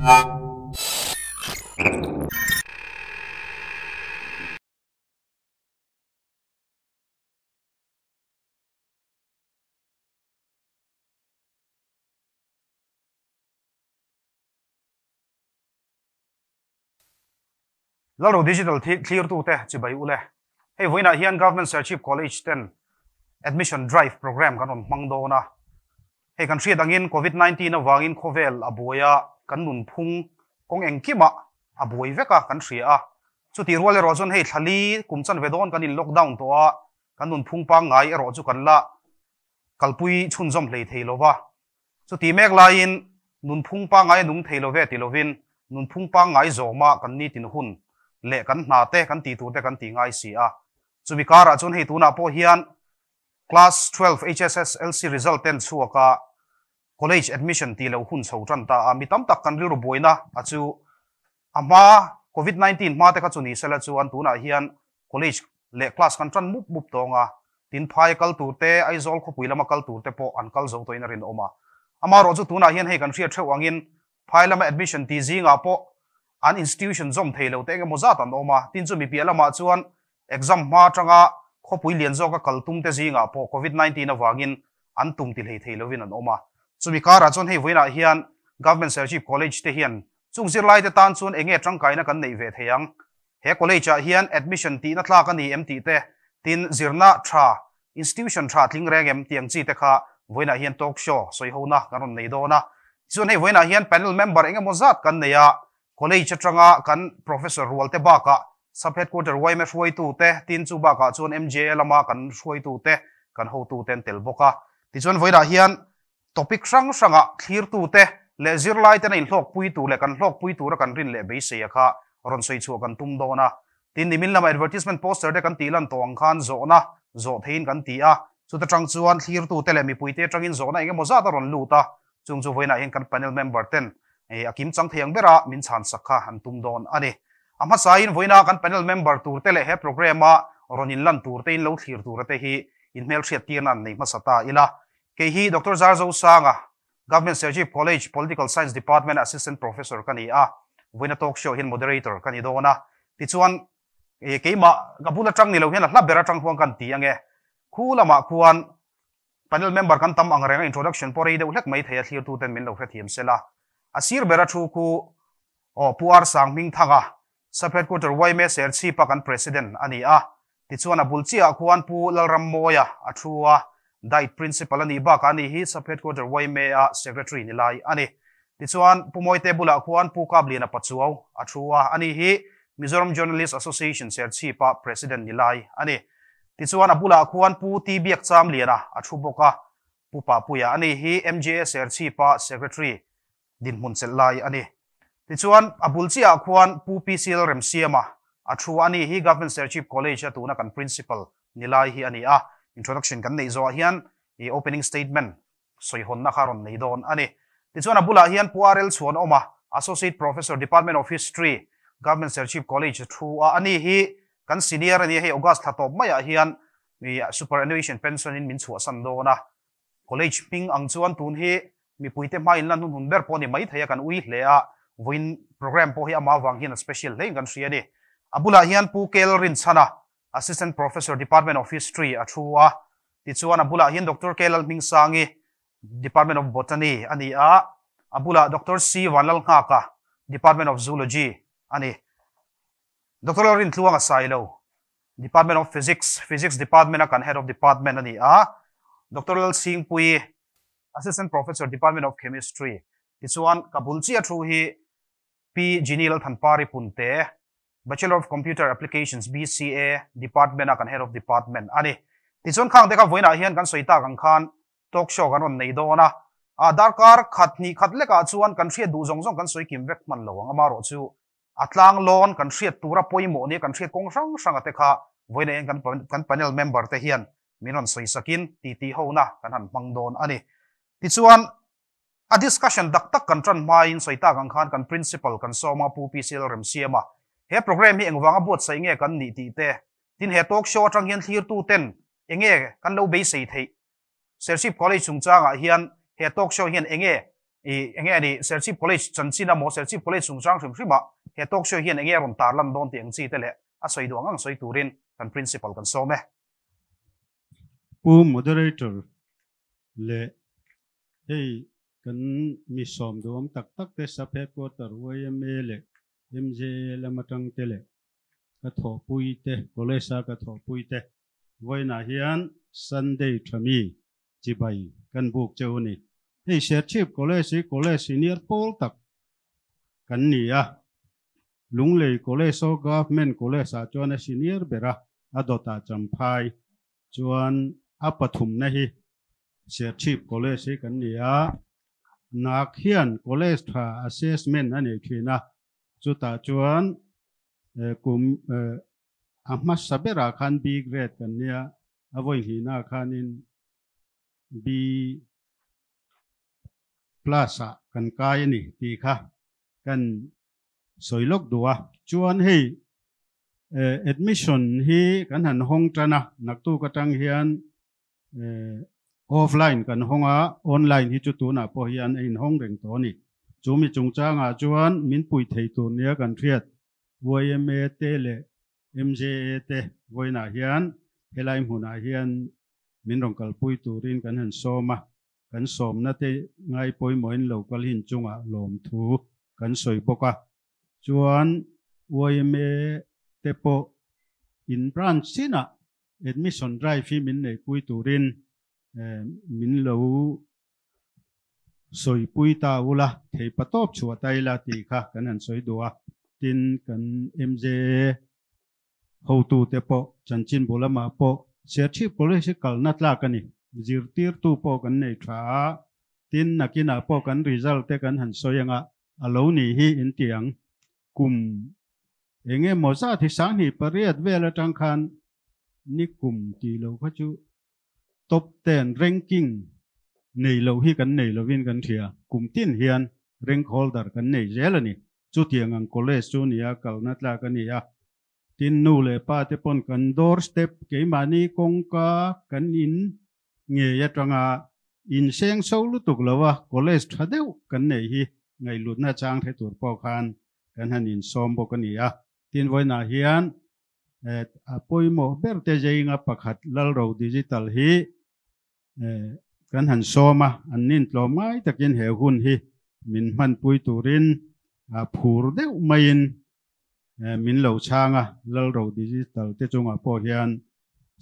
lalo digital clear tu te, chi bai ule hei voina hian government searchip college ten admission drive program kan on mangdo na. Hei, kan thri dangin covid 19 na wangin khovel aboya kan nun phung kong engkima abuai veka kan thria a chu ti ruale ro chon hei thali kumchan vedon kan in lockdown to a kan nun phung pa ngai ero chu kan la kalpui chun jom hlei theilowa chu ti mek lain nun phung pa ngai nung theilove tilovin nun phung pa ngai zoma kan ni tin hun le kan na te kan ti tu te kan ti ngai si a chumi kara chun hei tuna po hian class 12 HSS LC result ten chuaka college admission ti lo hun so tran ta mi tam tak kan ri ro boina achu ama covid 19 ma te kha chu ni sela chu an tuna hian college le class kan tran mup mup tonga tin phai kal tur te, ai zol kho puilama kal tur te po an kal zo toina rin oma. Ama ro chu tuna hian he kan ria theu angin, phai lama admission ti zinga po, an institution zom thelo te nga moza tan oma. Tin chu mi pi alama chuan, exam ma tanga, kho pui lian zo ka kal tum te zinga po covid 19 awangin an tum ti lei thelo lovin an oma chu mi kara chon hei voina hian government searchip college te hian chung zir lai te tan chuan enge tangkai na kan nei ve theiang he college a hian admission ti na là ka ni em ti te. Tin zirna tha, institution tha tling reng em tiang chi te kha voina hian talk show soi ho na karon nei do na. Chuan hei voina hian panel member enge mozat kan neya college atanga kan professor rualte baka sub headquarter YMF huai tu te, tin chu baka chuan MJ lama kan huai tu te, kan ho tu ten tel boka ti chuan voida hian topic sang sanga clear tu te le zir lai te nei hlok pui tu le kan hlok pui tu ra kan rin le be se kha. Ron soi chu kan tum do na. Tin ni min lama advertisement poster te kan ti lan tong khan zo na. Zo thein kan ti a. Chu ta tang chuan clear tu te le mi pui te tangin zo na enge moza ta ron lu ta. Chung chu voina hian kan panel member ten. E akim chang theng bera, min chan sakha han tum don ani ama sain voina kan panel member tur te le he program a. Ronin lan tur te in lo thlir tur te hi. In mel thiat tir nan nei ma sata ila ke hi dr zarzo sanga à, government sergi college political science department assistant professor kani à, a voina talk show hin moderator kani dona ti chuan e keima gabula tang ni lo hian la bera tang huang kan ti ange khulama khuan panel member kan tam angrenga introduction pore de ulak mai thaya à, thlir tu ten min lo kha thiam sela asir bera thu ku o, puar sang ming thanga sapet ko ter wai me ser chi pakan president ani a ti chuan a bulchi a khuan pu lalram moya a thuwa đại principal ani ba ka ni hi sapet ko ter wai me a ah, secretary ni lai ani. Ti chuan pumoi te bula khuan pu ka blina pachuaw a thua ani hi, mizoram journalist association ser chi pa president ni lai ani. Ti chuan a bula khuan pu ti biak cham liana a thu boka pu pa puya ani hi mjs ser chi pa secretary din mun sel lai ani. Ti chuan abul chi a khuan pu pcl rem siama a. Thu ani hi, government searchip college tu na kan principal nilai hi ani a introduction kan nei zo hian e opening statement. Soi hon na kharon nei don. Ani, ti chuan abula hian puarel chuan oma associate professor, department of history, government searchip college thu a. Ani hi kan senior ani he august thatop a hian mi superannuation pension in min chu san dona college ping ang chuan tun hi mi puite mai in lan hun ber poni mai thaya kan ui hle a. Win program po hi ama wang hian special le kan ria ni abula hian pu kel rin chana assistant professor department of history a thuwa ti chuan abula hian dr kelal ming sangi department of botany ani a abula dr c wanlal nga ka department of zoology ani dr rin tluanga sailo department of physics physics department kan head of department ani a dr lal singh pui assistant professor department of chemistry tichuan kabulchi a thu hi p ginil thanpari punte bachelor of computer applications bca department kan head of department. Ani tichuan khang deka voina hian kan soita kan khan, talk show kan on nei do na. A darkar, khat ni khat le ka chuan kan thria du zong zong kan soi kim vek man lo anga ro chu. Atlang lon kan thria tura poimo ni kan thria kong sang sang ate kha. Voina kan kan panel member te hian. Minon soi sakin, ti ti ho na kan han mang don ani, ti chuan a discussion dak tak kan tran mai in soita kan khan kan principal kan soma pu pcl rem siama he program hi engwanga bot sai nge kan ni ti te. Tin he talk show trang hian thlir tu ten. Enge kan lo be sei thei. Sership college chung changa ah hian he talk show hian enge i enge ni sership college chanchina mo. Sership college sungchang thrim thrima ah. he talk show hian enge ron tar lan don tiang chi tele a soi do ngang soi turin kan principal kan so me u moderator le hey kan mi som do tak tak te sa phe ko tar wo me le mj la matang te le ka tho pui te college sa ka tho pui te. Voi na hian sunday thami chi bai kan buk cheu ni hei share chip college college senior pol tak. Kan ni a lung lei college so government college sa chuan a senior bera, adota champhai, chuan a pathum na hi share chip college kan ni a nak hian college tha assessment ani thina chuta chuan ờ, kum ờ, ahma sabera à khan b grade kan nia avoi hi na khanin b plus a kan kai ni ti kha kan soilok duwa chuan hei admission hi kan han hong trana naktu cái tang hian ờ, offline kan honga online hi chu tu na po hian in hong reng to ni chumi chung changa chuan min pui thầy tu nia kan thiat YMA e te le MJA e te voina hian helai hmuna hiền min rong cal pui turin kan so soma. Kan som na te ngai poi lâu local hin à, lom thu kan soi boka chuan e te po. In branch sina admission drive hi min nei pui turin eh, min lâu soi pui ta ula thei patop chua tai la ti kha kan an soi dua. Tin kan MJ ho tu te po, chan chin bula ma po. Se chi pole se kal na tla kani zir tir tu po kan nei tha. Tin nakina po kan result te kan han soyanga alo ni hi in tiang. Kum. Enge mo sa thi sang hi pariat vela tang khan. Ni kum ti lo kha chu. Top 10 ranking nei lo hi kan nei lo vin kan thia. Kum tin hian rank holder kan nei zelani chu tiang ang college chu nia kal na tla kan nia tin nu le pa te pon kan door step ke mani kong ka kan in. Nge ya tanga in seng so lu tuk lawa college thadeu kan nei hi. Ngai lut na chang the tur po khan kan han in som bo kan ya tin voi na hian eh, apoi mo ber te jeinga pakhat lal ro digital hi eh, kan han soma an nin tlo mai takin he hun hi. Min man pui turin a phur deuh main min lo changa lal ro digital te chunga po hian.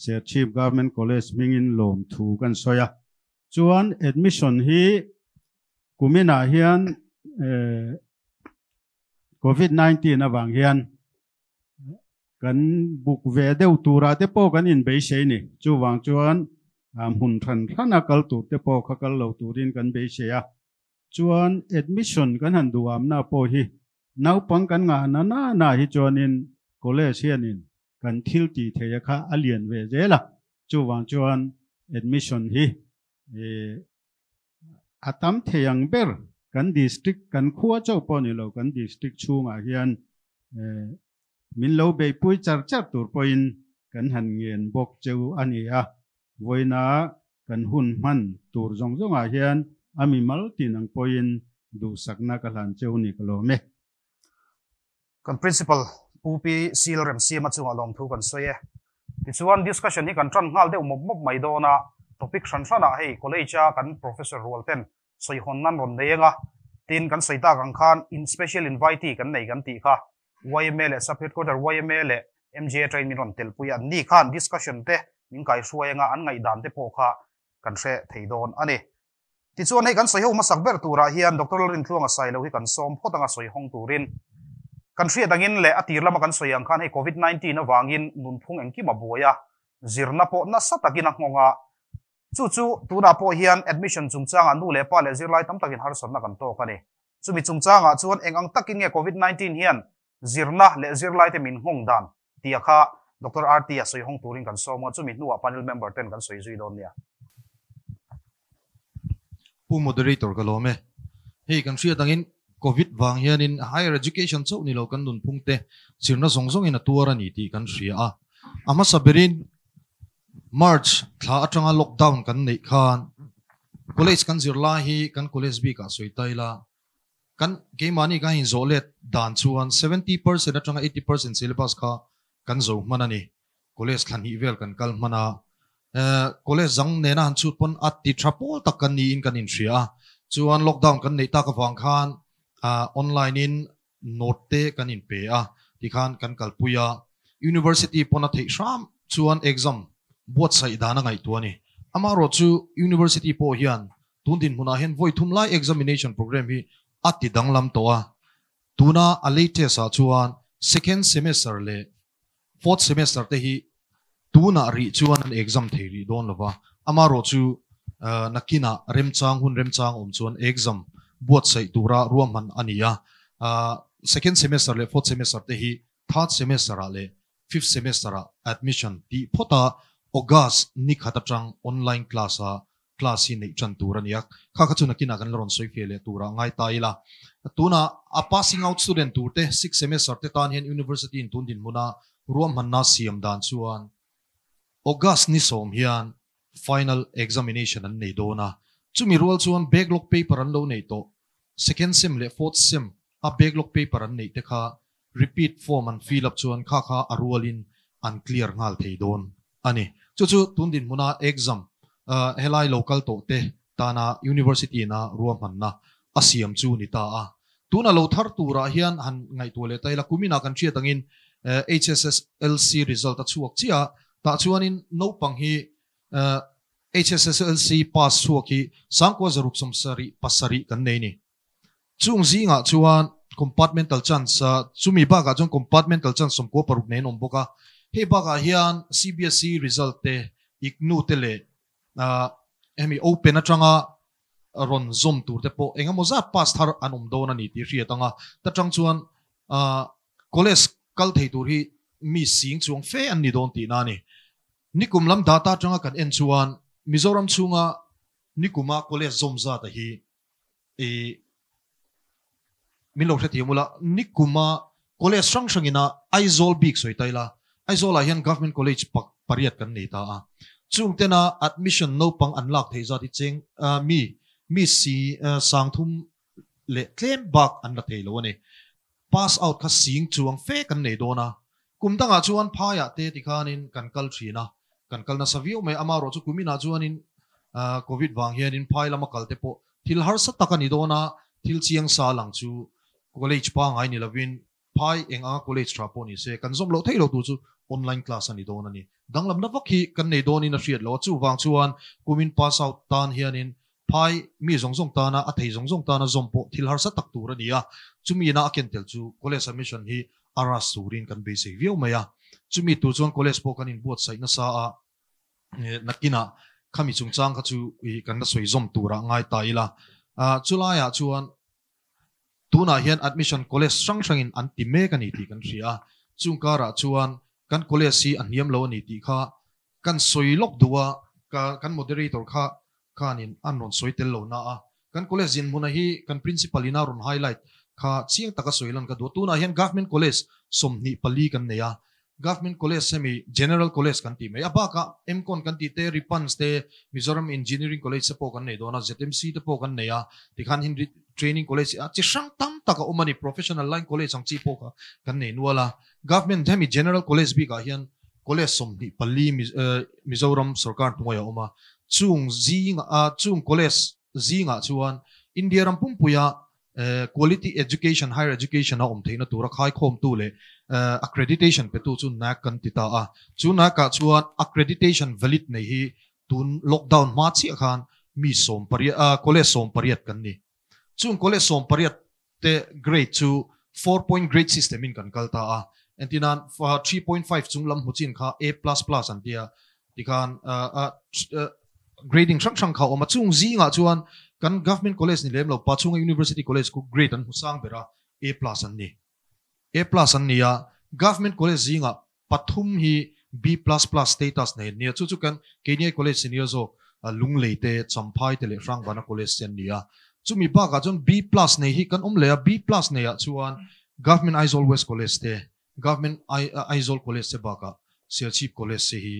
Se chief government college mingin lom thu kan soya. Chuan admission hi, kumina hian e, covid 19 awang hian. Kan buk ve deuh tura te po kan in bei sei ni. Chu wang chuan mun than thana kal tu te po kha kal lo turin kan bei seya chuan admission kan han duam na po hi. Nau pang kan nga na na na hi chuanin college hianin kan thil ti theya kha alien ve zela chu wang chuan admission hi. E atam theyang ber kan district kan khua chau po ni lo kan district chunga hian e min lo be pui char char tur poin kan han ngien bok cheu ani a voina kan hun man tur zong zong a hian, ami mal tin ang poin, du sakna ka lan cheu ni kalo me. Kan principal pupi sil rem si ma chunga long thu kan soye ti chuan discussion hi kan tran ngal de mop mop mai do na topic tran tran a ah hei, college a kan professor rolten soi hon nan ron deanga tin kan soita kan khan, in special invitee kan nei kan ti kha. YML sub headquarter YML mja training ron tel puya ni khan discussion te những cái suy nga an ngai dan te po kha kan se thei don ani ti chuan hei kan soi ho ma sakber tura hian dr. Lorin thlunga sai lo hi kan som photanga soi hong turin kan hria dangin le atir lama kan soyang khan hei covid 19 na wangin nun phung engki ma boya zirna po na satakin a ngonga chu chu tuna po hian admission chung chungchanga nu le pa le zirlai tam takin har sonna kan to kani chumi chungchanga chuan eng ang takin nge covid 19 hian zirna le zirlai te min ngong dan tia kha dr rt a soi hong turin kan so mo chumi nuwa panel member ten kan soi zui don nia pu moderator ka lome hei kan sia tangin covid wang hian in higher education chau ni lo kan dun phungte sirna zong zong in a tuara ni ti kan sia a ama saberin march thla atanga lockdown kan nei khan college kan zirla hi kan college bi ka soi taila kan ke mani ka hin zolet dan chuan 70% atanga 80% syllabus kha kan zo manani college khan hi vel kan kal, mana? Eh, college zang ne na han chut pon at ti thapol tak kan ni in kan in thria chuan lockdown kan nei ta ka wang khan online in note te kan in pe a. Ti khan kan kal puya university pona thei sham chuan exam bot sai dana ngai tu ama ro chu university po hian tundin huna hen voi thum lai examination program hi ati danglam to a. Tuna a latest a chuan second semester le fourth semester te hi tuna ri chuan an exam thei ri don lova. Amaro chu uh, nakina remchang hun remchang om chuan exam buat sai tura ruam man ania. Uh, second semester le, fourth semester te hi third semester le, fifth semester admission. Ti phota august ni khata tang online class a, class hi nei chan tur aniak kha kha chuna kina kan ron soi fele tura ngai ta ila tuna, a passing out student tur te, six semester te tan hen university in tundin muna ruam han na siam dan chuan august ni som hian. Final examination an nei dona chumi rual chuan backlog paper an lo nei to. Second sem le fourth sem a backlog paper an nei te kha. Repeat form an fill up chuan kha kha arualin an clear ngal thei don. Ani chu chu tundin muna exam uh, helai local to te tana university na ruam han na. Asiam chu ni ta a. Tuna lo thar tura hian han ngai tu le tai kumina kan chia tangin. Uh, HSSLC result a chuak chia. Ta chuanin no pang hi uh, HSSLC pass chuak hi sangko zaruk som sari pasari kan nei ni. Chung zinga chuan compartmental chance uh, chumi ba ga chung compartmental chance som ko paruk nei nom boka he ba ga hian CBSE result te ignu te le. Uh, emi open atanga ron zoom tur te po. Enga moza pass thar anum dona ni ti ria tanga ta chang chuan uh, college kal thei tur hi mi sing chuang fe an ni don ti na ni nikum lam data changa kan en chuan mizoram chunga nikuma college zom za ta hi e min lo thati mula nikuma college sang sangina aizol big soi taila aizol a hian government college pak pariat kan nei ta a chung tena admission no pang unlock thei za ti cheng mi mi si sang thum le, claim back an la thei lo ne pass out ka sing chuang fe kan nei dona kum tanga chuan phaya te ti khanin, kan kal thina. kan kal na saviu mai ama ro chu kumina chuanin covid wang hian in phai lama kal te po. Thil har sa takani dona, thil chiang sa lang chu college pa ngai ni lovin, phai eng a college tra po ni se. Kan zom lo thei lo tu chu online class ani dona ni. Danglam na vakhi kan nei doni na hriat lo chu wang chuan, kumin pass out tan hianin phai mi zong zong ta na, a thei zong zong ta na zom po, thil har sa tak tur ania chumi na aken tel chu college admission hi ara surin kan basic view maya. Chumi tu chuan college po kan in buat sai na sa a eh, nakina khami chung chang kha chu i kan na soi zom tura ngai ta ila a chulaya chuan tuna hian admission college sang sang in anti me kan ti kan ria chung kara chuan, kan college si an hiam lo ni ti kha, kan soi lok duwa, ka, kan moderator kha kanin an ron soi tel lo na a. Kan college in muna hi, kan principal ina ron highlight. Kha chiang taka soilan ka do tuna hian government college som ni pali kan neya government college semi general college kan ti me. Aba ka mcon kan ti te ripans te, mizoram engineering college se po kan nei dona zmc te po kan neya ti khan hin training college a chi sang tam taka umani professional line college ang chi po ka kan nei nuala government hemi general college bi ka hian college som ni pali eh, mizoram sarkar tumoya oma chung zinga a ah, chung college zinga chuan, india ram pum puya eh, quality education, higher education a om theina tura khai khom tu le eh, accreditation pe tu chu na kan ti ta a. Chu na ka chuan accreditation valid nei hi, tun lockdown ma chi khan, mi som pariat a college som pariat kan ni. Chung college som pariat te grade chu 4 point grade system in kan kalta a. Entinan 3.5 chung lam huchin kha a plus plus an tia tikhan ah, grading sang sang kha oma chung zinga chuan kan government college ni lem lo pachunga university college ku grade an husang bera a plus an ni. A plus an nia government college zinga pathum hi b plus plus status nei nia chu chu kan kenya college senior zo lung leite champhai tele rang bana college sen nia chumi ba ka chon b plus nei hi kan om le b plus nei ya chuan government aizawl west college te, government aizawl college se ba ka sir chief college se hi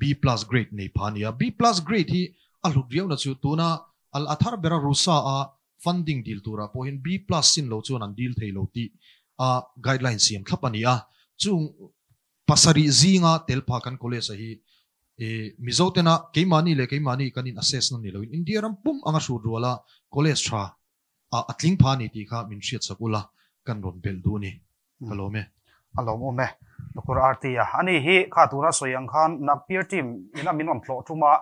b plus grade nei phania b plus grade hi a hlut riau na chu tuna al athar bera rusa a funding deal tura po hin b plus sin lo chuan an deal thei lo ti a guideline siam thlapani a chung pasari zinga telpa kan college hi e mizotena keimani le keimani kanin assess na ni lo india ram pum anga shu ruala college tha a atling pha ni ti kha min shiat sakula kan ron bel du ni kalome alom ome dr artia ani hi kha tura soyang khan na peer team ina min on thlo thuma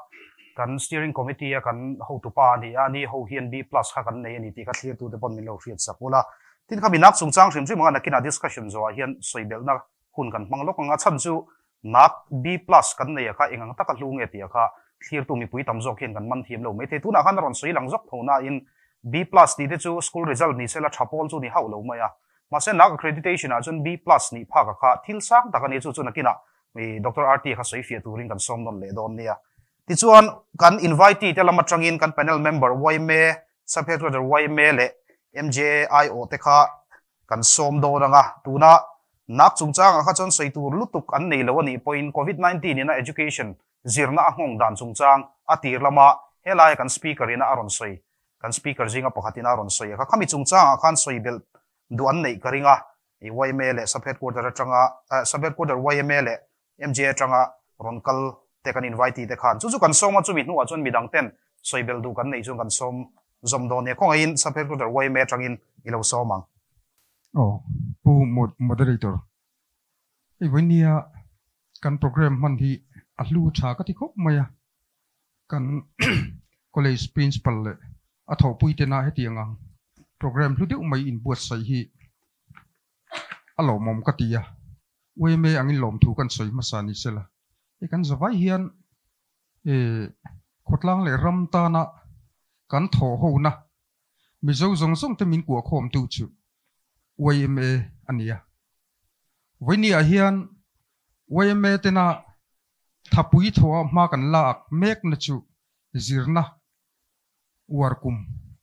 kan steering committee a kan ho tu pa ni. Ani ho hian b plus kha kan nei ani ti ka thlir tu de pon min lo riat sakula tin kha binak chung chang shrim chim nga kina discussion zo hian soibel na hun kan mang lok nga chan chu nak b plus kan nei kha engang taka hlung e ti kha thlir tu mi pui tam zo khen kan man thiam lo mai te. Tu na khan ron soi lang zok thona in B plus ti te chu school result ni sela thapol chu ni hau lo mai a. มาเส้นนัก accreditation อาจน B plus นี่ภาคค่ะทิลสักต่กันนี้จู่ๆนักินะมีดรอาร์ตีค่ะสวยเฟียตูริงกันสมนนเลดอนเนี่ยที่ส่วนกัน invite ที่เรามาจังอินกัน panel member ไว้เมย์ subject matter ไว้เมย์เละ MJIO เตค่ะกันสมดอนังอะตัวน่ะนักจุงจ้างอะค่ะจนสวยตัวลุตุกอันนี้แล้ววันนี้ point covid 19นี่นะ education จีรนะอะงดันจุงจ้างอะตีละมาเฮลายกัน speaker นี่นะอารอนสวยกัน speaker จริงอะปกตินะารอนสวยค่ะข้ามีจุงจ้างอะสวยเบล bel duan nei karinga i yml sub headquarter atanga wai uh, me le mj atanga ronkal, te kan invite te khan. Chu chu kan soma chu mi nu achon mi dang ten. Soi bel du kan nei chu kan som, zom do ne khong in sub headquarter yml atangin ilo somang oh pu moderator. E winia kan program man hi alu cha ka ti khop maya kan, college principal le, a tho pui te na he tianga โปรแกรมที่เดียไม่อินบวชใส่ฮีอารมมกติยาเวยเมอังอินลมถูกันใส่มาสานิเสละไอ้กันสบายเฮียนเออขดล่างเลยรำตานะกันโอหูนะมีเจ้าสงสงแต่มินกัวโคมตูจูเวยเมอันนียวันนี้เฮียนเวยเมเตนะถ้าปุยทัวมากันลากเมกนะจูจีรนะวาร์กุม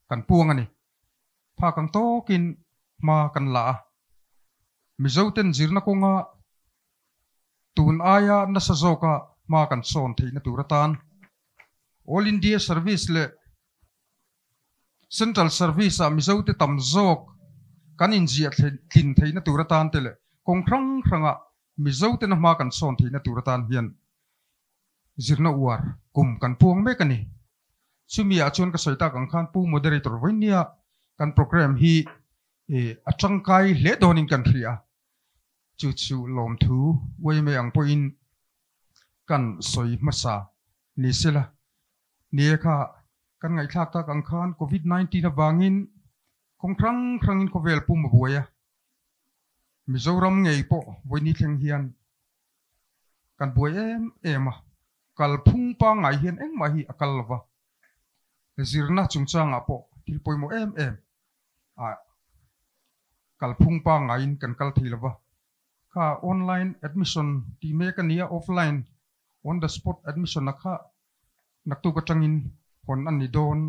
กันพวงอันนี้ pha kang to kin ma kan la mi zoten zirna ko nga tun aya na sa zoka ma kan son thei na turatan all india service le central service a mi zote tam zok kan in zia thin thei na turatan tele kong khrang khranga mi zote na ma kan son thei na turatan hian zirna uar kum kan puang me kani sumi a chon ka soita kang khan pu moderator voinia kan program hi e atangkai le donin kan thria chu chu lom thu, wei me ang poin kan soi masa. Ni sela. Ni kha, kan ngai thak tak ang khan, covid 19 awangin kong krang krangin ko vel pu mabuya mizoram ngei po voini thleng hian. Kan boi em em kal phung pa ngai hian eng ma hi akal wa zirna chungchang apo thil poimo em em. A kalphung pa ngain kan kal thilwa kha online admission ti me ka nia offline. On the spot admission nakha. Naktu ka tangin hon an ni don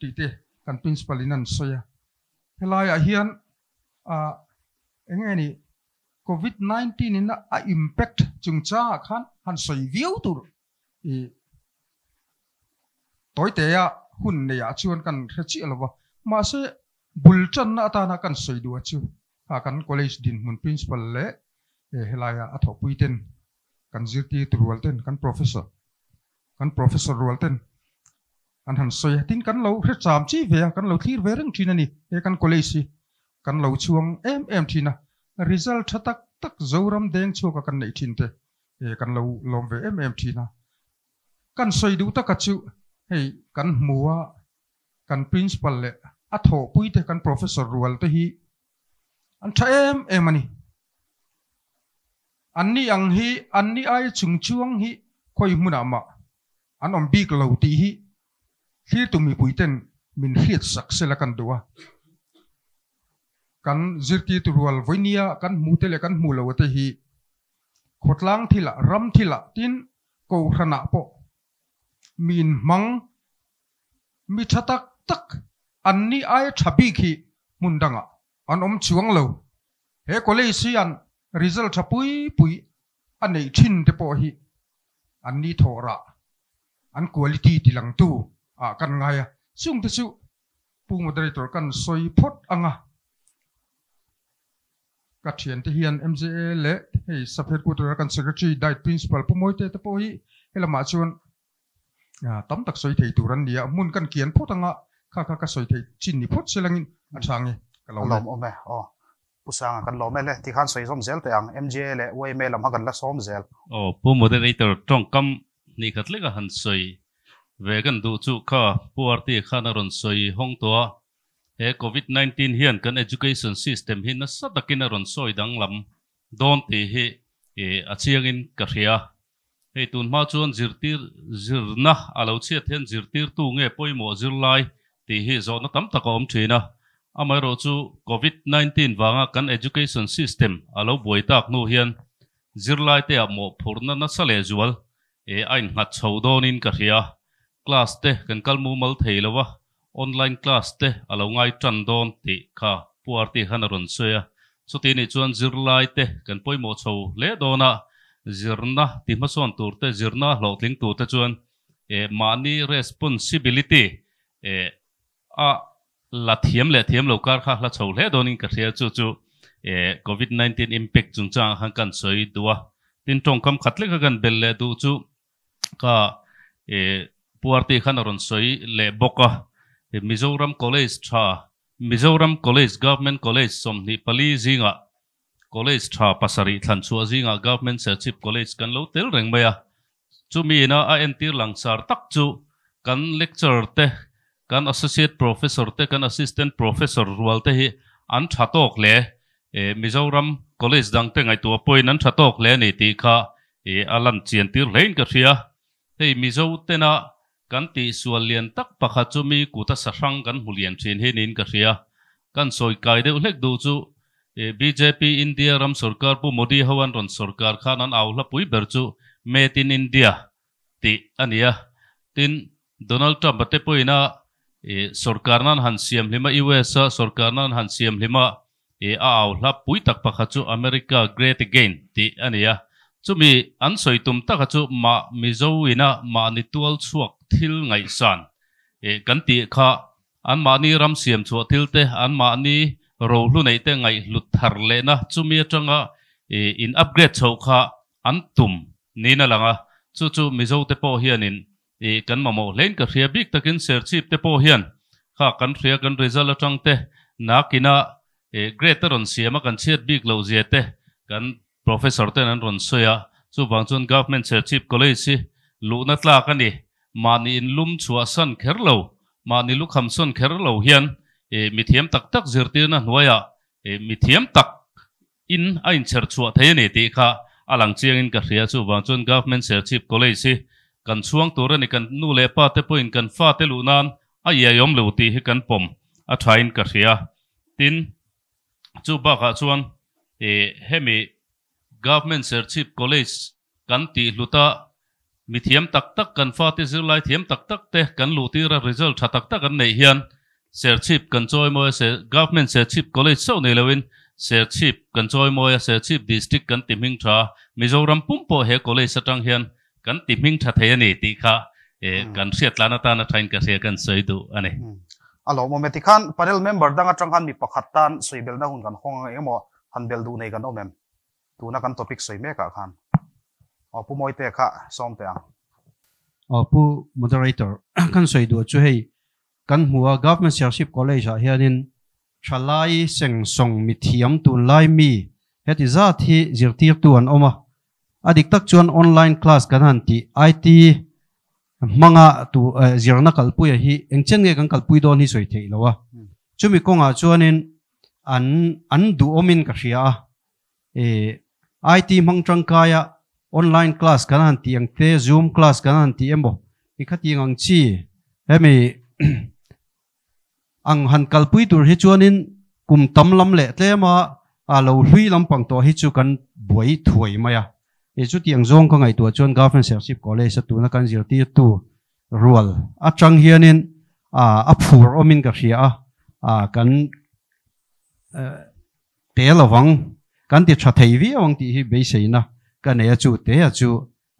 ti te kan principal inan soya. Helai a hian a engeni covid 19 in a impact chungcha khan han soi viau tur. I toy te ya hun ne ya chuan kan rechi alwa ma se bulchan na ta na kan soi du chu. A kan college din mun principal le e helaya a tho puiten kan zirti turwalten kan professor. Kan professor rualten an han soi tin kan lo re cham chi ve kan lo thir ve reng thina ni. E kan college si kan lo chuang em em thina result thatak tak zoram deng chu ka kan nei thin te. E kan lo lom ve em em thina kan soi du ta ka chu. Hei, kan muwa kan principal le. A tho pui te kan professor rual te hi an tha em em ani anni ang hi anni ai chung chuang hi khoi muna ma an om big lo ti hi hi tu mi pui ten min hiat sak sela kan duwa kan zirti tu rual voinia kan mu te le kan mu lo te hi khotlang thila ram thila tin ko hrana po min mang mi thatak tak an ni ai thabi khi mun mundanga. An om chuang lo he college si an result thapui pui an nei thin te po hi. An ni thora. An quality ti lang tu. A kan ngai a. Chung te chu pu moderator kan soi phot anga. Ka thian te hian mja le. Hei saphet ku kan secretary, diet principal pu moi te te po hi. Helama chuan à tấm tắc soi thei turan dia mun kan kian phot anga kha kha ka soi thei chin ni phot selangin a thangi ka lo lom ome o. Pusanga kan lom le. Ti khan soi som zel te ang. Mja le wei me lam hagan la som zel. Oh pu moderator tong kam ni khat le ka han soi. Ve kan du chu kha puarti khana ron soi hong to he covid 19 hian kan education system hin na sa takin ron soi dang lam. Don ti hi e achiangin ka ria hei tun ma chuan zirtir zirna alo chiat hian zirtir tu nge poimo zirlai ti hi zo na tam taka om thina amai ro chu covid 19 wanga kan education system. Alo boi tak nu hian zirlai te amo phurna na sale zual e ain ngat chhodonin ka ria class te kan kalmu mal theilawa online class te alo ngai tran don ti kha puar ti hanaron soya chu ti ni chuan zirlai te kan poimo chho le dona zirna ti ma son tur te zirna lo tling tu te chuan e mani responsibility. E à là thiam lệ thiam lâu kar khác là chho lệ donin ka cái chú chú. Covid 19 impact chúng ta hàng cần soi duwa tin tong kam khatle ka gan bel le du chu ka e puarti khan ron soi bốc boka mizoram college cha mizoram college, government college, som ni pali zinga college tha pasari than chu zinga government serchip college kan lo tel reng maya chu mi na a lang langsar tak chu. Kan lecture te kan associate professor te kan assistant professor rual hi an thatok le e mizoram college dang te ngai tu point an thatok le ni ti kha e alan chian tir lein ka ria hei mizo te na kan ti sual lian tak pakha chu mi kuta sarang kan hulian thin he nin ka ria kan soi kai de ulek du chu e bjp india ram sarkar pu modi hawan ron sarkar khan an aula pui ber chu made in india ti ania tin donald trump te poina e sarkar nan han siam lima us sarkar nan han siam lima e a aula pui pakha chu america great again. Ti ania chumi, an soitum taka chu ma mizo ina ma ni tual chuak thil ngai san. E kan ti kha, an ma ni ram siam chu thil te, an ma ni ro lu nei te ngai lut thar le na. Chumi atanga e in upgrade chho kha an tum ni na langa chu chu mizo te po hianin e kan mamo len ka ria bik takin ser chip te po hian kha kan ria kan result atang te nakina e grade ron siama kan chet bik lo zia te kan professor ten an ron soya chu bang chun government se chief college si lu na tla ka ni mani in lum chua san kher lo mani lu kham son kher lo hian e mithiam tak tak zirtir na hnuaya e mithiam tak in a in cher chua thei ni ti kha alang chiang in ka hria chu bang chun government se chief college si kan chuang tur ani kan nu le pa te point kan fa te lu nan. A ye yom lo ti hi kan pom a thain ka hria tin chu ba kha chuan e hemi government serchip college kan ti luta mi thiam tak tak kan fa te zir lai thiam tak tak te kan lu ti ra result tha tak tak kan nei hian serchip kan choi mo se, government serchip college so nei lewin serchip kan choi mo serchip district kan timing tha mizoram pumpo he college satang hian กันติมิงทัทียนี่ตีค่ะเอกันเสียตลานตานะทายกันเสียกันสวยดูอันนี้อ๋อเราโมเมติขันพาร์เรลเมมเบอร์ดังกันจังกันมีปขัดตันสวยเบลนะหุ่นกันห้องเอ็มอะฮันเบลดูในกันโอเมมดูนักกันท็อปิกสวยเมกะขันอ๋อผู้มวยเตะค่ะส่งมเตะอ๋อผู้ดิเรเตอร์กันสวยดูช่วยกันหัว government leadership college เฮียนินชลายเสีงส่งมิเทียมตุนไลมีเฮติซาที่จิยตรตัวอันออกมา adik tak chuan online class kan han ti IT manga tu eh, zirna kalpui hi, engchen nge kan kalpui don hi soi thei lowa chumi konga chuanin an an du omin ka hria e eh, IT mang trăng kaya online class kan han ti angte zoom class kan han ti embo. Ikhati ngang chi. Hemi ang han kalpui tur hi chuanin kum tam lam le tlema a lo hlui lam pang to hi chu kan buai thuai maya e chu tiang zong ko ngai tu chuan government scholarship college sa tu na kan zir ti tu rual a chang hianin a a phur omin ka hria, a a kan eh, te lawang kan ti tha thei vi awang ti hi be sei na. Kan ne chu te a chu,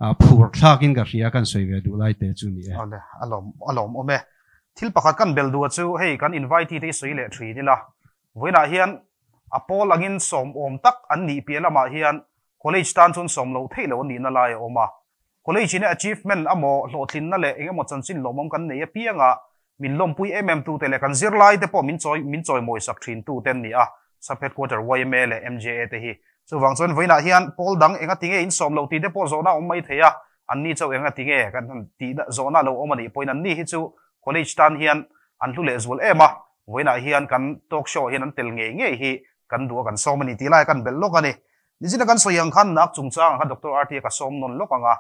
a phur thlakin ka ria kan soi ve du lai te chu ni e. Ale alom alom ome. Thil pakhat kan bel du chu, hei, kan invite te soi le thri ni la. Voina hian apol angin som om tak an ni pi lama hian college tan chun som lo thei lo ni na lai oma college in achievement amo lo thin na le engemaw chan chin lomom kan nei a pianga. Min lom pui mm tu te le kan zir lai te po min choi min choi moi sak thin tu ten ni a. Sub headquarter yml mja te hi. Chu wang chon voina hian pol dang enga tinge in som lo ti te po zona om mai theya an ni chau enga tinge kan ti da zona lo om ani poin an ni hi chu college tan hian an lu le zul ema voina hian kan talk show hian an tel nge nge hi. Kan du kan som ani ti lai kan bel lok ani ni jina kan soyang khan nak chung chang ha, doctor rt ka som non lok anga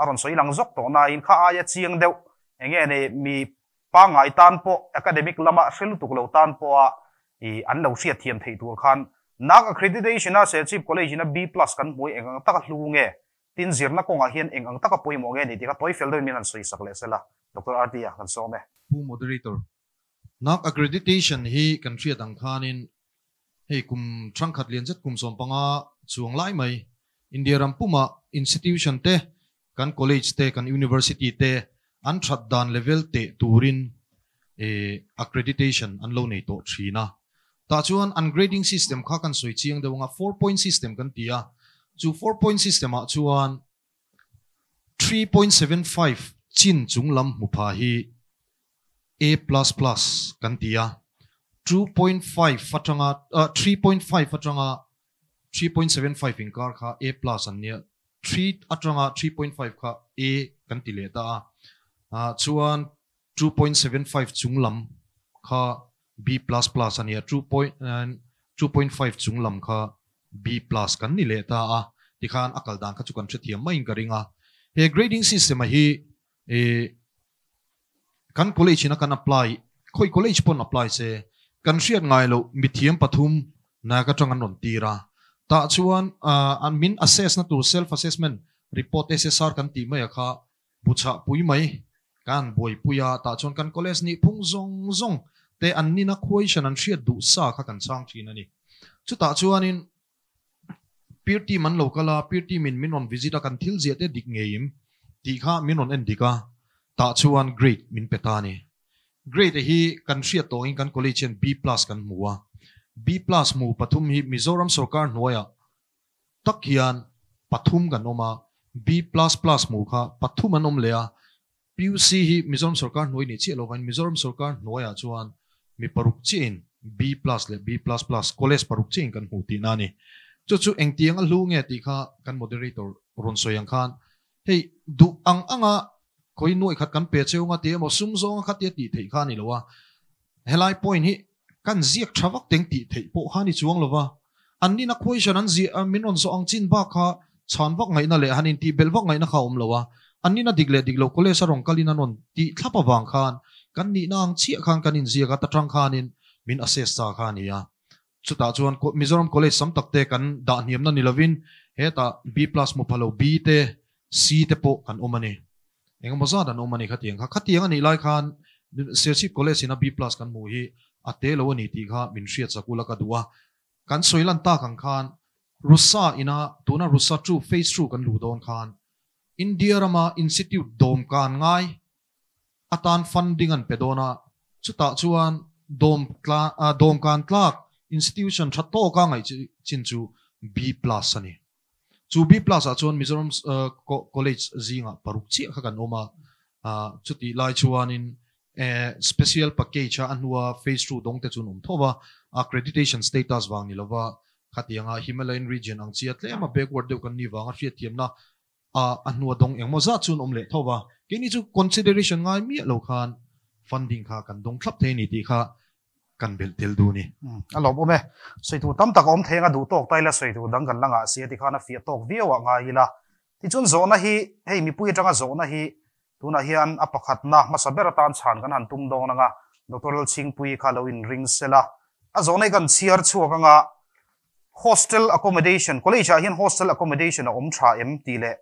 aron soi lang zok to na in kha aya chiang deuh enge ne mi pa ngai tan po academic lama hril tuk lo tan po a. I an lo sia thiam thei tur khan. Nak accreditation a se chip college na b plus kan moi eng ang taka hlu nge. Tin zir na konga hian eng ang taka poi mo nge ni tika toy fel min an soi sak le sela doctor rt ya kan so me bu moderator. Nak accreditation hi country dang khanin. Hei kum trang khat lian zet kum som panga chuang lai mai india Rampuma institution te kan college te kan university te an that dan level te turin e accreditation an lo nei to thina ta chuan ungrading system kha kan soi chiang de wanga 4 point system kan tia chu 4 point system a chuan 3.75 chin chung lam mu pha hi a plus plus kan tia 2.5 fatanga uh, 3.5 fatanga 3.75 in kar kha a plus an nia 3 atanga 3.5 kha a kan ti le ta a chuan 2.75 chung lam kha b plus plus ania 2.2.5 chung lam kha b plus kan ni le ta a ti khan akal dan kha chu kan thiam mai ka ringa he grading system a hi e kan college na kan apply khoi college pon apply se kan riat ngai lo mi thiam pathum na ka tang an non tira ta chuan uh, an min assess na tu self assessment report ssr kan ti mai kha bucha pui mai, kan boi puya ta chuan kan college ni phung zong zong, te an ni na question an thriat du sa kha kan chang thin ani chu ta chuan in peer team an lokala peer team in min on visit kan thil zia te dik ngeim ti kha min on endika ta chuan grade min petani grade hi kan thriat to in kan college b plus kan muwa B plus mu pathum hi Mizoram Sarkar noya tak hian pathum kan oma B plus plus mu kha pathum an om lea PUC hi Mizoram Sarkar noi ni chi lo van Mizoram Sarkar noya chuan mi paruk chin B plus le B plus plus college paruk chin kan hu ti nani chu chu engtiang a lu nge ti kha kan moderator ron soyang khan. Hei du ang anga koi noi khat kan pe cheunga ti mo sum zong khat ti thei kha ni lowa helai point hi kan ziak thavak teng ti thei po hani chuang lova. Anni na question an zi min on so ang chin ba kha, chan vak ngai na le hanin ti bel vak ngai na kha om lova. Anni na digle diglo kole sarong kalina non, ti thapa wang khan. Kan ni nang chia khang kan in zia ka ta tang khanin min assess sa khan ya. Chuta chuan mizoram college sam takte kan da niam na nilovin heta b plus mo phalo, b te, c te po kan omani engam maza dan omani khatiang kha khatiang ani lai khan sirchip college ina b plus kan mu hi. อาเตลวันนี้ที่ข้ามินชียจักุลกัดัวกันสวยลันตากังคันรุซาอินาตัวนั้นรุซาจูเฟสจูกันลูดอนคานอินเดียรามาอินสติทิวโดมการง่ายอาตานฟันดิ้งันเปโดนาชุดตาชวนโอมกลาโดมกานกลากอินสติทูชันชัตโตกังไงจินจูบีพลัสนี่จูบีพลัสชวนมิซอรัมส์คอลเลจซิงอะปรุกเชียกันโอมาอ่าชุดที่ไล่ชวนิน special package a huwa phase 2 dong te chun um thowa accreditation status wang ni lova khatianga himalayan region ang chiat le ma backward deuh kan ni wanga hriat thiam na a an dong engmo za chun um le thowa kini chu consideration ngai mi lo khan funding kha kan dong thlap the ni ti kha kan bel tel du ni alo bo me sei tu tam tak om thenga du tok tai la sei tu dang kan langa sia ti khana fi tok viawa nga ila ti chun zona hi hei mi pui tanga zona hi tuna hian a apakhat na. Masabera tan chan kan han tum dong nga. Doctoral chingpui khalo in ring sela a. Zonai kan chiar chuak nga. Hostel accommodation. College a hian hostel accommodation a om tha em ti le.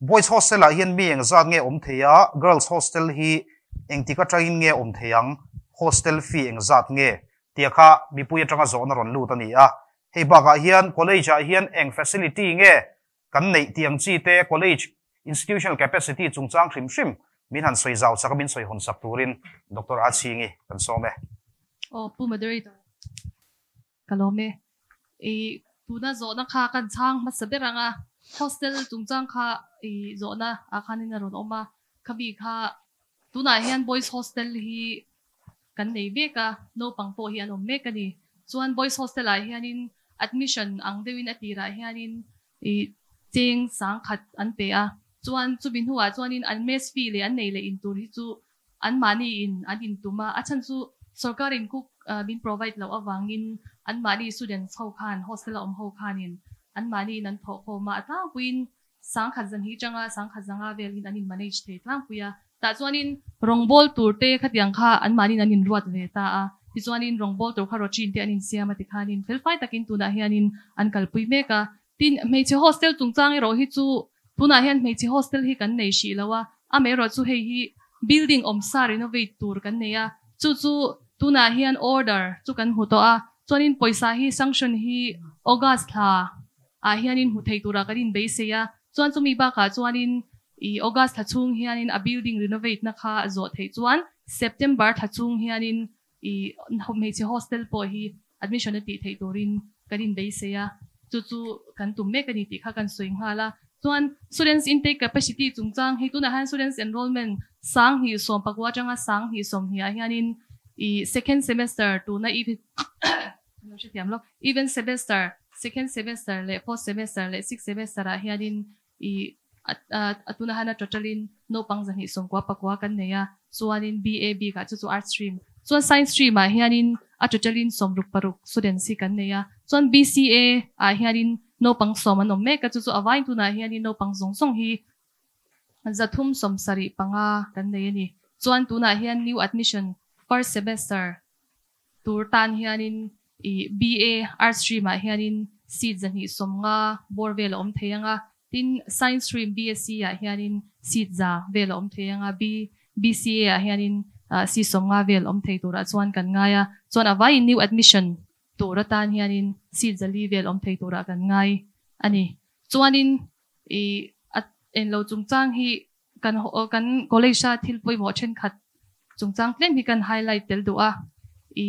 Boys hostel a hian mi eng zat nge om theya girls hostel hi eng tika train nge om theyang hostel fee eng zat nge. Tia kha mi pui atanga zona ron lut ani a. Hei baka hian college a hian eng facility nge. Kan nei tiang chi te college institutional capacity chung chang khrim shrim min han soi zau chaka min soi hon sak turin. Dr achingi kan some o, pu moderator. Kalome e tuna zo na kha kan chang ma saberanga hostel chung chang kha e zo na a na ron oma khabi kha tuna hian boys hostel hi kan nei beka no pangpo hi an me ka ni. Chuan boys hostel a hianin admission ang dewin atira hianin e cheng sang khat an pe a chuan, chu bin huwa chuanin an mes fi le an nei le in tur hi chu an mani in, an in tuma a. Chan chu sarkarin kuk uh, bin provide lo awangin an mani students ho khan, hostel om ho khanin an mani nan pho pho ma. Ta win sang khat zan hi changa sang khat zanga vel in anin manage the. Tlang puya ta chuanin rongbol turte khatiang kha an mani nan in ruat ve ta a. Ti chuanin rongbol tur kha ro chin te anin siama ti khanin fel fai takin tuna hianin an kalpui meka tin mei che hostel chungchang e ro hi chu tuna hian mei che hostel hi kan nei shi lawa a. Mei ro chu hei hi building om sa renovate tur kan nei a. Chu chu, tuna hian order chu kan hu to a. Chuanin poisa hi, sanction hi, august tha. A hianin hu thei tura kanin be se ya chuan chumi ba ka chuanin i august tha chung hianin a building renovate na kha zo thei. Chuan september tha chung hianin i mei che hostel po hi admission ti thei turin kanin be se ya chu chu, kan tum me kani ti kha kan soing hala tuan students intake capacity chungchang hi tuna han students enrollment sang hi som pakwa changa sang hi som hi hianin i second semester tu na even even semester, second semester le fourth semester le sixth semester a hianin i atuna hana totalin no pangzan hi som kwa pakwa kan neya chuanin BAB ka chu chu art stream. chuan science stream a hianin a totalin som ruk paruk students hi kan neya chuan BCA a hianin no pang som an om me ka chu chu awain tu na hianin no pang zong song hi. Zathum som sari panga kan nei ani. Chuan tu na hian new admission, first semester. Tur tan hianin i BA art stream a hianin seat zan hi som nga bor vel om theyanga tin science stream BSc a ah hianin seat ah za vel om theyanga B BCA a hianin si som nga vel om thei tura chuan kan ngaya chuan Avai new admission. Tura tan hianin seat zali vel om thei tura kan ngai ani chuanin i at en lo chungchang hi kan kan college a thil poi mo chen khat chungchang tlem hi kan highlight tel do a i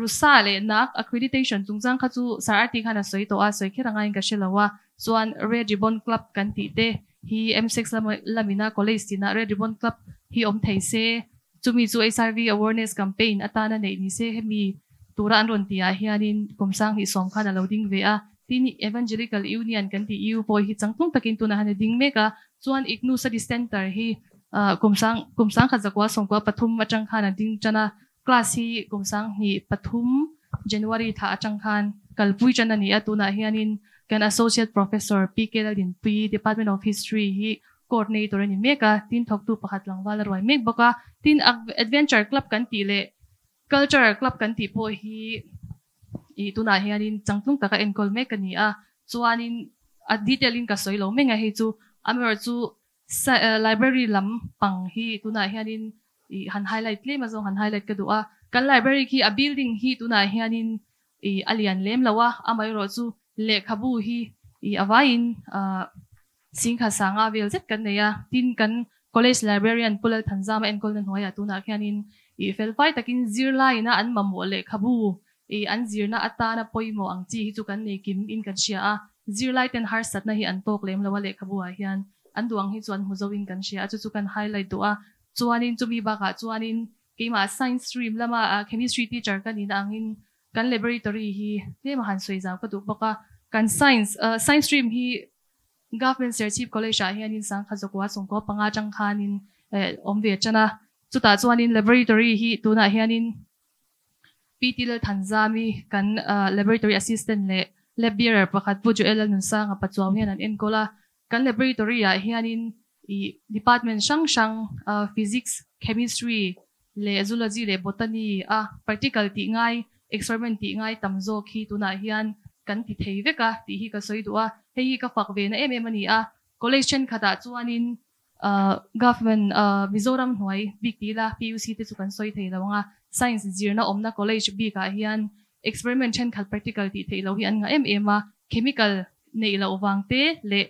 rusa le nak accreditation chungchang kha chu sarati khana soi to a soi khiranga in ka shelawa chuan red ribbon club kan ti te hi m6 lamina college tina red ribbon club hi om thei se chumi chu HIV awareness campaign atana nei ni se hemi tura an ron tia hianin kumsang hi som khana loading ve a tin evangelical union kan ti eu poi hi changtung takin, tuna han ding meka chuan ignu sa center, hi uh, kumsang kumsang kha zakwa songkwa, pathum, achang khana ding chana, class, hi kumsang hi, pathum, january, tha atang khan, kalpui, chana ni atuna hianin kan associate professor pk dalin p, department of history, hi, coordinator, ni meka tin, thok, tu pakhat langwal roi mek, boka, tin, adventure club kan ti le culture club kan ti po hi, i tuna hianin changtung taka enkol me kani a, chuanin, a detailing ka soilo me nga hi chu amer chu eh, library lam pang hi tuna hianin, i han highlight le ma zong han highlight ka duwa kan library ki a building hi tuna hianin, i alian lem lawa amai ro chu le khabu hi, i awain, a singkha sanga vel zet kan neya tin kan college librarian pulal thanjama enkol na hoya tuna hianin i fel fai takin zirlai na, an mamo le khabu. I an zirna ata na poimo ang chi hi chu kan nei kim in kan sia a zirlai ten har sat na hi an tok lem lawa le khabu a hian. An duang hi chuan huzowin kan sia chu chu kan highlight do a chuanin chumi ba ka chuanin keima science stream lama, a chemistry teacher kan in angin kan laboratory hi le ma han soi ka du baka kan science uh, science stream hi government chief college a hian in sang khazokwa songko panga chang khanin eh, omve chana chuta chuanin laboratory hi tuna hianin PTL Tanzania kan laboratory assistant le lab bearer pakhat pu chu elal nun sang apa chuaw hian an enkola kan laboratory a hianin i department sang sang physics, chemistry le zoology le botany a practical ti ngai experiment ti ngai tamzo khi tuna hian kan ti thei veka ti hi ka soi duwa hei hi ka fak ve na em em ani a college chen khata chuanin Ờ, government ờ, uh, mizoram hnuai vik la puc te chu kan soi thei lo anga science zirna omna college bi ka hian experiment chen khal practical ti thei lo hi an nga em em chemical nei lo wang te le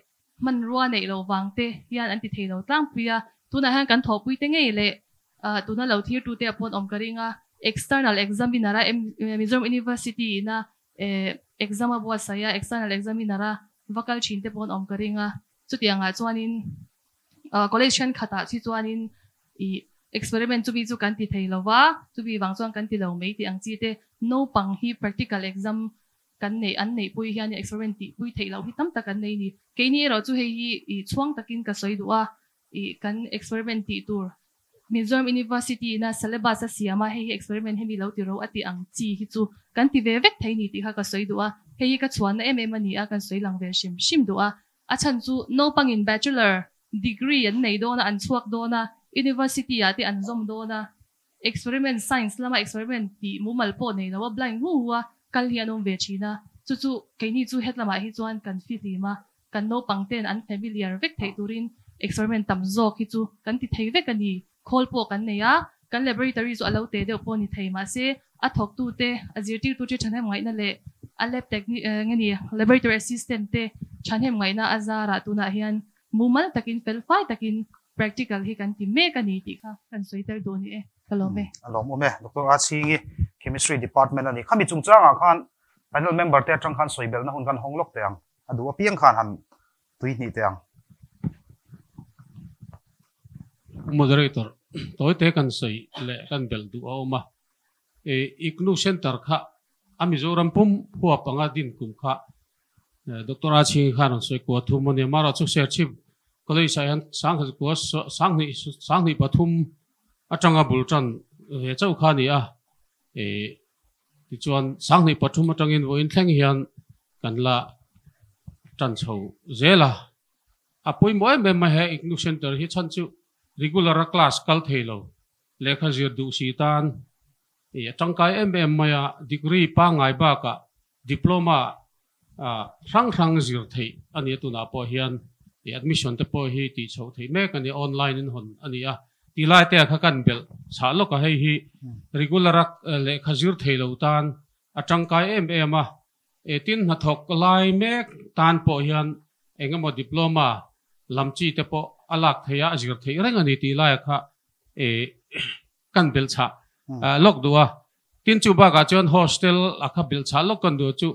man ruwa nei lo wang te hian an ti thei lo tlang puya tuna han kan tho pui te ngei le uh, tuna lo thir tu te apon om karinga external examiner a mizoram university na eh, ờ, exam abwa saya à, external examiner a vakal chin te pon om karinga chutianga chuanin collection khata chi chuanin i experiment chu bi chu kan ti theilowa chu bi wang chuan kan ti lo mei ti ang chi te no pang hi practical exam kan nei an nei pui hian experiment ti pui theilo hi tam ta kan nei ni ke ni ro chu hei hi i chuang takin ka soi duwa i kan experiment ti tur Mizoram University na syllabus sa siya hei experiment hemi lo ti ro ati ang chi hi chu kan ti ve vek thei ni ti kha ka soi duwa hei ka chuan na mm ani a kan soi lang ve shim shim duwa a chan chu no pangin bachelor degree an nei do na, an chuak do na, university ati an zom do na. Experiment science lama experiment ti mu mal po nei lawa blind hu huwa kal hi anom ve china chu chu ke ni chu het lama hi chuan kan fi ti ma, kan no pang ten an familiar vek thei turin. Experiment tam zo ki chu, kan ti thei vek ani, khol po kan nei a. Kan laboratory zo alo te de po ni thei ma se. A thok tu te, a zir tir tu che chanhem ngai na le. A lab technique eh, ngani, laboratory assistant te chanhem ngai na azara tu na hian mumal takin fel fai takin practical hi kan ti me kan ni ti kha kan soiter do ni e kalome alom ome dr asingi chemistry department ani khami chungchang a khan panel member te tang khan soibel na hun kan honglok te ang adu piang khan han tui ni te ang moderator toy te kan soi le kan bel du oma e iknu center kha amizoram pum huwa panga din kum kha dr chi khan se ko thu mone mara chu se chip kolei sayan sang ha ko sang ni sang ni pathum atanga bulchan he chau kha ni a e ti chuan sang ni pathum atangin in thleng hian kan la tan chho zela apoi moi me ma he ignu center hi chan chu regular class kal thelo lekha zir du si tan e tangkai mm maya degree pa ngai ba ka diploma rang rang zir thei ani tu na po hian e admission te po hi ti chho thei me kan online in hon ani a ti lai te kha kan bel cha lo ka hei hi. Regular lekha zir thelo tan a tangkai mm a e tin na thok lai me tan po hian engamo diploma lamchi te po alak theya azir thei reng ani ti lai kha e kan bel cha lok duwa tin chu ba ga chon hostel akha bil cha lok kan du chu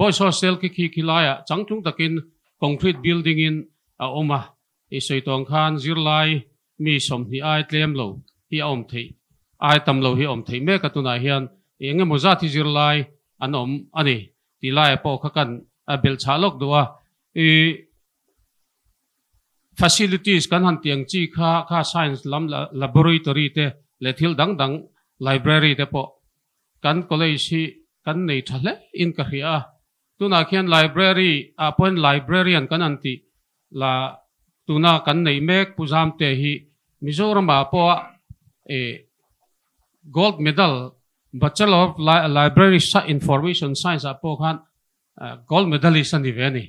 boys hostel ki khi ki laya chang chung takin concrete building in a oma. E soitong khan zir lai, mi som ni ai tlem lo hi om thei. Ai tam lo hi om thei. Me ka tuna hian enge nge mo za thi zir lai, an om, ani. Ti lai po kha kan a bel cha lok duwa e facilities kan han tiang chi kha kha science lam laboratory te le thil dang dang library te po. Kan college hi, kan nei thale in ka hi hria tuna khian library a librarian kan anti la tuna kan nei mek puzam te hi, mizoram a po e gold medal, bachelor of library information science a po khan gold medalist ani ve ni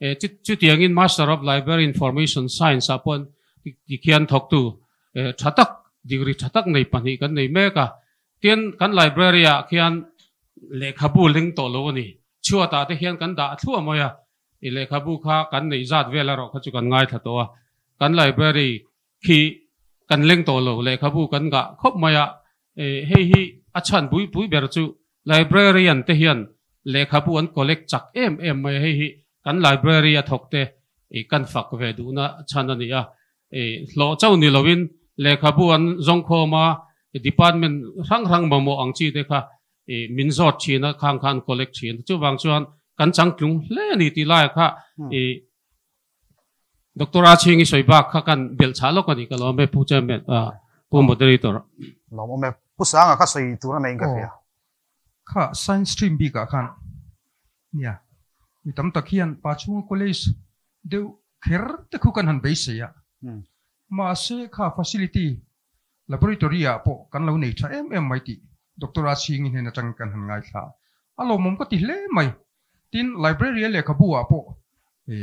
e chu chu tiang in master of library information science apon ti khian thok tu e thatak degree thatak nei pani kan nei me ka tian kan library a khian lekhabu ling to lo ni ชั่วตาที่เห็นกันด่าทั่วมวยอ่เลขกบุคากันในจัดเวลาเราขจุกันง่ายทัดตัวกันไลบรารีขี่กันเล่งโตโลเลยครับบุกันกะครบมายะเอ้ฮีอาจารย์บุยบุยเบอร์จูไลบรารีนเตียนเลยครับบุกันก็เล็กจักเอ็มเอ็มมาเฮ้ฮีกันไลบรารีถกเตอ้กันฝากเวดูนะชันนี่อะเอ้โลเจ้าหนี่ลวินเลขคบบุกันจงโคมาดีพาร์ตเมนต์รังรังมาโมอังจีเด็กค่ะ min zot chi na khang khan collect chi chu wang chuan kan chang tlung hle ni ti lai kha e Dr. Aching is ba kha kan bel cha lo kan ka lo me pu cha me a pu moderator lo mo me pu sang a kha soi tu na nei ka ya kha science stream bi ka khan ya mi tam tak hian pa chung college de kher te khu kan han be se ya ma se kha facility laboratory a po kan lo nei tha em em mai ti doctor aching in na tang kan han ngai tha alo mom ko ti hle mai tin library le khabu a po e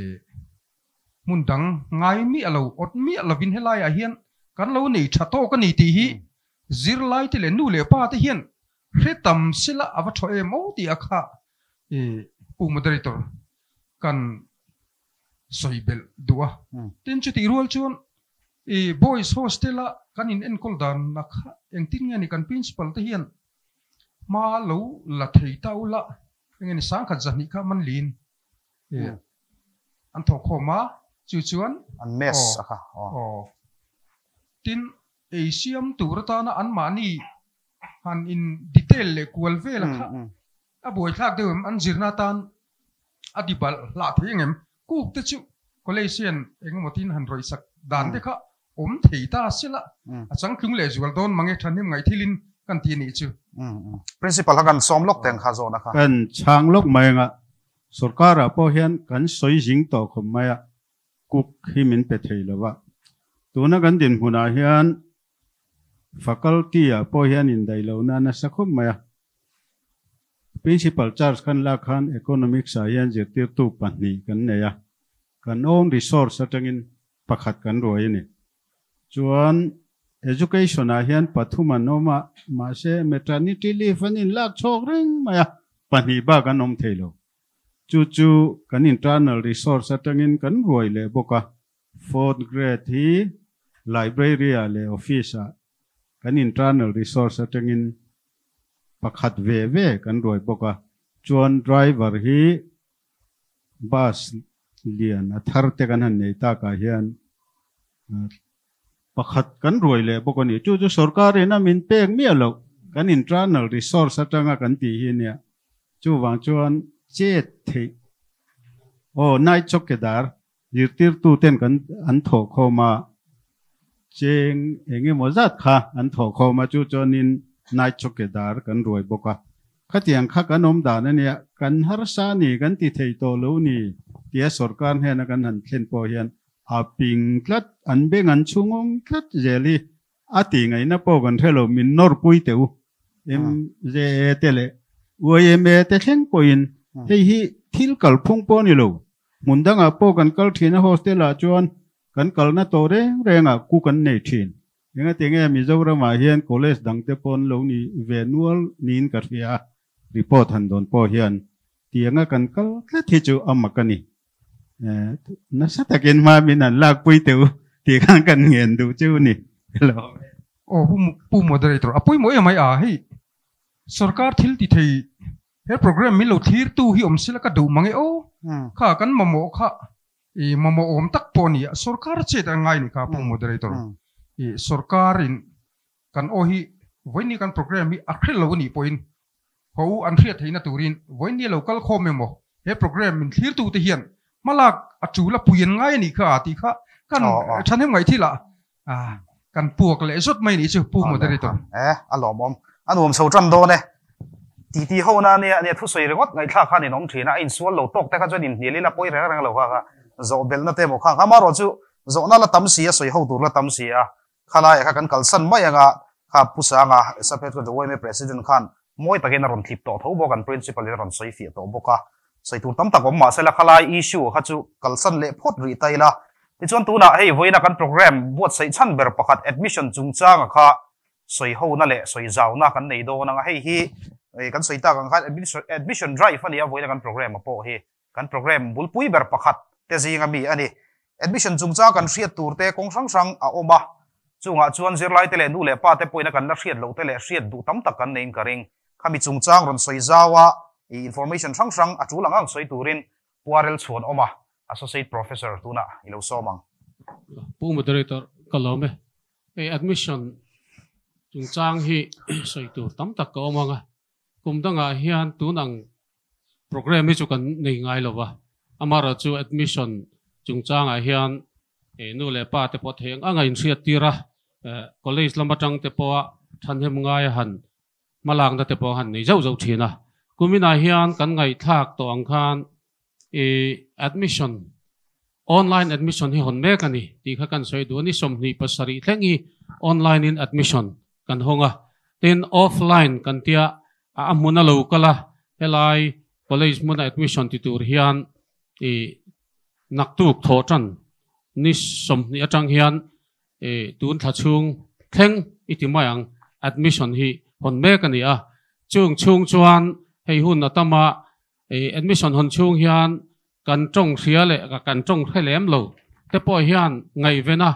mun dang ngai mi alo ot mi alo vin helai a hian kan lo nei tha to ka ni ti hi zir lai ti le nu le pa ti hian hretam sila ava tho e mo ti akha e pu moderator kan soi bel dua tin chu ti rual chuan e boys hostel a kan in en kol dan na kha eng tin nge ni kan principal te hian ma lo la thei tau la nge ni sang khat zani kha man lin an tho kho ma chu chuan an mess Oh. aka oh oh tin asiam turata na an mani han in detail le kwal ve la kha a boi thak de an zirna tan. A di bal la thengem ku te chu collection eng motin han roi sak dan de kha om thei ta sila Mm. a chang kung le zual don mange thanim ngai thilin kan ti ni chu principal hakan som lok teng kha zo na kha. Kan chang lok mai nga. Sarkara po hian kan soi jing to khom maya kuk himin pe thei lawa tuna kan din huna hian faculty a po hian in dai lo na na sakhom maya principal charge kan la khan economics a hian zir tir tu pahni kan ne ya kan ong resource atangin pakhat kan roi ni. Chuan education a hian pathuma noma ma se maternity leave anin lak chok ring maya pani ba kan om theilo chu chu kan internal resource atangin kan roi le boka fourth grade hi library a le office a. Kan internal resource atangin pakhat ve ve kan roi boka chuan driver hi bus lian a thar te kan han nei ta ka hian pakhat kan roi le bok ani chu chu sarkar ina min pek mi alo kan internal resource atanga kan ti hi nia chu wang chuan che the o nai chok ke chokedar yirtir tu ten kan an tho kho ma cheng enge mo zat kha an tho kho ma chu chonin nai chok ke dar kan roi boka khatiang kha kan om dan na kan har sa ni kan ti thei to lo ni tia sarkar he na kan han thlen po hian a ping tlat an beng an chungong tlat zeli a ti ngai na po kan thelo min nor pui teu em je tele wo em e te thleng poin Hmm. hei hi thil kal phung po ni lo mundanga po kan kal thina hostel a chuan kan kal na to re renga ku kan nei thin enga tenge mizoram a hian college dangte pon lo ni venual nin ka ria report han don po hian tianga kan kal tla hi chu amakani Eh, na sa takin ma min an lak pui teu ti kan kan ngien du chu ni hello. O pu pu moderator apoi mo mai a hi sarkar thil ti thei he program mi lo thir tu hi om sila ka du mange o Mm. kha kan mamo kha. E mamo om tak po ni sarkar che ta ngai ni kha pu moderator e sarkarin kan o hi. Voini kan program mi akhil lo ni poin ho an thriat theina turin voini local kho memo he program min thlir tu te hian มาลากอจูละปุยนง่ายนี่ค่ะทีค่ะกันฉันให้ไงที่ละอ่ากันปวกเลยสุดไม่นี่จะปูกหมดเลยตัวเอ๊ะหลอมณ์มอารมณ์สูจำโดเนี่ยตีที่เขานั่นเนี่ยเนี่ยทุสีเลยก็ไงท่าข้าเนี่น้องทีนะอินส่วนเราตกแต่ก็จะนินเนี่ยลีละปุยแรงๆเราค่ะจบเบลนั่นเต็มข้างข้ามาราจูจนั่นละตั้มเสียสวยเขาดูละตั้มเสียข้าไล่ข้ากันกัลสันไม่ยังอะข้าผู้สังอะสัพเพตุก็ดูไว้ไม่ประธานข้ามวยตะเกีนรมณ์ทิพต่อทั่วบอกัน principle รื่องสวยเฟียต่อบอกค่ะ sai tur tam tak om ma sela khalai issue kha chu kalsan le phot ri tai la. Ti chuan tu na hei voina kan program buat sai chan ber pakhat admission chung chang kha. Soi ho na le, soi zau na kan nei do na hei hi. Ei, kan soi ta kan khat admission admission drive ani a voina kan program po hi. Kan program bul pui ber pakhat te zinga mi ani. Admission chung cha kan hriat tur te kong sang sang a oma chunga chuan zir lai te le nu le pa te poina kan la hriat lo te le, hriat du tam tak kan nein karing khami chung chang ron soi zawa i information sang sang, a chu langang soi turin puarel chhon oma, associate professor tuna ilo somang pu moderator kalome e admission, chung chang hi soi tur tam tak ko manga kum danga hian tunang program hi chu kan nei ngai lova amara chu admission, chung chang a hian e nu le pa te pot heng anga in riat tira. E, college lamatang te po than hem ngai han, malang da te po han, nei zau zau thina. กูมินาเฮียนกันไงทากตัวอังคารเอแอดมิชชั่นออนไลน์แอดมิชชั่นที่หนแม่กันนี่ที่ข้ากันสวยดูนี่สมนีภาษาอีแท่งีออนไลน์อินแอดมิชชั่นกันหงอะเต็นออฟไลน์กันเตียอามุนาลูก็ละเฮลไยคอลเลจมุนแอดมิชชั่นที่ตัวเฮียนเอนักตุกทอจันนี่สมนี่อาจารย์เฮียนเอตูนทัชชุงแข่งอิติมาอย่างแอดมิชชั่นที่หนแม่กันนี่อะช่วงช่วงชวน hei hun atama e admission hon chung hian, kan trong sia le, ka kan trong khelem lo. Te po hian ngai vena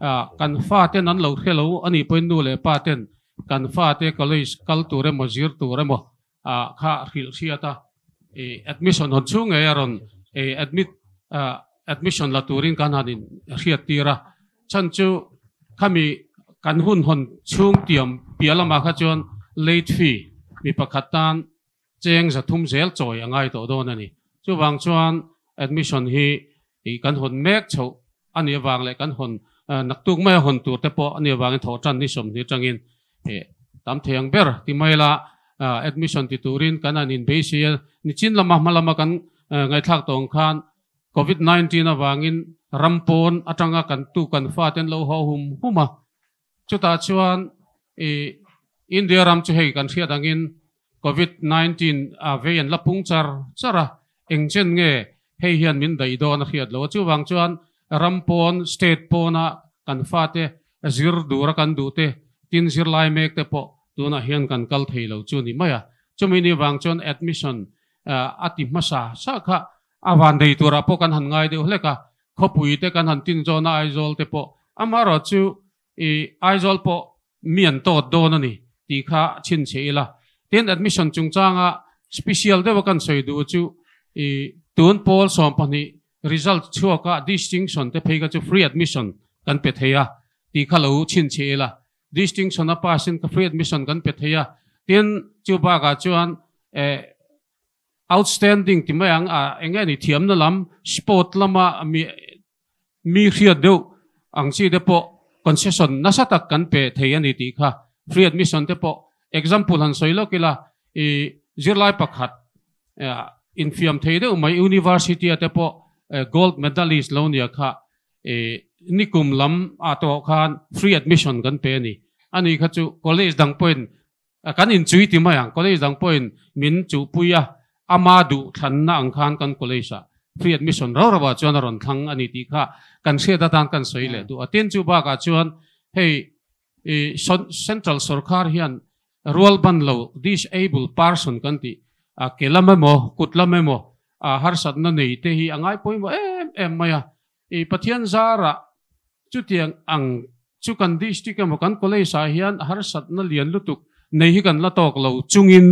a, kan fa te nan lo thelo ani point nu le pa ten. Kan fa te college, kal tu re mo, zir tu re mo. A, kha khil sia ta. E admission hon chung e aron e admit admission la turin kan hanin riat tira chan chu, khami, kan hun hon chung tiam pialama kha chon late fee, mi pakhatan cheng za thum zel choi angai to đó na ni chu wang chuan admission hi i kan hon mek chho ani wang le kan hon nak tuk mai hon tur te po ani wang tho chan ni som ni changin e tam theng ber ti mai la admission ti turin kan anin beisial ni chin lama malama kan ngai thak tong khan covid 19 awangin rampon atanga kan tu kan fa ten lo ho hum huma chuta chuan e india ram chu hei kan thia dangin covid 19 a à, vein la pungchar chara engchen nge, hei hian min dai don a khiat lo. Chu wang chuan rampon state pona kan fa te, zir dura kan du te, tin zir lai mek te po tuna hian kan kal thei lo chu ni maya chumi ni wang chuan admission à, ati masa, sa kha awan dei tura po kan han ngai de hleka khopui te kan han tin zona aizol te po. Amaro chu, i aizol po, mian to do na ti kha chin cheila ten admission chung changa special de kan soi du chu e tun pol som pani result chua ka distinction te phega chu free admission kan pe theya. Ti khalo chin chela distinction a passion ka free admission kan pe theya. Ten chu ba ga chuan e outstanding ti mai ang, a, enge ni thiam na lam, sport lama mi mi khia do ang chi de po concession nasa tak kan pe theya ni ti kha. Free admission te po example han soilo kila e zirlai pakhat in fiam thei de mai university te po gold medalist lo nia kha e nikum lam ato khan free admission kan pe ni. Ani kha chu college dang point kan in chui ti mai ang college dang point min chu puya amadu than na ang khan kan college free admission raw rawa chuan ron thang ani ti kha kan se da tan kan soile du aten chu ba ka chuan hei e central sarkar hian rural ban lo disabled person kan ti a kelama mo kutlama mo a har sat na nei te hi angai poi mo em em maya e pathian zara chu tiang ang chu kan district mo kan college sa hian har sat na lian lutuk nei hi kan la tok lo chungin.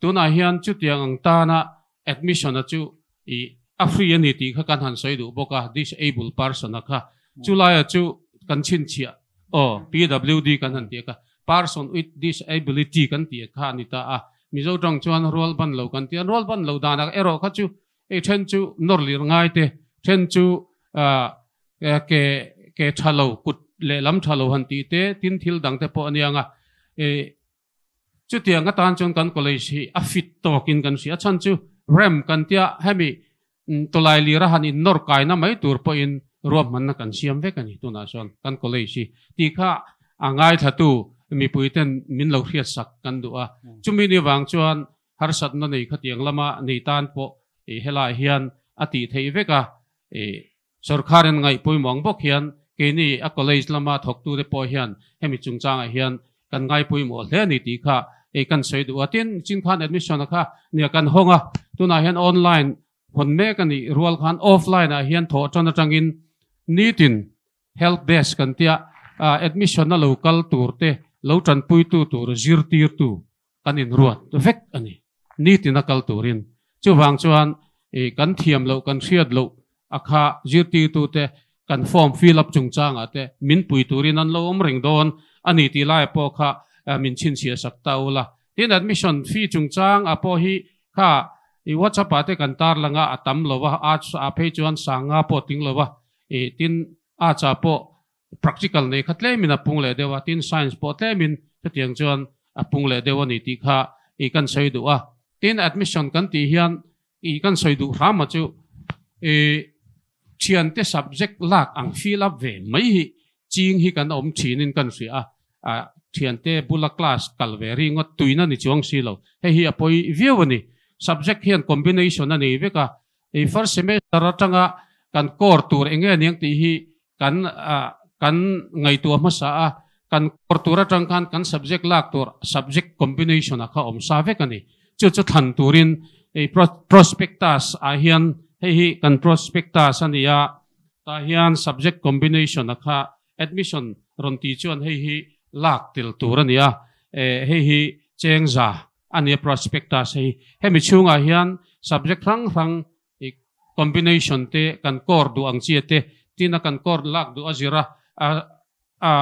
Tuna hian chu tiang ang ta na admission na chu i a free ani ti kha kan han soi du boka disabled person na kha. Chu la chu kan chin chia o pwd kan han ti ka person with disability kan ti kha ni ta a. Mi zo tong chuan rol ban lo kan ti rol ban lo dana ero kha chu e then chu nor lir ngai te. Then chu, a e, ke ke thalo kut le lam thalo han ti te, tin thil dang te po anianga e chu tiang nga tan chon kan college hi a fit to kin kan a chan chu rem kan tia hemi mm, to lai li ra han in nor kai na mai tur po in rom man na kan siam ve kan hi tu na son kan college hi ti kha angai thatu tu mi pui ten min lo khiat sak kan du a. Chumi ni wang chuan har sat na nei khatiang lama, nei tan po e hela hian ati thei veka e sarkaren ngai pui mong bok hian, ke ni a college lama thok tu de po hian, hemi chung chang a hian, kan ngai pui mo hle ni ti kha. E kan sei du atin chin khan admission kha, ni kan honga tuna hian online, hon me kan ni rual khan offline a hian tho chon atangin nitin help desk kan tia admission na local tour te lo tran pui tu tu ro zir tir tu. Kanin ruat vek ani nitin na kal turin chu wang chuan e kan thiam lo kan hriat lo akha zir ti tu te kan form fill up chung changa à te. Min pui turin an lo om ring don ani ti lai po kha à, min chin sia sak taula tin admission fee chung chang apo à hi, kha i whatsapp ate kan tar langa atam lowa a a phe chuan sanga po ting lowa e tin a cha po practical nei khatle min apung le dewa tin science po mình min tiang chuan apung le dewa ni ti kha i kan sei du a. Tin admission kan ti hian i kan sei du mà chu. E chian te subject lak ang fill up ve mai hi ching hi kan om thinin kan à, a. Thian te bula class kalveri ngot tuina ni chuang si lo. He hi apoi view ni. Subject hian combination ani veka e first semester atanga kan core tur enge niang ti hi kan kan ngai tu ma sa a kan kortura tur kan kan subject lak tur subject combination akha om sa vek ani chu chu than turin e prospectus a hian, hei hi kan prospectus ania ah. ta hian subject combination a kha admission ron ti chuan hei hi lak til tur ania e eh, hei hi cheng za ania prospectus hei hemi chunga hian, subject rang rang i combination te kan kor du ang chi te, tina kan kor lak du azira a a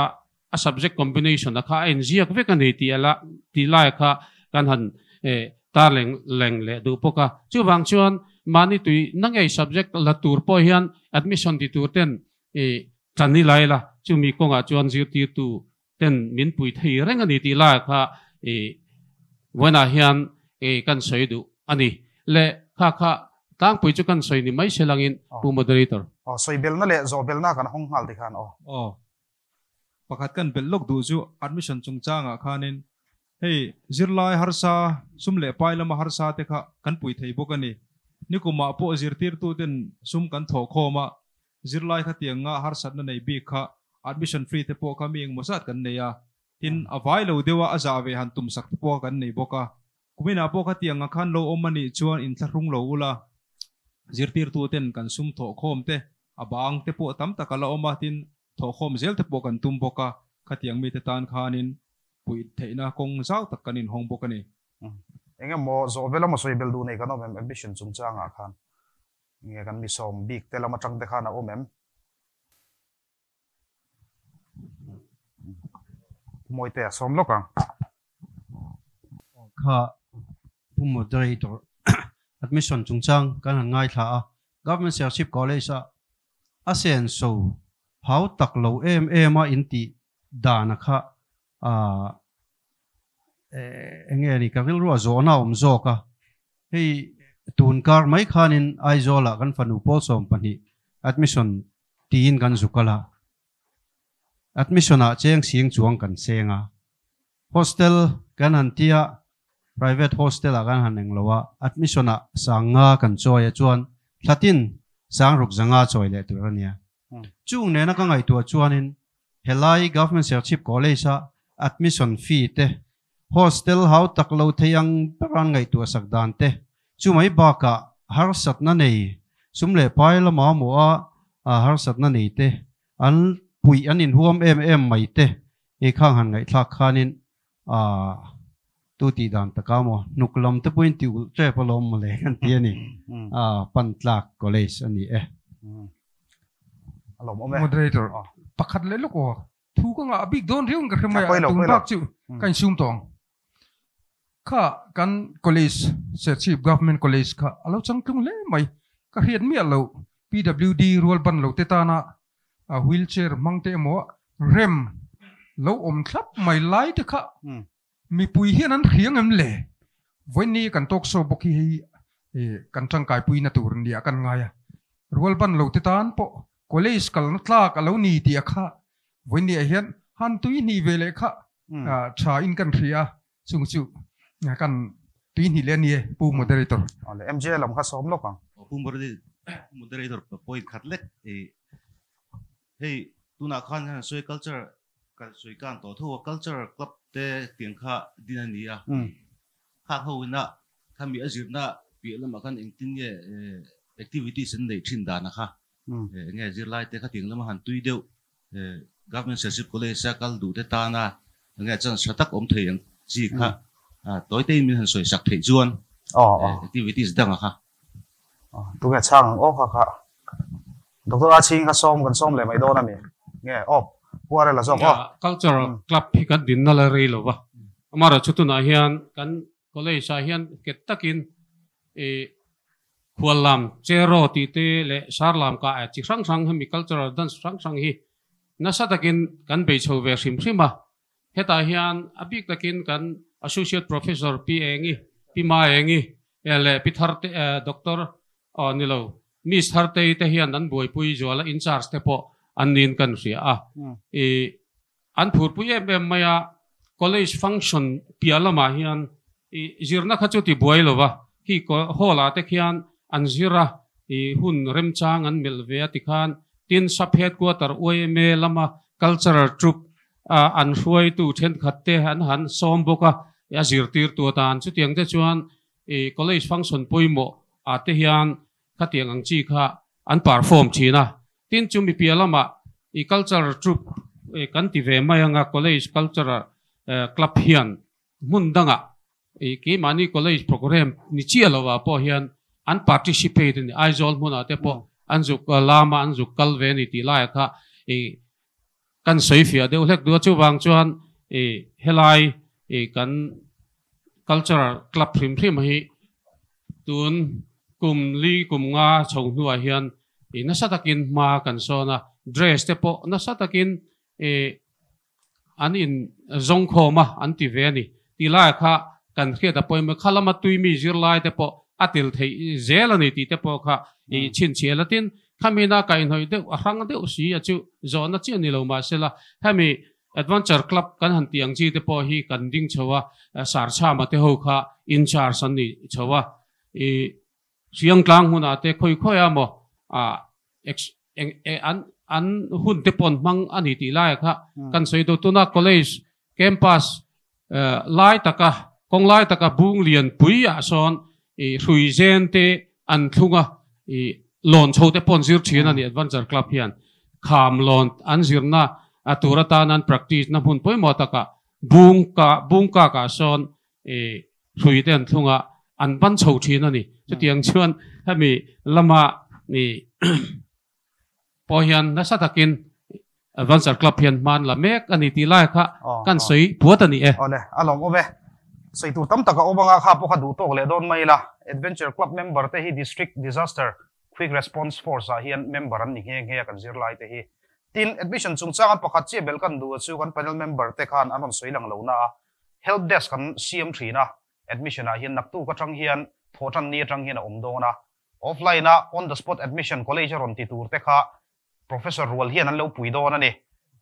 a subject combination a kha en ziak ve kan ti ala, ti lai kha kan han e ta leng leng le du poka chu wang chuan, mani tui nangai subject la tur po hian, admission ti tur ten e chani lai la. Chu mi konga chuan zir ti tu ten min pui thei reng ani ti lai kha e wana hian e kan soi du ani. Le kha kha tang pui chu kan soi ni mai selangin pu moderator. Oh soi bel na le zo bel na kan hong hal ti khan oh. Oh. Pakhat kan bel lok du chu admission chung changa khanin. Hei zirlai harsa sumle pailama harsa te kha kan pui thei bokani ni kuma po zirtir tu ten sum kan tho khoma zirlai kha tianga harsat na nei bi kha admission free te po kami mosat kan neya tin avai lo dewa aza ve han tum sak po kan nei boka kumina po kha tianga khan lo omani chuan in thlung lo ula zirtir tu ten kan sum tho khom te abang te po tam takala oma tin tho khom zel te po kan tum boka khatiang mi te tan khanin pui theina kong zau tak kanin hong bokani enge mo zo bela mo soi bel du nei kan om ambition chung changa khan. Nge kan mi som big tela ma tang de khana om em. Moi te som lo kang kha pu moderator admission chung chang kan han ngai tha a government censorship college a asen so how tak lo em em a in ti dana kha a enge ni ka vil ro zo na om zo ka hei tun kar mai khanin ai zo la kan fanu pol som pani admission tin kan zukala admission a cheng sing chuang kan senga hostel kan han tia private hostel a kan han eng lowa admission a sanga kan choya chuan thlatin sang ruk zanga choi le tur ania chung ne na ka ngai tu chuanin helai government censorship college a admission fee te hostel hau tak lo theyang paran ngai tu sak dan te chu mai ba ka har sat na nei sum le pai la ma mo a har sat na nei te an pui an in huam em em mai te e khang han ngai thak khanin a tu ti dan ta ka mo nuk lom te puin ti ul tre palom ma le kan ti ni a pan tlak college ani e alo mo me moderator pakhat le loko thu ko nga big don riung ka khmaya Koilo, tun koilo. bak chu kan sum tong kha kan college se chief government college kha alo chang tung le mai ka hian mi alo pwd rual ban lo te ta na a wheelchair mangte mo rem lo om thlap mai lai te kha มีปุยเฮียนั้นเขียงเอ็มเล่วันนี้กันตกโซบกี้เอ่กันจังกายปุยนัตุรันเดียกันไงรัวบันเลวติดตานปะคอลเลจกันนักลากันเลวนีที่อะค่ะวันนี้เฮียนฮันตุยนี่เวเลค่ะชาอินกันเขียสุงสุนดกันตุยนี่เลียนี่ปูมอดเรตอร์เอ็มเจลำข้าซ้อมลูกอะปูมอดเรมอดเรตอร์ปอยขัดเล็กเอ้ยตุนักขันช่วย culture กันช่วยการต่อทั่ว culture club te tiang kha dinania um kha ho na khami azir na pi lama kan engtin ye activities in nei thin da na kha? Nge zir lai te kha tiang lama han tui deu government censorship college sa kal du te ta na. Nge chan satak om thei ang chi kha? Tối tây mình hẳn soi sắc oh oh activities dang kha? Tu ge chang o kha kha doctor a ching kha som kan som le mai do na mi nge op puare la zok oh cultural club hi kan din na la rei lo wa amara chutu na hian kan college a hian ket takin e khualam chero ti te le sarlam ka a chi sang sang hemi cultural dance sang sang hi na sa takin kan be chho ve sim sima heta hian abik takin kan associate professor pi engi pi ma engi ele pi tharte doctor nilo miss tharte te hian an boi pui jola in charge te po an nin kan ria a e an phur pui em em maya college function pialama hian e zirna khachu ti boi lova hi ko hola te khian an zira e hun rem chang an mil ve ati khan. Tin sub headquarter OMA lama cultural troupe a an hruai tu then khatte han han som boka ya zir tir tu tan chu tiang te chuan e college function poimo a te hian khát tiếng ang chi kha an perform chi na tin chu mi pia lama, i culture troop e kan ti ve mai anga college culture club hian mun danga e ki mani college program ni chi alowa po hian an participate in aizol mun ate po. An zuk e, lama, an zuk kal ve ni ti lai kha. E kan soi fia de ulek du chu wang chuan e helai e kan cultural club phim phim hi. Tun, kum li, kum nga, chong nuwa hian e nasa takin ma kan so na dress te po nasa takin e an in zong kho ma an ti ve ni ti la kha kan khia da poi ma khalama tui mi zir lai te po atil thei zel ani ti te po kha e chin che latin khamina kai noi de rang de usi achu zona chi ni lo ma sela hami adventure club kan han tiang chi te po hi kan ding chowa sar cha ma te ho kha in char san ni chowa e siang tlang huna te khoi khoi amo a an an hun te pon mang ani ti lai kha. Kan soi do tuna college campus lai taka kong lai taka bung lian pui a son e hui zen te an thunga e lon chho te pon zir thina ni adventure club hian. Kham lon an zirna atura ta nan practice na hun poi mo taka bung ka bung ka ka son e hui ten thunga an ban chho thina ni. Chu tiang chuan hami lama ni po hian na sa takin adventure club hian man la mek ani ti lai kha kan soi puat ani e ole along ove sei tu tam taka obanga kha po kha du tok le don mai la adventure club member te hi district disaster. Quick response force a hian member an ni nge nge kan zir lai te hi. Tin admission chung chang pakhat che bel kan du chu kan panel member te khan anon soi lang lo na. Help desk kan cm thri na. Admission a hian nak tu ka tang hian thotan ni tang hian om do na offline na on the spot admission college ron ti tur te kha professor rual hian an lo pui do na ni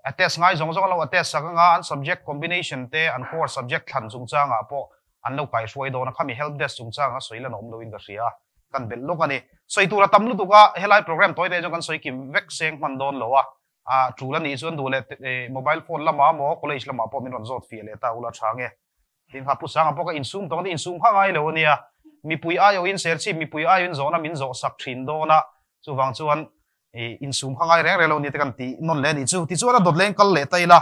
attest ngai zong zong lo attest sa nga an subject combination te an core subject than chung chang a po an lo kai suai do na khami help desk chung chang a soi lan om lo in ka ria kan bel lo ka ni soi tu ra tam lu tu ka helai program toy te jong kan soi kim vek seng man don lo a a tu la ni chuan du le mobile phone lama mo college lama po min ron zot fi le ta ula thange tin ha pu sang po ka in zoom to ni in zoom ha ngai lo nia mi pui ayo in ser chi, mi pui ayo in zona, min zo sak thin do na. Chu wang chuan e, in sum hangai reng relo ni te kan ti non le ni. Chu, ti chu na dot leng kal le tai la.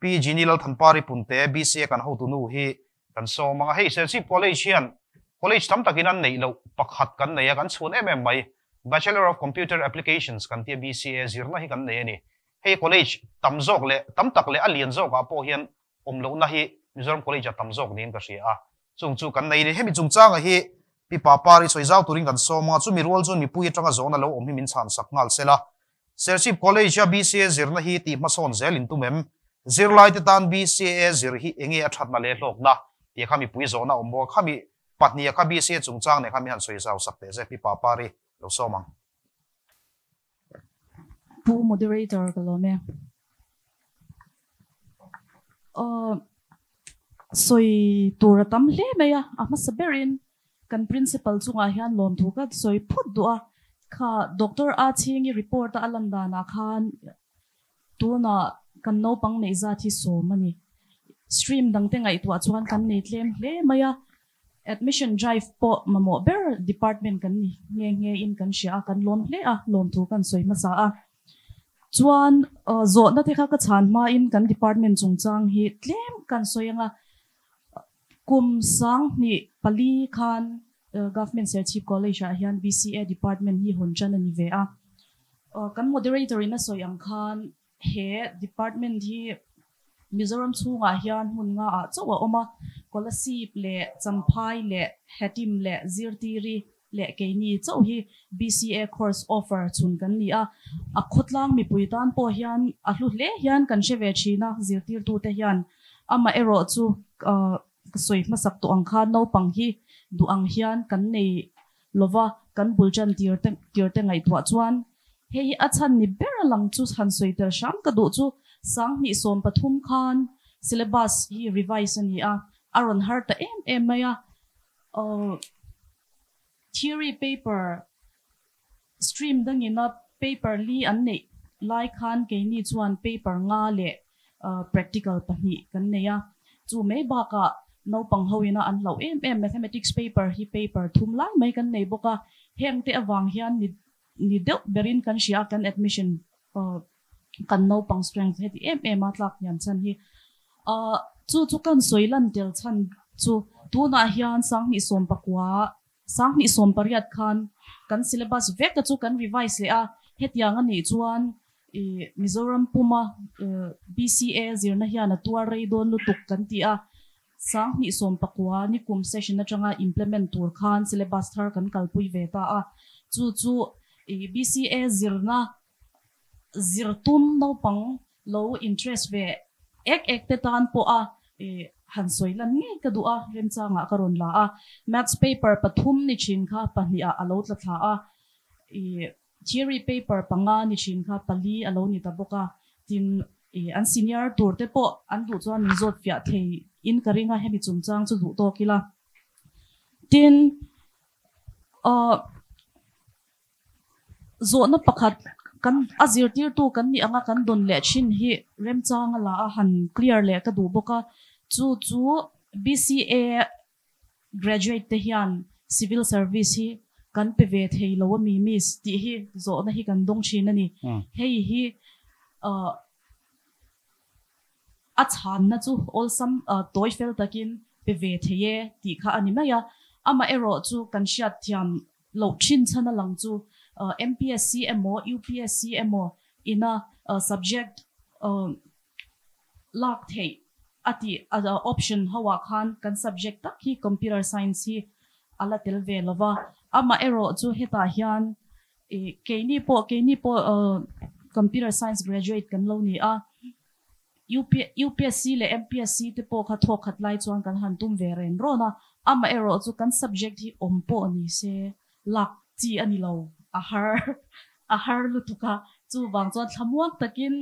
Pg ni lal than pari pun te bca kan ho tu nu hi, kan so manga hei, ser chi, college hian, college tam takin an nei lo, pakhat kan nei kan chhun em em mai. Bachelor of computer applications kan ti bca zirna hi kan nei ni. Hei, college, tam zok le, tam tak le alian zok a po hian, om lo na hi, mizoram college a tam zok nin ka ria chung chu kan nei ni. Hemi chung changa hi pi papa ri choi zau turing kan so ma chu mi rol chu mi pui tanga zona lo om hi min chan sak ngal sela. Sership college ya bca zirna hi ti mason zel in tu mem. Zirlai te tan bca zir hi enge a that na le hlok na. Ti khami pui zona ombo khami patni ka bca chung chang ne khami han soi zau sak te je pi papa ri lo so mang. Pu moderator kalome uh soi tura tam hle me ya ama saberin kan principal chunga hian lom thu ka soi phut dua. Kha doctor a chingi report alanda dana khan tuna kan no pang nei za thi so mani stream dang te ngai tua chuan kan nei tlem hle maya. Admission drive po mamo ber department kan ni. Nge nge in kan sha kan lom hle a lom thu kan soi ma sa a. Chuan uh, zo na te kha ka chan ma in kan department chung chang hi tlem kan soyanga kum sang ni pali khan uh, government chief college uh, a hian BCA department hi hun chan ani ve a uh, kan moderator ina soyang khan he department hi mizoram chunga hian hun nga uh, a chawa oma scholarship le champhai le hetim le zirtiri le keini chau hi BCA course offer chun kan ni a a khotlang mi puitan po hian a hlu le hian kan she ve china zirtir tu te hian. Ama ero chu soi ma sak to ang kha no pang hi du ang hian kan nei lova kan bulchan tir te tir te ngai thwa chuan. He hi achan ni ber lang chu han soi ter sham ka du chu sang ni som pathum khan. Syllabus hi revise ani a. Aron har ta em em maya uh, theory paper stream dang ina paper li an nei. Lai khan ke ni chuan paper nga le uh, practical pahni kan neya chu me ba ka no pang hoina an lo em em mathematics paper hi paper thum lai mai kan nei boka. Heng te awang hian ni ni deuh berin kan shia kan admission uh, kan no pang strength. Heti em em atlak yan chan hi. Uh, chu chu kan soilan tel chan. Chu tu na hian sang ni som pakwa sang ni som pariat khan. Kan syllabus vek ka chu kan revise le a hetiang ani chuan e mizoram puma eh, uh, bca zirna hian atua rei don lutuk kan ti a. sang ni som pakwa ni kum session na changa implement tur khan syllabus thar kan kalpui ve ta a. Chu chu bca zirna zirtum no pang low interest ve ek ek te tan po a. E han soi lan nge ka du a rem changa karon la a. Maths paper pathum ni chin kha pahni a alo tla tha a. E theory paper panga ni chin kha pali alo ni ta boka tin an senior tur te po an du chuan min zot fia thei in karinga hemi chung chang chu du to kila tin a zo na pakhat kan azir tir tu kan ni anga kan don le chin hi rem chang la han clear le ka du boka chu chu BCA graduate te hian civil service hi kan pe ve thei lo mi mis ti hi zo na hi kan dong chin ani hei hi uh, a chan na chu olsam some uh, toy fel takin pe ve theye ti kha ani ma ya ama ero chu kan shat thiam lo chin chana lang chu MPSC MO UPSC MO ina uh, subject lak thei ati ada option hawa khan kan subject tak hi computer science hi ala tel ve lova ama ero chu heta hian e keini po keini po computer science graduate kan lo ni a UPSC le MPSC te po kha thok khat lai chuan kan han tum ve ren ro na ama ero chu kan subject hi om po ni se lak chi ani lo a har a har lu tuka chu wang chuan thamuak takin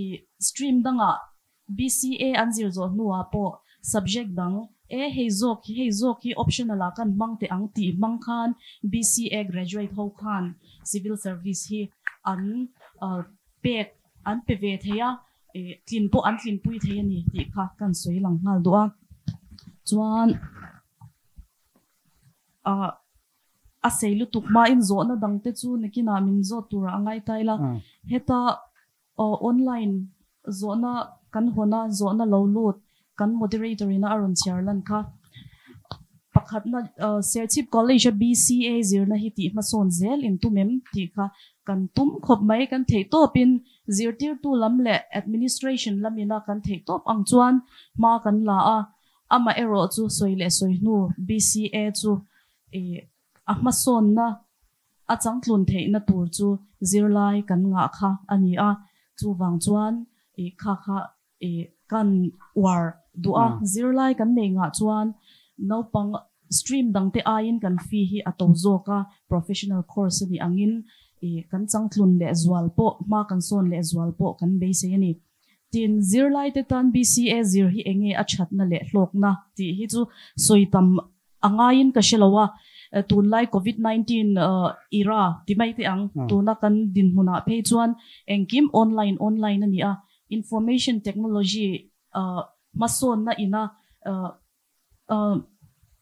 e stream danga BCA an zir zo nuwa po subject dang e hei zok hi hei zok hi optional a kan mang te ang ti mang khan BCA graduate ho khan civil service hi an uh, pek an pe ve theya e tlin po an tlin pui theya ni ti kha kan soi lang ngal do a chuan a a seilu tukma in zo na dang te chu nikina min zo tura angai taila heta online zo na kan hona zo na lo lut kan moderator ina arun charlan kha. Pakhat na serchip college BCA zir na hiti ma son zel in tu mem ti kha kan tum khop mai kan thei to pin zir tir tu lam le administration lamina kan thei top ang chuan ma kan la a ama ero chu soi le soi nu BCA chu e ahma son na a chang tlun thei na tur chu zir lai kan nga kha ani a chu wang chuan e kha kha e kan war dua zir lai kan nei nga chuan no pang stream dang te ain kan fi hi ato zo ka professional course ni angin e kan chang tlun le zwal po ma kan son le zwal po kan be se ni. Tin zir lai te tan bca zir hi enge a chat na le hlok na. Ti hi chu soitam angain ka shelawa tun lai covid 19 uh, era ti mai te ang. Tuna kan din huna pe chuan. Engkim online online ani a. Information technology uh, mason na ina uh, uh,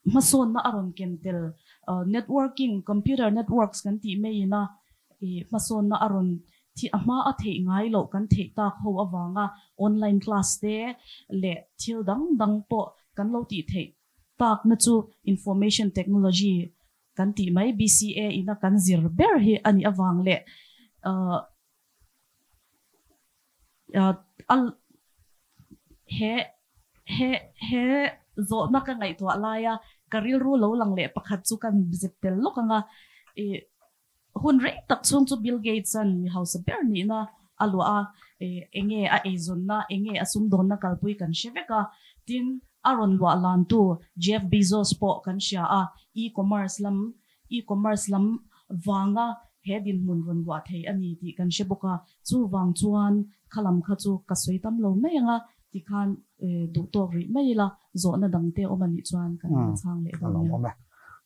mason na aron kentel uh, networking computer networks kan ti me ina มาโซนน่าอรุณที่อามาอาเทงไงโลกันเทตาเขาอวังอะออนไลน์คลาสเดเละเที่ยวดังดังโปกันโลตีเทตากนั่นจู information technology กันตีไม่บีซีเออินะกันซิร์เบอร์เฮอันนี้อวังเละอ่อเอ่ออัลเฮเฮเฮโซนักกัไงตัวลายอะการิรู้โลลังเละประคัตจูกันเจ็บเตลลูกอะเอ hun re tak chung chu bill gates an mi house ber ni na. Alwa e enge a ezon na enge asum don na kalpui kan sheveka tin aron wa lan tu jeff bezos po kan sha a e-commerce lam e-commerce lam wanga hedin mun ron wa thei ani. Ti kan sheboka chu wang chuan khalam kha chu ka soi tam lo mai nga. Ti khan du to ri mai la zo na dang te o mani chuan kan chang le ba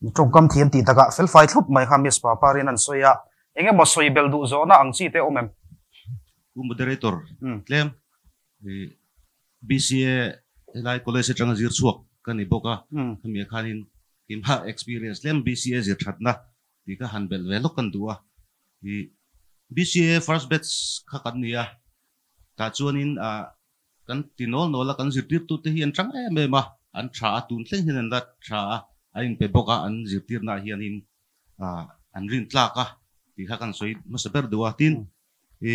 ne trong kam thiam ti taka fel fai thup mai kha mis pa parin an soya enge mo soi bel du zo na ang chi te o mem u moderator claim bca lai college chang zir chuak kan ni boka Hmm. mi khanin kim ha experience. Lem BCA zir that na ti ka han bel velo kan duwa i BCA first batch kha kan nia ta chuanin a kan tinol nola kan zir tir tu te hian tang em em a an tha tun thleng hin an dat tha a in pe boka an zir tir na hian in a an rin tla ka ti kha kan soi ma saber duwa tin e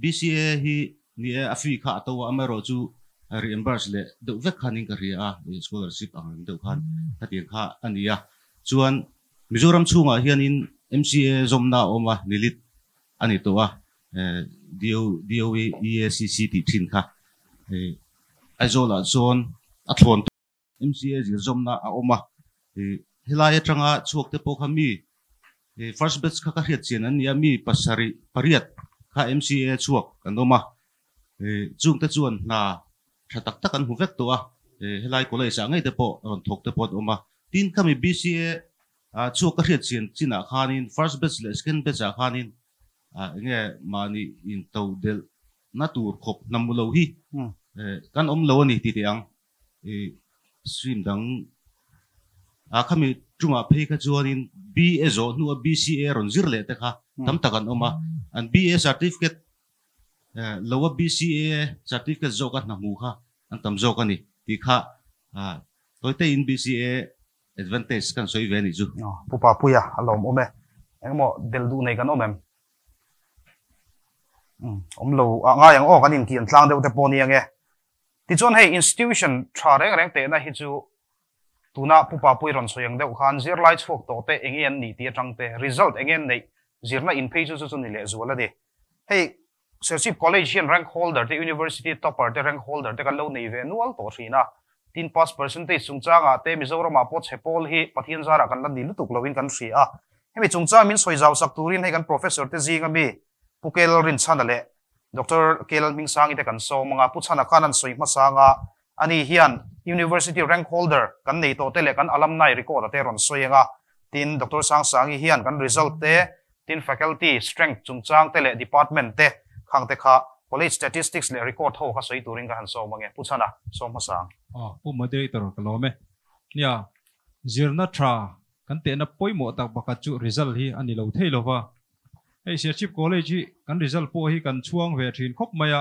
BCA hi ni e afi kha to amero chu reimburse le do vek khanin ka ria scholarship ang do khan. Ta ti kha ania chuan mizoram chunga hianin MCA zomna oma nilit ani to a dio dio EACC ti thin kha. E aizola zone a thon MCA zir zomna a oma helai atanga chuak te po khami e first batch kha ka hiat chen an ya mi pasari pariat kha MCA chuak kan oma e chung te chuan na tha tak tak an hu vek to a helai lai sa ngai te po ron thok te po oma tin khami BCA a chuak ka hiat chen china khanin first batch le second batch a khanin a nge mani in to del na tur khop namulo hi kan om lo ni ti ti ang stream dang a khami chunga phei kha chuanin BA zo nu a BCA ron zir le te kha tam takan oma. An BA certificate eh, lowa BCA certificate zo ka na mu kha an tam zo ka ni. Ti kha a toy te in BCA advantage kan soi ve ni chu no pupa puya alom ome. Engmo del du nei kan omem um om lo nga yang o kan in kian tlang deuh te pawh ni ange ti chuan hei institution tha reng reng te na hi chu tuna pupa pui ron soyang deuh khan, zir lai chhuak to te engen ni ti atang te. Result engen nei. Zirna in page chu chu ni le zuala de. Hey sership College hian rank holder te, university topper te, rank holder te kan lo nei ve. Nual to rina tin pass percentage chung changa te, mizoram a po chepol hi, pathian zara kan lan ni lutuk lovin kan thri a. Hemi chung cha min soizau sak turin hei kan professor te zinga mi. Pukel rin chana le. Dr kel ming sang ite kan so mga puchana kanan soi ma sanga ani hian university rank holder kan nei to te le kan alumni record te ron soyenga tin dr sang sang hi hian kan result te, tin faculty strength chung chang te le department te, khang te kha college statistics le record ho kha soi turing ka han so mange puchana so ma sang. A, pu moderator ka lo me. Nia, zirna tra kan te na poimo tak baka chu result hi ani lo thei lo wa ei sirchip college hi kan result po hi kan chuang ve thin khop maya.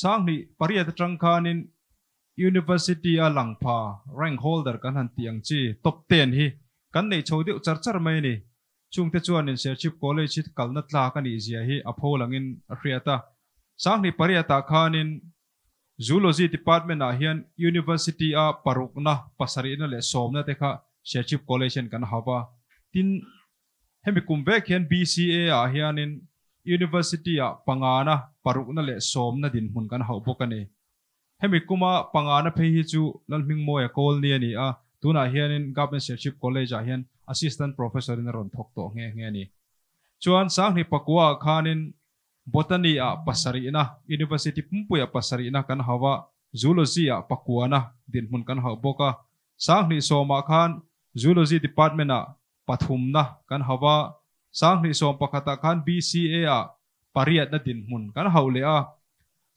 Sang ni pariya tang khanin university a langpha rank holder kan han tiang chi top 10 hi kan nei chodi char char mai ni chung te chuan in sirchip college hi kalna tla kan i zia hi apho langin a hriata sang ni pariya ta khanin zoology department a hian university a parukna pasari na le somna te kha sherchip college an kan hawa tin hemi kumve khian bca a hianin university a pangana parukna le somna din hun kan hau bokani hemi kuma pangana phe hi chu lalming moya kol ni ani a ah, tuna hianin, government sherchip college a hian assistant professor in ron thok to nge nge ni. Chuan sang ni pakwa khanin, botany a pasari, na. University pumpuya, pasari, na, kan hawa. Zoology a pakuana din mun kan ha boka. Sang ni soma khan, zoology department a pathum, na, kan hawa. Sang ni som pakata khan bca a pariat, na, din mun kan haule a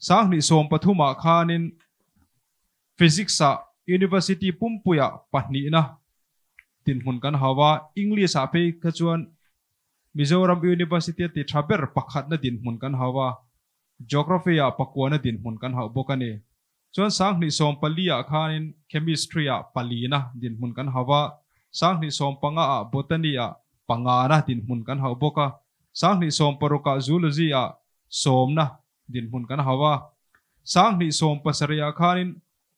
sang ni som pathuma khanin physics a university pumpuya pahni na. Din mun kan hawa english a pe khachuan Mizoram University ti thaber pakhat na din mun kan hawa. Geography a pakwa na din mun kan haw bokani chuan sang ni som palia khanin chemistry a palina din mun kan hawa. Sang ni som panga a botany a pangana din mun kan haw boka. Sang ni som paruka zoology a somna din mun kan hawa sang ni som pasaria khanin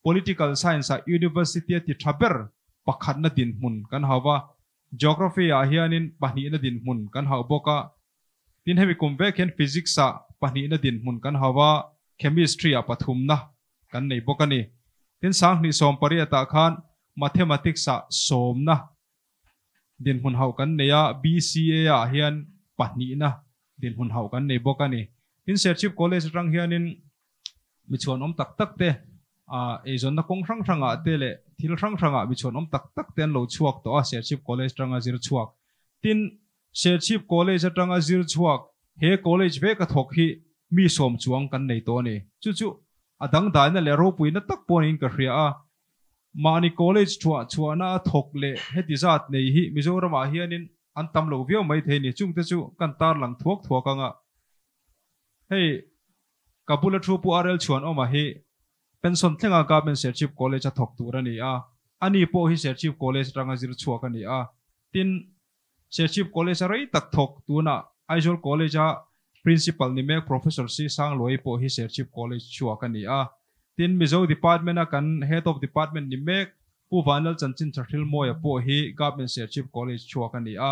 political science a university ti thaber pakhat na din mun kan hawa geography a hianin pahnih na din mun kan hau boka tin hemi kumve khen physics a pahnih na din mun kan hawa chemistry a pathum na kan nei bokani tin sang ni som pariya ta khan mathematics a som na din hun hau kan neya bca a hian pahnih na din hun hau kan nei bokani tin serchip college rang hianin mi chuan om tak tak te a e zon na kong rang rang a te le thil rang rang a mi chuan om tak tak ten lo chuak to a shership college rang a zir chuak tin shership college rang a zir chuak he college ve ka thok hi mi som chuang kan nei to ni chu chu adang dai na le ro pui na tak pon in ka hria a mani college chua chua na thok le heti zat nei hi mizoram a hianin an tam lo vio mai the ni chung te chu kan tar lang thuak thuak anga hey kabula thu pu arel chuan oma hi pension thenga government serchip college a thok tu rani a ani po hi serchip college ranga zir chuak ani a tin serchip college a rei tak thok tu na aizol college a principal ni mek professor si sang loi po hi serchip college chuak ani a tin mizo department a kan head of department ni mek pu vanal chanchin chathil moya po hi government serchip college chuak ani a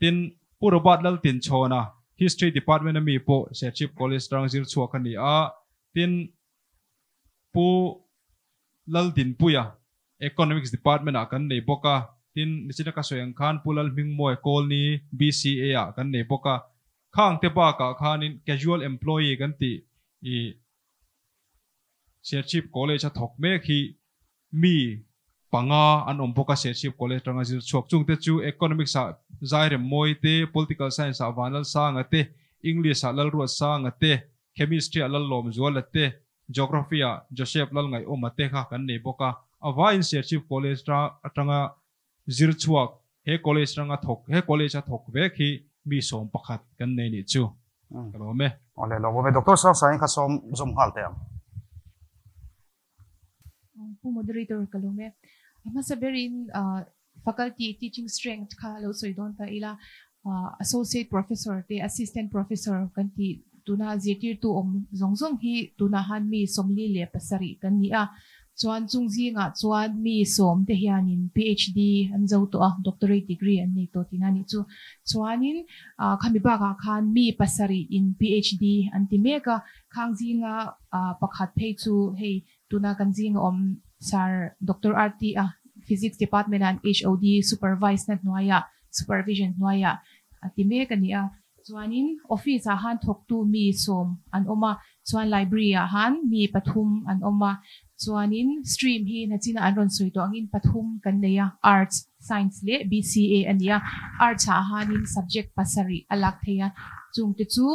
tin purobat lal tin chona history department mi po se serchip college rang zir chuak ani a tin pu lal tin puya economics department a kan nei boka tin nichina ka soyang khan pulal ming moy kol ni bca a kan nei boka khang te ba ka khanin casual employee kan ti i serchip college a thok me khi mi panga an om boka serchip college ranga zir chuak chung te chu economics a zaire moi te political science a vanal sa nga te english a lal ruat sa nga te chemistry a lal lom zual te geography a joseph lal ngai om ate kha kan nei boka. Awa in serchip college ra atanga zir chuak he college ranga thok he college a thok ve khi mi som pakhat kan nei ni chu. Kalo me. Ole lo me doctor sa sa kha som zum hal te am it must have very uh, faculty teaching strength ka lo so don ta ila uh, associate professor te assistant professor kan ti tuna zetir tu om zong zong hi tuna han mi somli le pasari kan ni a. Chuan chung zi nga chuan mi som te hianin phd an zo to a doctorate degree an nei to tinani chu. Chuanin uh, khami ba ka khan mi pasari in phd an ti meka khang zi nga uh, pakhat phei chu hei tuna kan zi nga om Sir dr rt uh, ah, physics department and hod supervise net noya supervision noya ati meka ni a ah, chuanin office a han thok tu mi som. An oma chuan library a han mi pathum. An oma chuanin stream hi na china an ron sui to. Angin pathum kan neya arts science le bca ania arts a hanin subject pasari alak theya chung te chu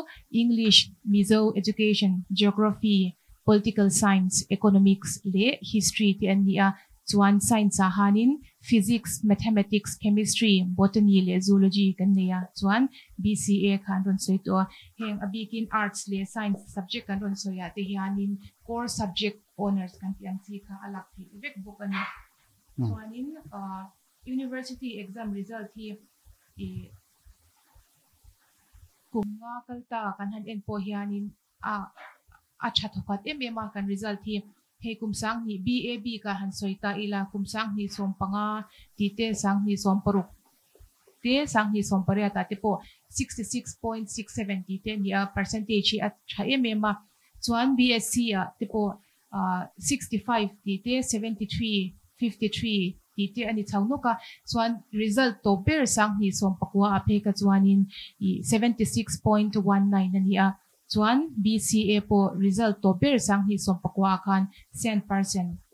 english mizo education geography political science economics le history ti ania chuan science ha hanin physics mathematics chemistry botany le zoology kan neya chuan bca khan ron soi to heng abikin arts le science subject kan ron soya te hianin core subject honors kan ti ang si ka alak ti vek book ani chuanin university exam result hi e kumnga kalta kan han en po hianin a a thathokat em em kan result hi he kumsang ni BAB ka han soita ila kumsang ni som panga ti te sang ni som paruk te sang ni som paria ta te po 66.67 ti te ni a percentage at cha em em ma chuan BSc a te po 65 ti te 73 53 ti te ani chawno ka. Chuan result to ber sang ni som pakwa a phe ka chuanin 76.19 ani chuan BCA po result to ber sang hi som pakwa khan 100%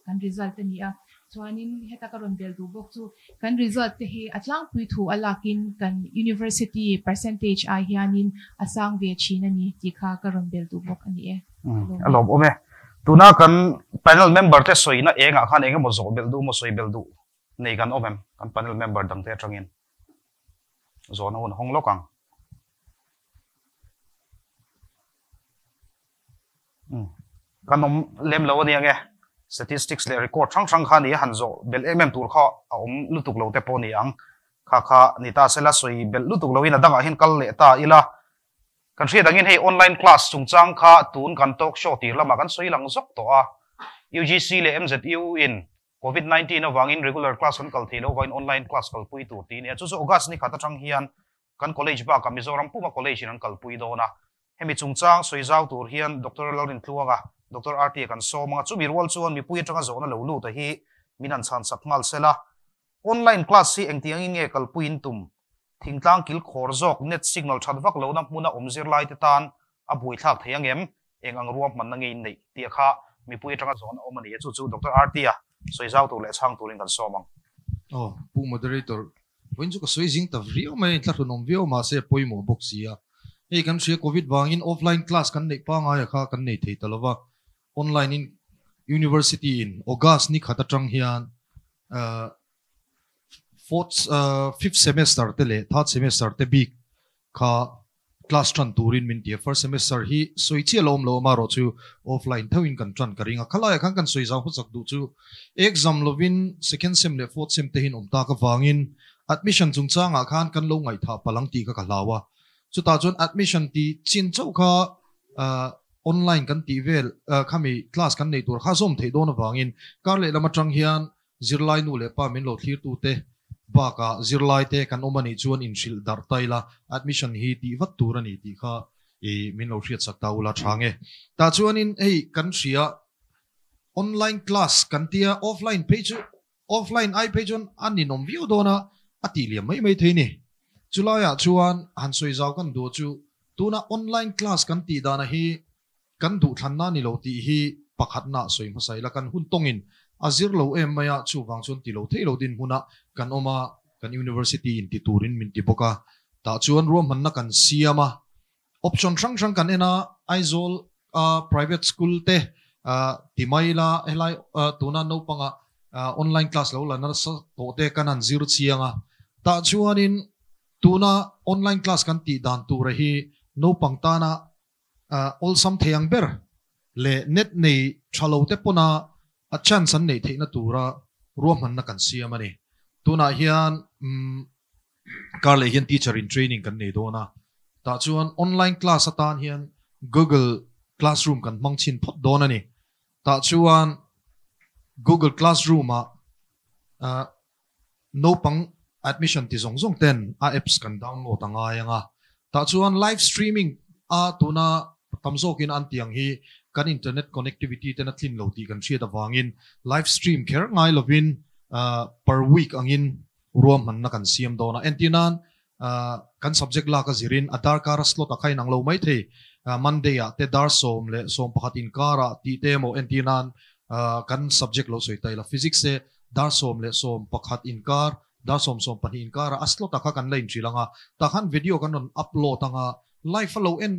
kan result ani a. Chuanin heta karon bel du bok chu kan result te hi atlang pui thu alakin kan university percentage a hianin asang ve chin ani ti kha karon bel du bok ani e. Alom ome tuna kan panel member te soina enga khan enga mo zo bel du mo soi bel du. Nei kan omem kan panel member dang te atangin zo na hun kan om lem lo ni ange statistics le record thang thang kha ni han zo bel mm tur kha om lutuk lo te po ni ang kha kha ni ta sela soi bel lutuk lo ina danga hin kal le ta ila kan ria dangin hei online class chung chang kha tun kan talk show tir lama kan soi lang zok to a UGC le MZU in covid 19 awangin regular class kan kal thilo wain online class kal pui tu ti ne chu chu august ni khata thang hian kan college ba ka mizoram puma college in kal pui do na hemi chung chang soi zau tur hian dr laurin tluanga dr rt kan so mga chu mi rol chuan, mi pui atanga zo na lo lu ta hi, minan chan sak ngal sela online class si engtiang in nge kal puin tum. Thingtlang kil khor zok, net signal that vak lo na muna omzir lai te tan, a bui thak theyang em, eng ang ruam man na ngei nei tia kha. Mi pui atanga zo na omani chu chu dr rt a soi zau tu le chang turin kan so mang oh pu moderator wen chu ka soi jing ta rio mai tla thu nom vio ma se poi mo boxia ei kan sia covid wangin offline class kan nei pa nga ya à kha kan nei thei talawa online in university in august ni khata tang hian uh, fourth uh, fifth semester te le third semester te bi kha class tran turin min tia first semester hi soi chi lom lo ma ro chu offline thawin kan tran karinga khala ya à khan kan soi zaw hu du chu. Exam lovin second sem le fourth sem te hin om ta ka wangin admission chung changa khan kan lo ngai tha palang ti ka ka ta chon admission thì chin chỗ kha online kan ti vel uh, khami class kan nei tur kha som thei don wangin kar le lama trăng hian zirlai nu le pa min lo thir tu te ba baka zirlai te kan omani chuan in shil dar taila admission hi ti vat tur ani ti kha e min lo hriat sak taula thange ta chuan in ei kan ria online class kan tia offline page offline i page on ani nom view dona ati liam mai mai theini chulaya chuan han soi zau kan do chu tuna online class kan ti dana hi kan du thanna ni lo ti hi pakhat na soi masai la kan hun tongin azir lo em maya chu wang chun ti lo thei lo din huna kan oma kan university in ti turin min ti boka ta chuan rom man na kan siama option sang sang kan ena aizol uh, private school te uh, timaila helai uh, tuna no panga uh, online class lo la na sa to te kan an zero chianga ta chuanin tuna online class kan ti dan tu rehi no pangtana uh, all sam theyang ber. Le net nei thalo te pona a chan san nei theina tura ruam han na kan siam ani. Tuna hian um, kar le hian teacher in training kan nei dona ta chuan online class atan hian google classroom kan mangchin phot don ani. Ta chuan google classroom a uh, no pang admission ti zong zong ten a apps kan download anga yanga ta chuan live streaming a tuna tamzokin an tiang hi kan internet connectivity ten a thlin lo ti kan thria da wangin live stream kher ngai lovin uh, per week angin ruam man na kan siam dona entinan uh, kan subject la ka zirin adar kara slot a khai nang lo mai the uh, monday a te dar som le som pakhat in kara ti te mo. Entinan uh, kan subject lo soi tai la physics se dar som le som pakhat in kar dar som som pani in kara aslo ta kha kan lain chilanga ta khan video kan on upload anga live follow en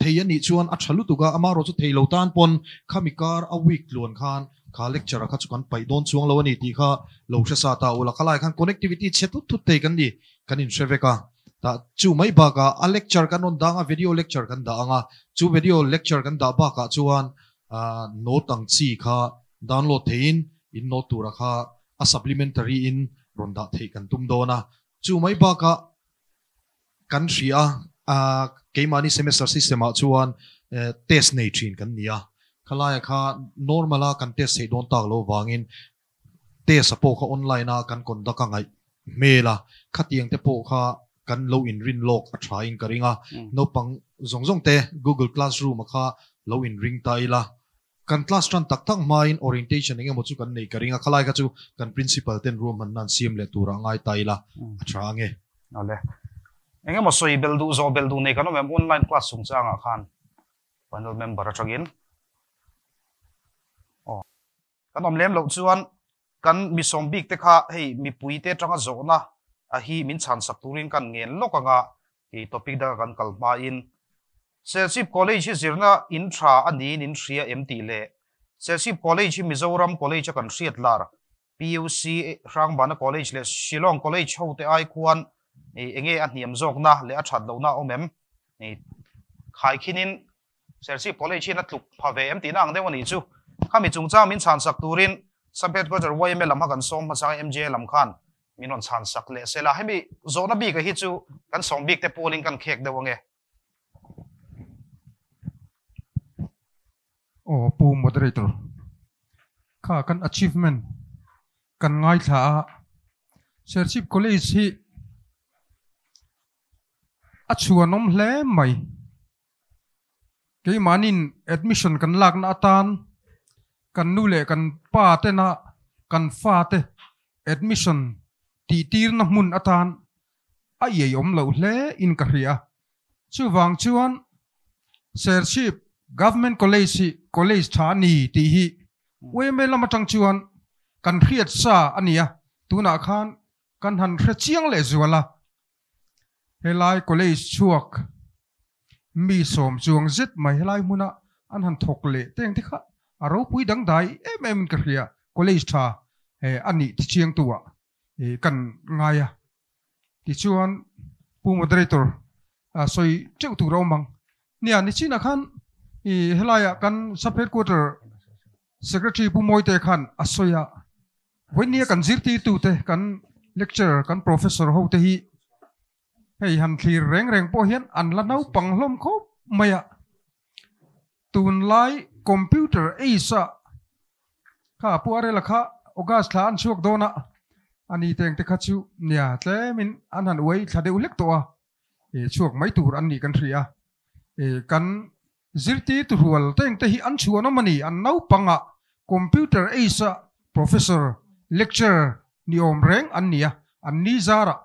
thei ani chuan a thalu tuga ama ro chu thei lo tan pon khamikar a week luan khan kha lecture kha chu kan pai don chuang lo ani ti kha lo hre sa ta ula khala khan connectivity chetu tu te kan ni kan in sheveka ta chu mai ba ka a lecture kan on danga video lecture kan da anga chu video lecture kan da ba ka chuan a no tang chi kha download thein in no tura kha a supplementary in ronda thei kan tum dona chu mai ba ka kan ria a. Keimani semester system a chuan test nei thin kan nia khalaya kha normala kan test sei don tak lo wangin. Test apo kha online a kan kon da ka ngai mela khatiang te po kha kan lo in rin lok a try in karinga no pang zong zong te google classroom kha lo in ring ta ila kan class tran tak tak main orientation. Engemaw chu kan nei karinga khalai ka chu kan principal ten room man nan siam le tura ngai ta ila a tha nge ale engemaw soi beldu zo beldu nei kanom em online class sung changa khan. Panel member atangin oh kanom lem lo chuan kan mi som big te kha hei mi pui te tanga zo na. A hi min chan sak turin kan ngen lokanga i topic da kan kalma in Selship College hi zirna in tha ani in thria MT le Selship College hi Mizoram College kan hriat lar PUC rang bana college le Shillong College ho te ai khuan e enge a hniam jok na le a that lo na omem e khai khinin Selship College hi na tluk pha ve MT na ang de wani chu khami chung cha min chan sak turin sampet ko jar wai me lam kan som ma sa MJ lam khan minon chan sak le sela hemi zona bi ka hi chu kan som bik te polling kan khek de wange oh pu moderator. Kha kan achievement. Kan ngai tha sership college hi achuanom hle mai. Ke manin admission kan lak na atan kan nu le kan pa te na. Kan fa te. Admission ti tir na mun atan a ye om lo hle in ka ria chu wang chuan sership government college college ฐานีตีฮีเว้ยไม่ละมาจังจวนกันเครียดซาอันนี้ตูน่าขานกันหันเครียดเชียงเลยจวละเฮลา college ช่วกมีสมจวงจิตไม่เฮลายมุนะอันหันทกเละเต็งที่ข้าอารมณ์ปุยดังได้เอ็มเอ็มกันเครีย college ฐาเอออันนี้ที่เชียงตัวเออกันไงอะที่ชวนผู้ moderator อ่าสอยเจ้าตัวเรามังเนี่ยนี่ชินะขัน i helaya kan sub quarter secretary pu moi te khan asoya voinia kan zirti tu te kan lecture kan professor ho te hi. Hei han thlir reng reng po hian an la nau pang hlom kho maya tun lai, computer isa kha puare la kha ogas thla an chuak dona ani teng te khachu nia tle min an han wei thade ulek to a e chuak mai tur an ni kan thria e kan zirti tu rual teng te hi an chuan mani, an nau panga, computer aisa professor, lecturer, ni om reng an nia an ni zara.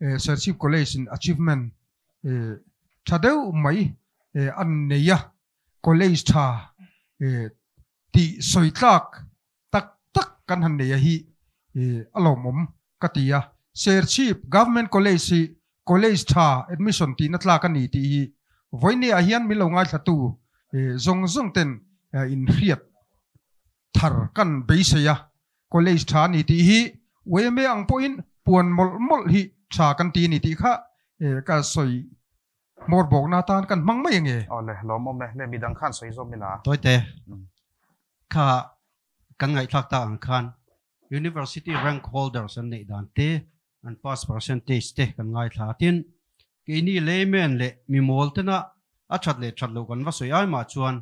E college in achievement. Eh, e thadeu mai eh, an neya college tha ti soitlak tak tak kan han neya hi alomom katia serchip government college si college tha admission ti natla kan ni ti hi voini a hian mi lo ngai thatu e zong zong ten in riat thar kan beisaya college tha ni ti hi we me ang point puan mol mol hi tha kan ti ni ti kha e ka soi. Mor bok na tan kan mang mai nge. O le lo mom le le mi dang khan soi zo mi la tôi te. Kha kan ngai thak ta ang khan. University rank holders an nei dan te an pass percentage te kan ngai thla tin cái ni le men lệ mi mol thế na à chặt lệ chặt lâu còn va soi ai mà chuan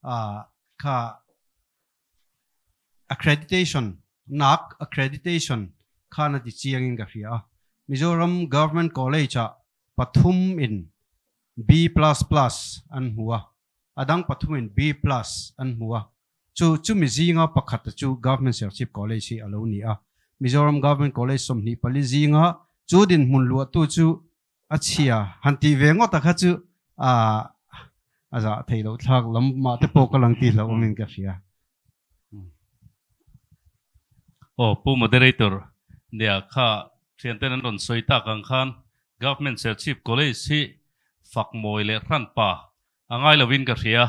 à, kha accreditation nak accreditation khana ti chiang in ka hria mizoram government college a pathum in b plus plus an hua, adang pathum in b plus an hua chu chu mi zinga pakhat chu government Scholarship college hi alo ni a. Mizoram government college som ni pali zinga chu din mun lu tu chu achia hanti vengo ta kha chu a aza theilo thak lam ma te pokalang ti lo min ka hria o pu moderator dia kha thianten an ron soita kang khan government chief college si fak moi le ran pa. Angai lovin ka ria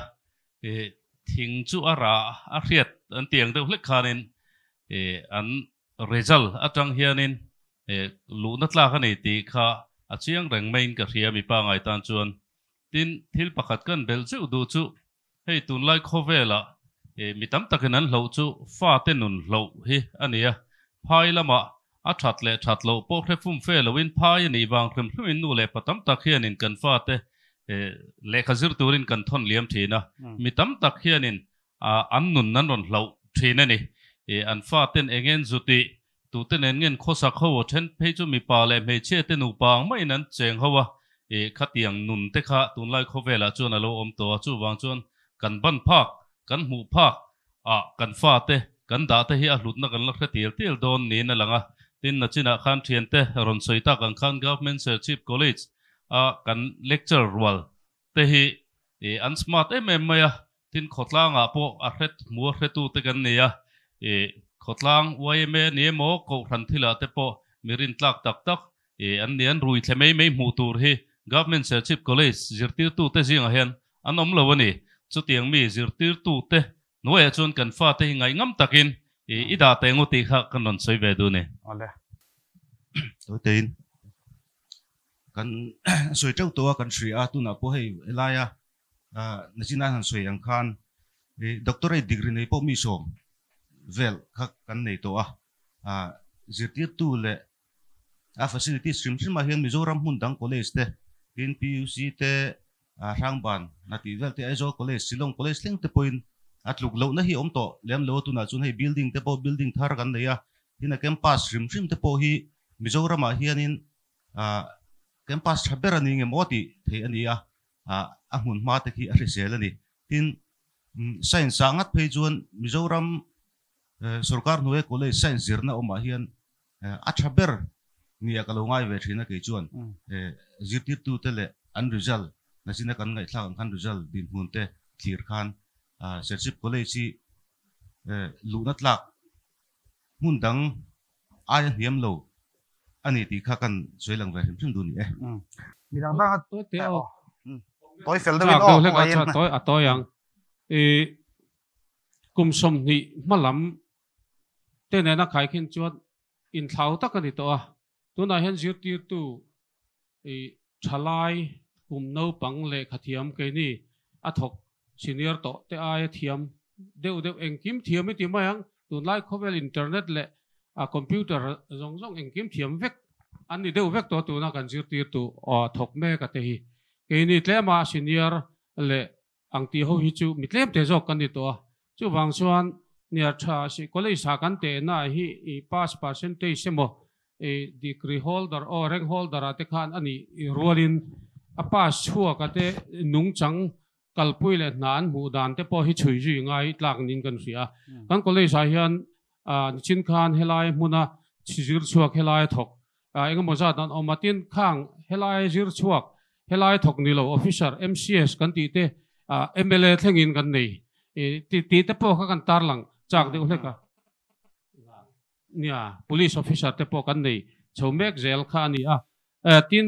e thing chu ara a riat an tiang de hlek khanin e an result atang hianin. E lu na tla kha nei ti kha a chiang reng main ka ria mi pa ngai tan chuan. Tin thil pakhat kan bel chu du chu. Hei tun lai khovela e mi tam takin an lo chu. Fa te nun lo hi ania phai lama a. That le that lo. Po khe fum fe lo in phai ni wang khrem hluin nu le patam tak hian in kan fa te. E le khazir turin kan thon liam thina mi tam tak hian in an nun nan ron lo thina ni. E an fa ten engen zuti ตูเต้นเงินโคสักเขาว่าฉันเพจุมีปาเลมเพเชเตนูปางไม่นั้นเจงเขาว่าเอขัดเตียงนุนเตคะตุนไล่เขาเวลาจวนอารมณ์ตัวจูวางจวนกันบันพักกันหูพักอะกันฟาเตกันด่าเตฮีอาหลุดนักกันลักเตียลเตียโดนนี่นั่นละงะตินนัชินาขันเทียนเตรอนสอยตากันขัน government leadership college อะกัน lecture wall เตฮีเออันสมาร์ทเอ็มเอ็มมาตินขดล่างอะพวกอัดเรตมัวเร็ดตูเตกันเนี่ยเอ wal te hi e an smart em em maya tin khotlang a po a hret mu hretu te kan ne ya e khotlang yme ne mo ko khan thila te po mirin tlak tak tak e an nian rui thleme mei mu tur hi government chief college zirtir tu te zinga hian an om lo ni chu tiang mi zirtir tu te nuai chun kan fa te ngai ngam takin e ida te ngu ti kha kan non soi ve du ne. Ole. Tôi tin. Kan soi trâu tua kan sri a tu na po hei elaya a. Na china han soi ang khan. E doctorate degree nei po mi som vel, khắc kan nei to a a zirtir tu le a facility stream stream a hian mizoram hun dang college te in puc te a rangban na ti vel te aizo college silong college leng te point at à, luk lo na hi om to lem lo tu na chun hei building te po, building thar kan nei a à. hina campus stream stream te po hi. Mizoram a à hianin a campus thaber ani nge moti thei ani a a a hun ma te khi a resel ani tin science sangat phei chuan mizoram sarkar nuwe college science zirna oma hian a thaber ni a kalongai ve thina ke chuan. E zirtir tu te le an result na sina kan ngai thlang kan result din hun te clear khan. A serchip college si lu na tlak mun dang ai hiam lo ani ti kha kan soilang ve him du ni e. Mi dang da tôi te o toy fel da chak win do o toy a toy yang e kum som ni malam te ne na khai khin chuan in thlau tak ani to a tuna hian zir tir tu i thalai kum no pang le khathiam ke ni a thok senior to te ai thiam deu deu eng kim thiam ti ma tôi tun lai khovel internet le a computer zong zong eng kim thiam vek an ni deu vek to tu na kan zir tir tu. A thok me ka te hi ke ni tle ma senior le ang ti ho hi chu mitlem te zo kan ni to chu wang chuan nia tha si college sa kan te na hi i pass percentage semo e degree holder o rank holder ate khan ani rualin a pass chua ka te nung chang kalpui le nan mu dan te po hi chui ji ngai tlak nin kan ria kan college sa hian a chin khan helai muna chizir chuak helai thok. A enga moza dan o matin khang helai zir chuak helai thok ni lo officer mcs kan ti te a mla thlengin kan nei. Ti ti te po kha kan tar lang chak de ule ka nia police officer te po kan nei chomek zel kha ni a tin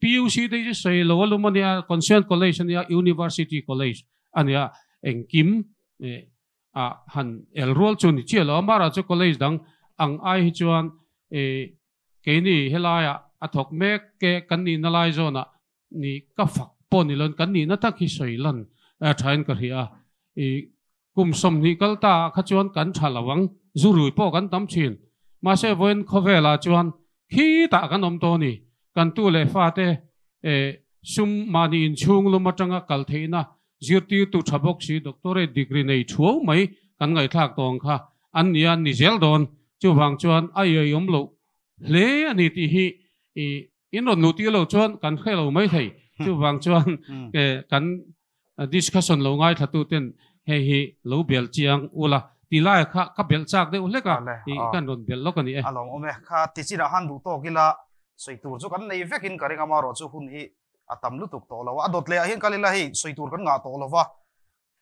PUC de sei lo lo mania concern college ania university college. Ania engkim a han el rol chun chi lo mara chu college dang ang ai hi chuan e ke ni helaya a thok mek ke kan ni na lai zona ni ka fak po ni lon kan ni na ta ki sei lan a thain ka ria e kum som ni kal ta kha chuan kan thalawang zurui po kan tam chin. Ma se voin khovela chuan. Khi ta kan om to ni. Kan tu le fa te e sum mani in chung lu matanga kal theina zirti tu thabok si doctor degree nei thuo mai. Kan ngai thak tong kha. An nia ni zel don. Chu wang chuan ai ai om lo. Le ani ti hi in ron nu ti lo chuan kan khelo mai thei. Chu wang chuan ke kan discussion lo ngai thatu ten he hi lo bel chiang ula. Ti lai kha ka bel chak de ule ka i kan ron bel lo kan ni e. Along ome kha ti chi ra han du to kila soi tur chu kan nei vekin kari nga ma ro chu hun hi atam lu tuk to lo adot le hian kalila hi soi tur kan nga to lo wa.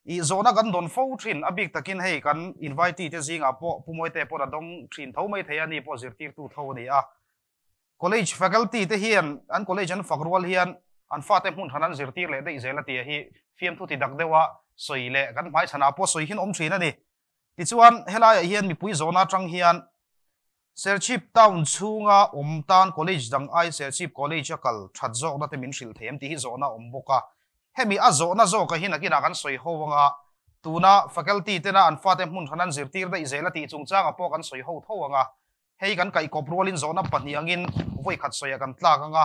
I zona kan don fo thin abik takin hei kan invite te zinga po pumoi te po dong thin tho mai thei ani po zir tir tu tho ni a. College faculty te hian an college an fakrol hian an fa te mun hanan zir tir le dei zela ti hi. Fiam thu ti dak dewa soi le kan mai chana po soi hin om thin ni. Ti chuan helai ah hian mi pui zona tang hian Serchip town chunga omtan college dang ai Serchip college kal that zok na te min hril them ti hi zona om boka hemi a zona zo ka hina kina kan soi ho wanga tuna faculty tena an fa te mun hanan zir tir da izela ti chung changa po kan soi ho tho wanga hei kan kai koprolin zona paniangin voi khat soya kan tla kanga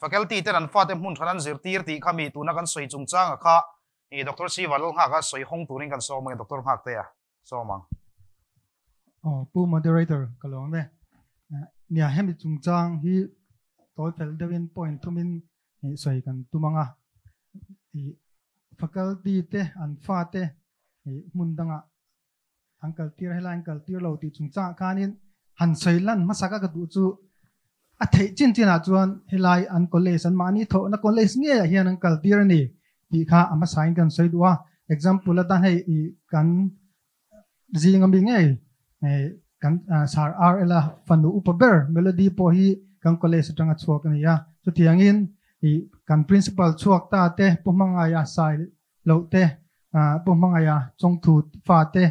faculty ten an fa te mun hanan zir tir ti khami tuna kan soi chung changa kha i doctor si wal nga ka soi hong turin kan so mang doctor ngak te ya so mang oh pu moderator kalong ne nia hemi chung chang hi toy fel devin point thumin soi kan tumanga i faculty te an fa te mun danga uncle tir hela uncle tir lo ti chung chang khanin han soi lan masaka ka du chu a thei chin chin a chuan helai an college an mani tho na college nge ya hian uncle tir ni ti kha ama sign kan soi duwa example la dan hei i kan zing am nge eh, kan ah, sar r la fanu upaber melody po hi kan college tanga chuak ni ya. So tiangin i kan principal chuak ta te pumanga ya sai lo te ah, pumanga ya chong thu fa te,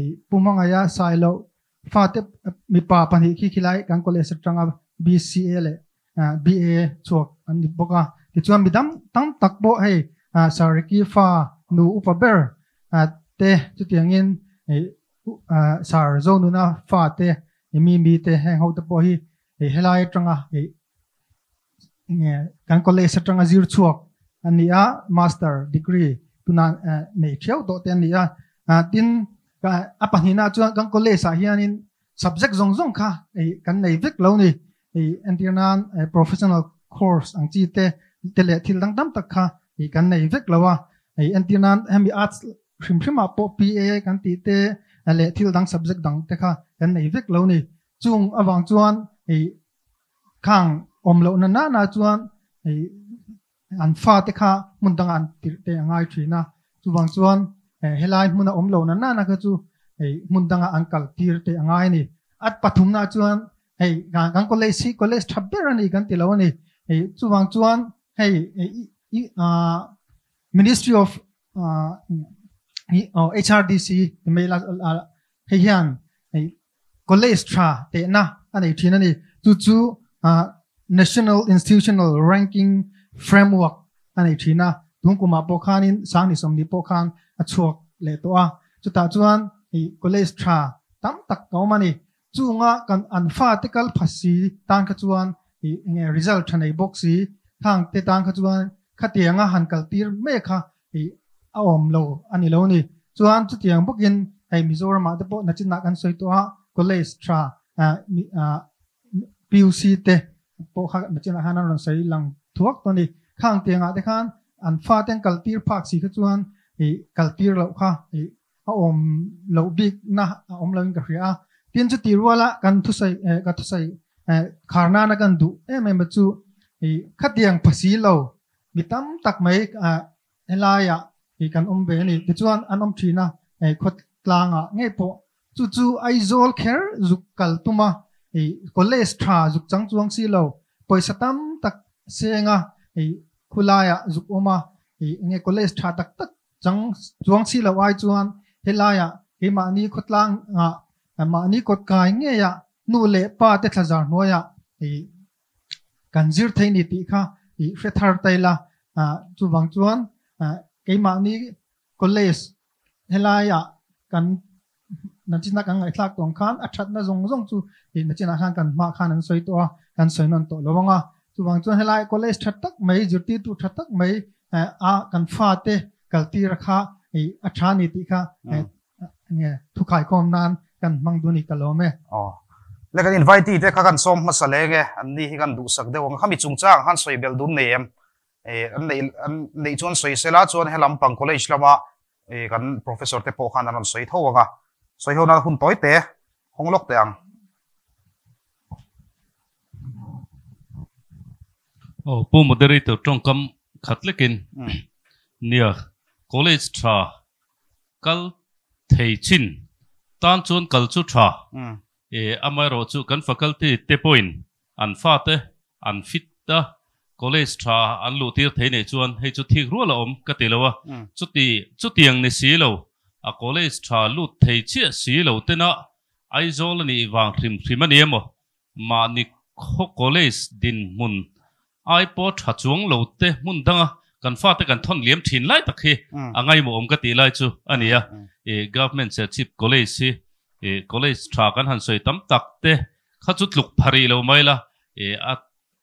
i pumanga ya sai lo fa te, mi pa pan hi khi khilai kan college tanga bca le ah, ba chuak an boka ti chuan midam tam tak bo à sorry ki fa nu upa ber à te chu à sar zo nu na fa te mi mi te hang ho te po hi e helai tanga e à, nge kan college tanga à, zir chuak ania à, master degree tuna nei thiau to te ania tin ka apanina chu kan college a hianin subject zong zong kha e kan nei vek lo ni e antinan professional course ang chi te te le thil dang tam tak kha e kan nei vek lawa e antinan hemi arts hrim hrim a po pa kan ti te le thil dang subject dang te kha. Kan nei vek lo ni chung awang chuan e khang om lo na na na chuan e an fa te kha mun dang an tir te angai thina chuwang vâng, chuan à, e helai mun om lo na na na ka chu e mun dang an kal tir te angai ni at pathum na chuan e gang college si college thabber ani kan ti lo ni e chuwang chuan hei uh, ministry of uh, HRDC oh, email uh, uh, hian college tra te na ani thina ni chu chu national institutional ranking framework ani thina. Tung kuma pokhan in sang ni som ni pokhan khan le to a. Chu ta chuan i college tra tam tak ko mani chu nga kan an fa tekal phasi tang ka chuan i nge result thanai box si. Thang te tang ka chuan khatianga han kal tir me kha i a om lo ani lo ni chuan chu tiang bokin ai mizoram ma te po bộ chin na kan soi to ha college tra PUC te po kha na chin anh na ron sai lang thuak to ni khang tianga te khang an fa ten kal tir phak si kha chuan thì kal tir lo kha, thì a om lo big na a om lo ka ria tin chu ti ruala kan thu sai ka thu sai kharna na kan du em em chu tiếng phát xí lâu mi tam tak mai à, a elaya i à, kan om ve ni. Ti chuan an om thina e khot tlanga ah, nge po. Chu chu aizol kher zuk kal tuma. E college tha zuk chang chuang si lo. Poisa tam tak senga e khulaya ah, zuk oma e nge college tha tak tak chang chuang si lo ai chuan. Helaya ah, he ma ni khotlang nga e, ma ni kot kai nge ya. Nu le pa te thazar noya e kanjir theini ti kha e fethar taila chu wang chuan cái mà ni college helaya kan na china kan ngai thlak tong khan. A that na zong zong chu hi na china khan kan ma khan an soi to kan soi non to lo wanga chu wang chuan helai college that tak mai jurti tu that tak mai a kan fa te kalti rakha i a tha ni ti kha. Nge thu khai kom nan kan mang du ni kalome oh le kan invite te kha kan som ma sale nge. An ni hi kan du sak de wang khami chung chang han soi bel dun nem e an nei an nei chuan soi sela chuan helam pang college lama e kan professor te po khan an soi tho wanga soi ho na hun toy te hong lok te ang. Oh pu moderator trong kam khatlekin nia college tra kal thei chin. Tan chuan kal chu tha e amai ro chu kan faculty te point an fa te an fit ta college tha an lu tir thei ne chuan. Hei chu thik ruala om ka ti lawa chu ti chu tiang ne si lo. A college tha lu thei chi si lo te na ai zol ni wang thrim thrim ani mo ma ni kho college din mun. Ai po tha chuang lo te mun danga. Kan fa te kan thon liam thin lai tak hi. Angai mo om ka ti lai chu ania e government se chip college e college tha kan han soi tam tak te kha chut luk phari lo mai la. E a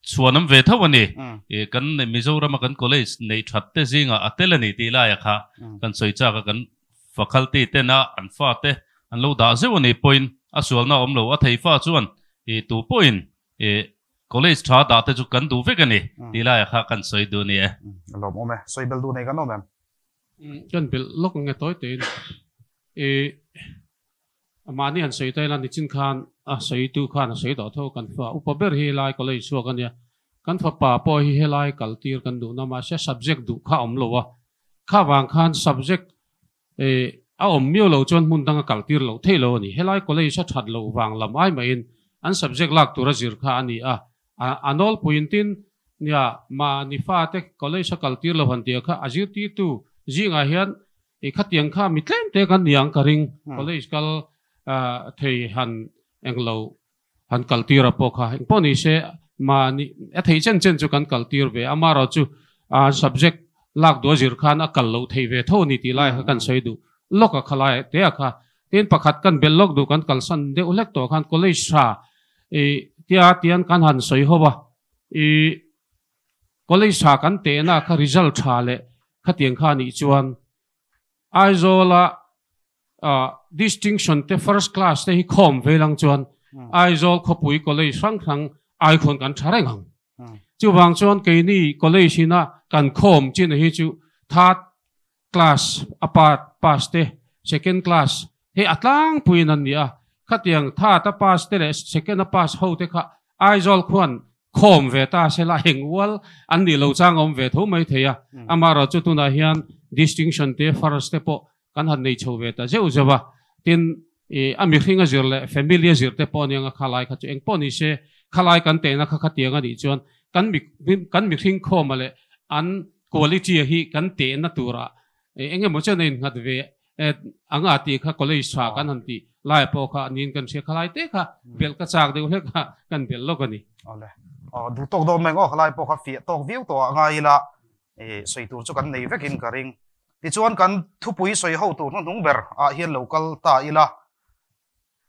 chuanam ve thawani e kan mizoram kan college nei that te zinga atela ni ti la ya kha kan soi cha ka kan faculty te na an fa te an lo da zewani point a sual na om lo a thei fa chuan e tu point e college tha da te chu kan du ve kan ni ti la ya kha kan soi du ni e lo mo me soi bel du nei kan no mem kan bil lok nge toy te e amani an soi tai lan ni chin khan a soi tu khan a soi do tho kan fa upaber hi lai college so kan ya kan fa pa po hi helai kaltir kan du na ma se subject du kha om lo wa kha wang khan subject e a om mio lo chon mun dang kaltir lo thei lo ni helai college sa that lo wang lam ai ma in an subject lak tu ra zir kha ani a anol pointin nia ma ni fa te college sa kaltir lo han dia kha azir ti tu zinga hian e khatiang kha mi tlem te kan niang karing college kal thei han englo han kaltira po kha po ni se ma ni a thei chen chen chu kan kaltir ve amaro chu a subject lak do zir khan a kal lo thei ve tho ni ti lai kan soi du lok a khalai te a kha. Tin pakhat kan bel lok du kan kal san de ulek to khan college sa e tia tian kan han soi ho ba e college sa kan te na kha result tha le kha tiang kha ni chuan. Aizola uh, distinction te first class te hi khom ve lang chuan aizol khopui college sang sang ai khon kan thare ngang. Chu wang chuan ke ni college na kan khom chin hi chu third class apart pass te second class. He atlang puin an nia khatiang tha ta pass te le second pass ho te kha. Aizol khon khom ve ta se la heng wal an ni lo chang om ve tho mai theya amara chu tu na hian distinction te first te po kan han nei chho ve ta. Zeu zewa tin e ami khinga zirle family zir te po nia khalai kha chu. Eng po ni se khalai kan te na kha kha tianga ni chuan. Kan mi kan mi khing kho male an quality hi kan te na tura enge mo chen ngat ve anga ti kha college sa kan han ti lai po kha nin kan sia khalai te kha bel ka chak de le kha kan bel lo kan ni. Ole ờ du tok do meng o khlai po kha fi tok view to nga ila e soi tur chu kan nei vekin ka ring ti chuan kan thu pui soi ho tur đúng ber. A hian local ta ila.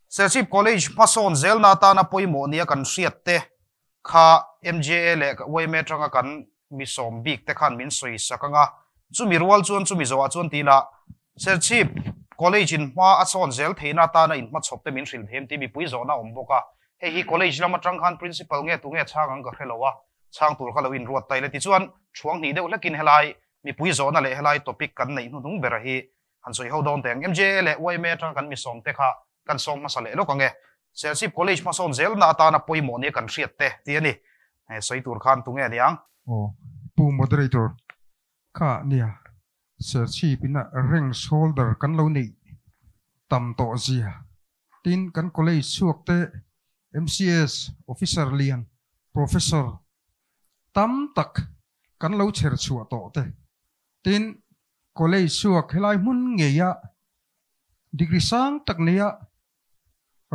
Sership College pason zel na ta na poimo nia kan hriat te. Kha MJA le wei me tanga kan mi som bik te khan min soi sakanga chu mi rual chuan chu mi zo chuan ti la. Sership college in ma a chon zel theina ta na in ma chop te min hril them ti mi pui zo na om boka he hi college lama tang khan principal nge tu nge chang ang ka khelawa chang tur khala in ruat tai le ti chuan chuang ni deuh lekin helai mi pui zo na le helai topic kan nei nu dung bera hi. Han soi ho don teng. Mj le oi me tang kan mi som te kha, kan som ma sale lo ka nge selship college ma som zel na ta na poi mo ne kan riat te. Ti ani. E, soi tur khan e tu nge diang oh pu moderator. Kha nia selship chi ring shoulder kan lo nei. Tam to zia tin kan college suak te MCS officer lian, professor. Tam tak kan lo cher chua to te tin college suak helai mun nge ya degree sang tak ne ya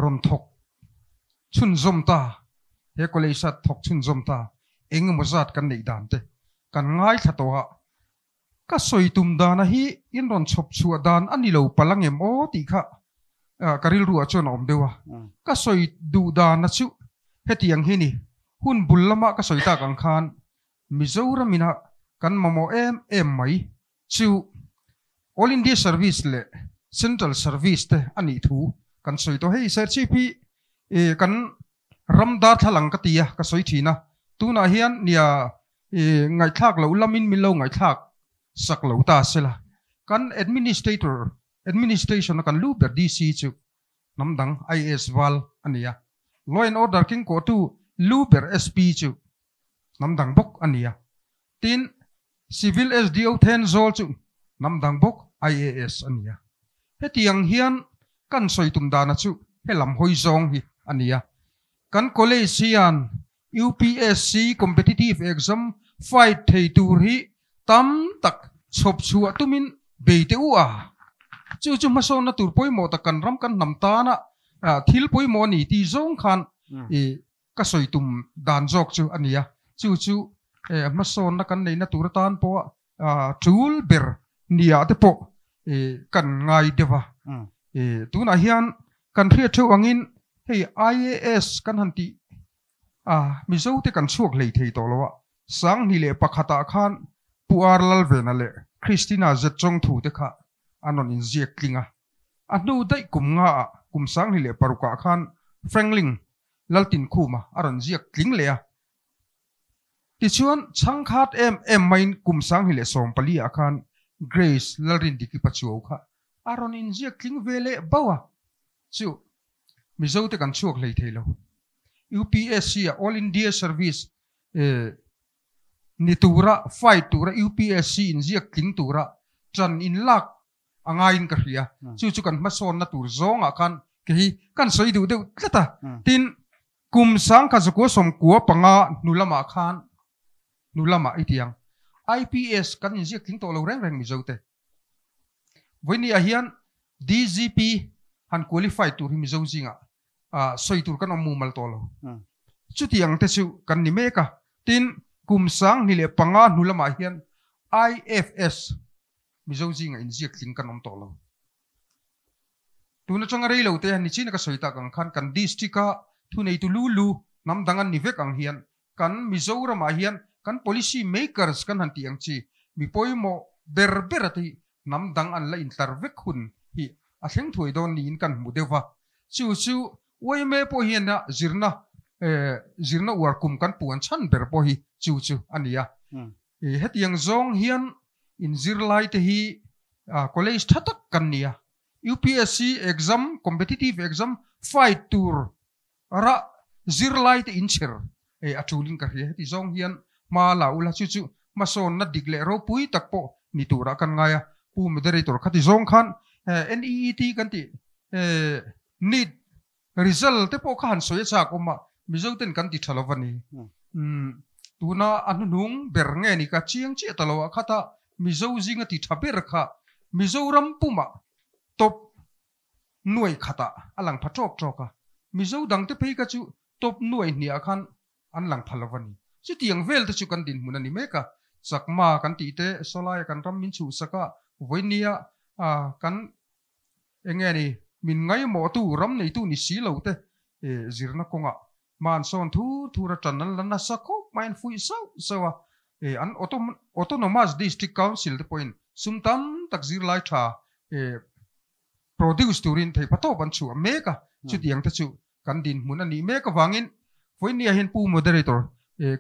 ron thok chun zom ta. He college sat thok chun zom ta. Eng mo zat kan nei dan te kan ngai thatowa ka soi tum dana hi in ron chop chua dan ani lo palang em o ti kha karil ru achon om dewa ka soi du dana chu hetiang hi ni hun bullama ka soi ta kang khan. Mizoram mina kan mamo em em mai chu all india service le, central service te, ani thu. Kan soi to hei ser chi pi e kan ramdar thalang ka tia ka soi thina tuna hian, nia e ngai thak lo lamin min lo ngai thak sak lo ta sela kan administrator, administration kan lu ber dc chu namdang is wal ania law and order king ko tu, lu ber sp chu namdang bok ania tin civil sdo ten zol chu. Namdang bok ias ania hetiang hian kan soi tum dana chu. Helam hoi zong hi ania kan college sian UPSC competitive exam fight thei tur hi tam tak chop chua tumin beite u a. Chu chu ma so na tur poi mo ta kan ram kan nam ta na. Thil poi mo ni ti zong khan. E ka soi tum dan jok chu ania chu chu e ma so na kan nei na tur tan po a chul ber nia te po e kan ngai dewa e tu na hian kan thria thu angin hei IAS kan han ti a mi zo te kan chuak lei thei to lo sang ni le pakhata khan puar lal ve na le christina zet chong thu te kha anon in ziek klinga anu dai kum nga kum sang ni le paruka khan. Franklin laltin khuma aron ziek kling le a ti chuan khat em em main kum sang hi le som pali a khan grace lalrin diki pachu kha aron in ziek kling vele bawa. Chu mi zo te kan chuak lei thelo UPSC all india service eh ni tura fight tura UPSC in ziak king tura chan in lak anga in ka hria. Chu chu kan mason na tur zonga kan ke hi kan soi du de tlata tin kum sang ka ko som ko panga nulama khan nulama itiang IPS kan in ziak king to lo reng reng mi zote voini a hian DGP han qualify tur mi zo zinga a soi tur kan amu mal to lo chu tiang te chu kan ni meka tin kum sang ni le panga nulama hian IFS mi zo jinga in ziak tling kan om to lo tuna changa rei lo te ni china ka soita kang khan kan districta thu nei tu lu lu nam dangan ni vek ang hian kan mizoram a hian kan policy makers kan han tiang chi. Mi poimo ber ber ati nam dang an la intar vek hun. Hi a thleng thui don ni in kan mu dewa chu chu oi me po hian na zirna zirna war kum kan puan chan ber po hi. Chu chu ania e het yang zong hian in zirlai te hi college thatak kan nia UPSC exam competitive exam fight tour. Ara zirlai te in cher. E atulin ka hi ti zong hian มาลาอุลาชิจุมาโซนนัดดิกเลโรปุยตักโปนี่ตัวรักกันไงอะผู้มีเดริตัวขัดจงคันเอ็นอีทีกันติเอ่นิดริซัลเตโปขันสวยชากออกมามิจงตินกันติทะเลวันนี้อืมตัวน่าอันนุ่งเบรเงนิกาเชียงเชี่ยตลอดขัดมิจงจิงติทับเบรค่ะมิจงรัมปุ่มะตบหน่วยคขัาอะหลังพัดจอกจอกะมิจงดังเตเพยกัจูตบหน่วยเหนียคันอันหลังพลวันนี้ chu tiang vel te chu kan din munani meka sakma kan ti te solai kan ram min chu saka voinia a kan enge ni min ngai mo tu ram nei tu ni si lo te e zirna konga man son thu thu ra tan lan na sako main fui sau sawa e an autonomous district council te point sumtam tak zir lai tha. E produce turin thei pato ban chu meka chu tiang te chu kan din mun ani meka wangin voinia hin pu moderator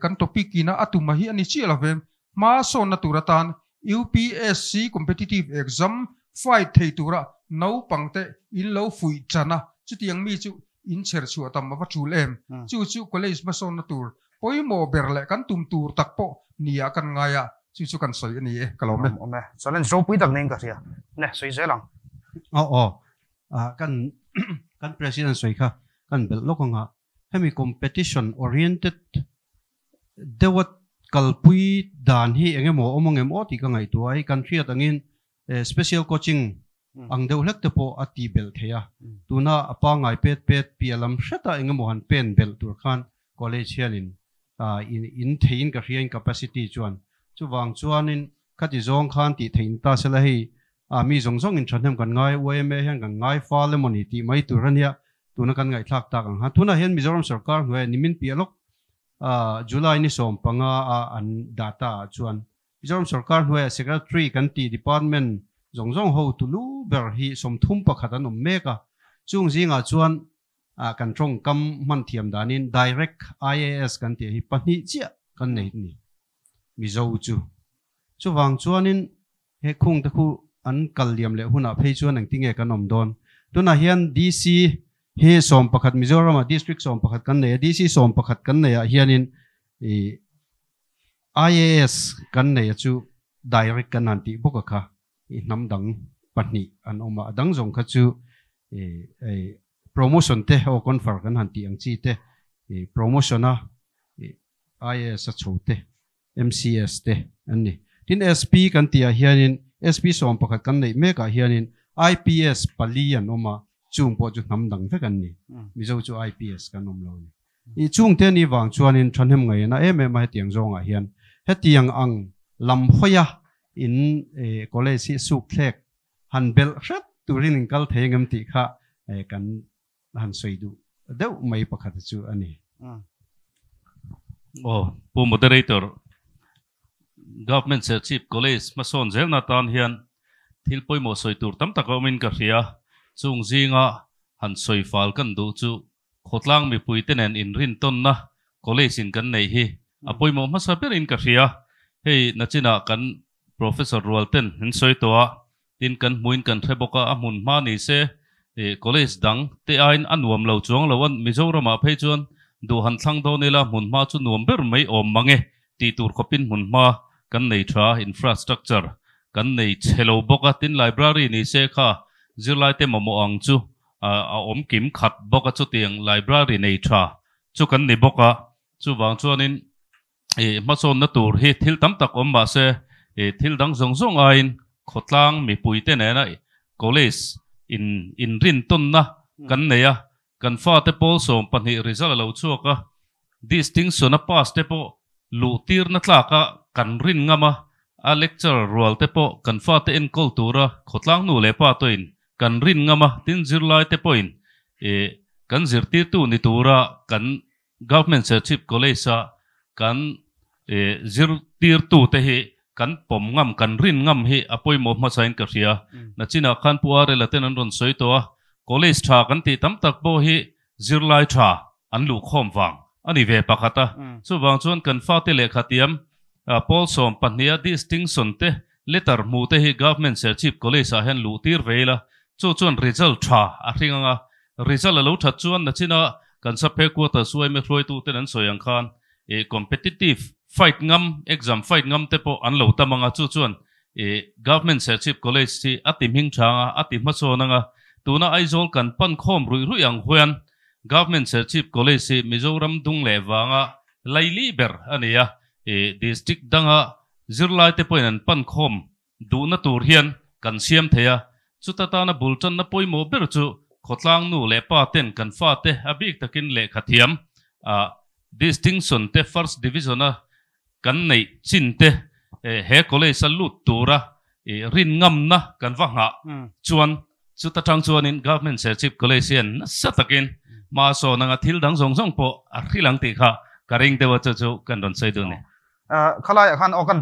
kan topic kina atuma hi ani chi alavem ma son na turatan UPSC competitive exam fight thei tura no pangte in lo fui chana chu tiang mi chu in cher chu tam ma chu lem. Chu chu college ma son na tur poi mo berle kan tum tur tak po nia kan ngaya chu chu kan soi ani e kalome ome so len so pui tak ning ka ria ne soi zelang oh oh à kan kan president soi kha. Kan bel lokonga hemi competition oriented dewat kalpui dan hi engemo omong em oti ka ngai tuai. Country atangin special coaching ang deuh lek te po ati bel theya tuna apa ngai pet pet pialam shata engemo han pen bel tur khan college hianin a in in thein ka rian capacity chuan. Chu wang chuanin khati zong khan ti thein ta sela hi. A mi zong zong in thanem kan ngai we me hian kan ngai fa le moni ti mai turania tuna kan ngai thak tak ang ha. Tuna hian mizoram sarkar hwe nimin pialok July ni som panga an data chuan Mizoram sarkar hnuai secretary kan ti department zong zong ho tulu ber hi som thum pakhat an om meka chung zinga chuan a kan trong kam man thiam danin direct IAS kan ti hi pahni chia kan nei ni mizo chu chu wang chuanin he khung ta khu an kal liam le huna phei chuan ang tinge kan om don tuna hian DC hi som pakhat mizoram, district som pakhat kan nei dc som pakhat kan nei hianin e, i ias kan nei chu direct kan anti boka kha. I nam dang pahni an oma dang jong kha chu e e promotion te, o confer kan han ti ang chi te e promotion a e, ias a chote mcs te anni tin sp kan ti a hianin sp som pakhat kan nei me ka hianin ips palian oma chung po chu nam dang ve kan ni. Mi zo chu IPS kan om lo ni. I chung te ni wang chuan in than hem ngai na em em hai tiang zong a hian. He tiang ang lam hoya in e college si su thlek han bel hrat turin in kal thengam ti kha e kan han soidu deuh mai pakhat chu ani. Oh pu moderator. Government chief college ma son zel na tan hian thil poi mo soi tur tam tak min ka ria chung zinga han soi fal kan du chu khotlang mi pui tenen in rin ton na college in kan nei hi. Apoi mo ma sa per in ka ria hei na china kan professor rualten hin soi to tin kan muin kan theboka amun ma ni se e college dang te ain anuam lo chuang lo an mizoram a phei chuan du han thlang do nela mun ma chu nuam ber mai om mange ti tur khopin mun ma kan nei tha infrastructure kan nei chelo boka tin library ni se kha zirlai te mamo ang chu a om kim khat boka chu tiang library nei tha chu kan ni boka chu wang chuanin e ma son na tur hi thil tam tak om ma se e thil dang zong zong ain khotlang mi pui te ne na college in in rin ton na kan ne ya kan fa te pol som pan hi result lo chu ka distinction na pass te po lu tir na tla ka kan rin ngama a lecture role te po kan fa te en kultura khotlang nu le pa to in kan rin ngama tin zirlai te point e kan zirtir tu ni tura kan government chief college sa kan e zirtir tu te hi kan pom ngam kan rin ngam hi apoi mo ma sain ka ria na china khan puare la ten an ron soi to college tha kan ti tam tak bo hi zirlai tha an lu khom wang ani ve pakhata chu wang chuan kan fa te le khatiam Paul som pahnia distinction te letter mu te hi government chief college sa hen lu tir veila chu chuan result tha a hringanga result lo tha chuan na china kan sa phe ko ta suai me hloi tu ten an soyang khan e competitive fight ngam, exam fight ngam te po an lo tamanga chu chuan e government chief college si atim hing thanga atim ma so nanga tuna aizol kan pan khom rui rui ang huan government chief college si mizoram dung le wanga laili ber ania e district danga zirlai te poinan pan khom du na tur hian kan siam theya chu ta ta na bulchan na poi mo ber chu khotlang nu le pa ten kan fa te abik takin le khathiam a distinction te first division a kan nei chin te he college salut tura e rin ngam na kan va nga. Chuan chu ta tang chuan in government chip college sian sa takin. Ma so na nga thil dang song song po a khilang ti kha. Karing te wa chu chu kan don sai du ne khalai khan o kan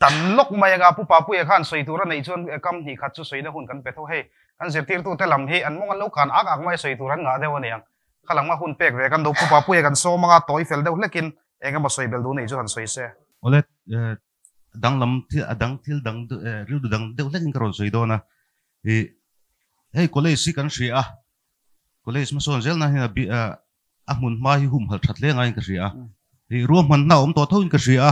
tan lok mai nga pu pa pu e khan soi tura nei chuan kam hi khat chu soi da hun kan pe tho he an zir tir tu te lam hi an mong an lo khan ak ak mai soi turan nga dewa niang khalang ma hun pek ve kan do pu pa pu e kan so manga toy fel deuh lekin enga ma soi bel du nei chu han soi se ole dang lam thi adang thil dang ril du dang deuh lekin karon soi do na e hey college si kan shri a college ma son zel na hi bi a mun ma hi hum hal that le ngai ka shri a e ruam man na om to thon ka shri a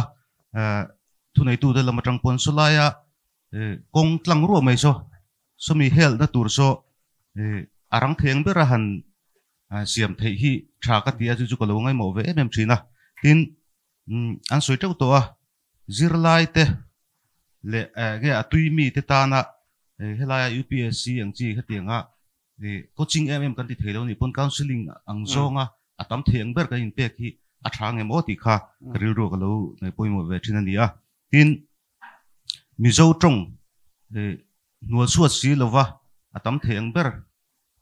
thu nei tu de lam atang pon sulaya kong tlang ruam mai so so mi hel na tur so arang theng bera han siam thei hi tha ka tia chu chu ko lo ngai mo ve em china tin an soi tau to a zir lai te. Le ge a tui mi te ta na helaya UPSC ang chi kha tianga coaching em em kan ti thelo ni pon counseling ang zonga atam theng ber ka in pek hi. A thang em oti kha. Ril ro ka lo nei poi mo ve thina ni a mi zo trong e, nuo suat si lova atam theng ber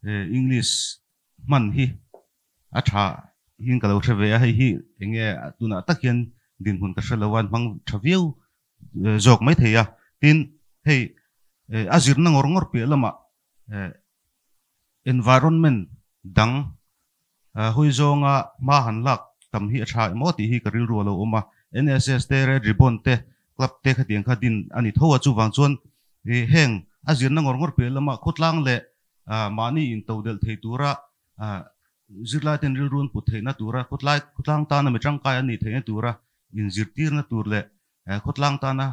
e, english man hi, a tha hin ka lo ve hi hi, enge tuna takian din hun ka shalawan mang thaviu jok e, mai theya tin hei azir na ngor ngor pe lama environment dang hui zonga ma han lak tam hi tha mo ti hi ka ril ro lo oma nss te re ribon te club te kha tiang kha din ani thowa chu wang chuan heng azir na ngor ngor pe lama khutlang le mani in to del thei tura zirla ten ril run pu thei na tura khutlai khutlang ta na metang kai ani thei na tura in zir tir na tur le khutlang ta na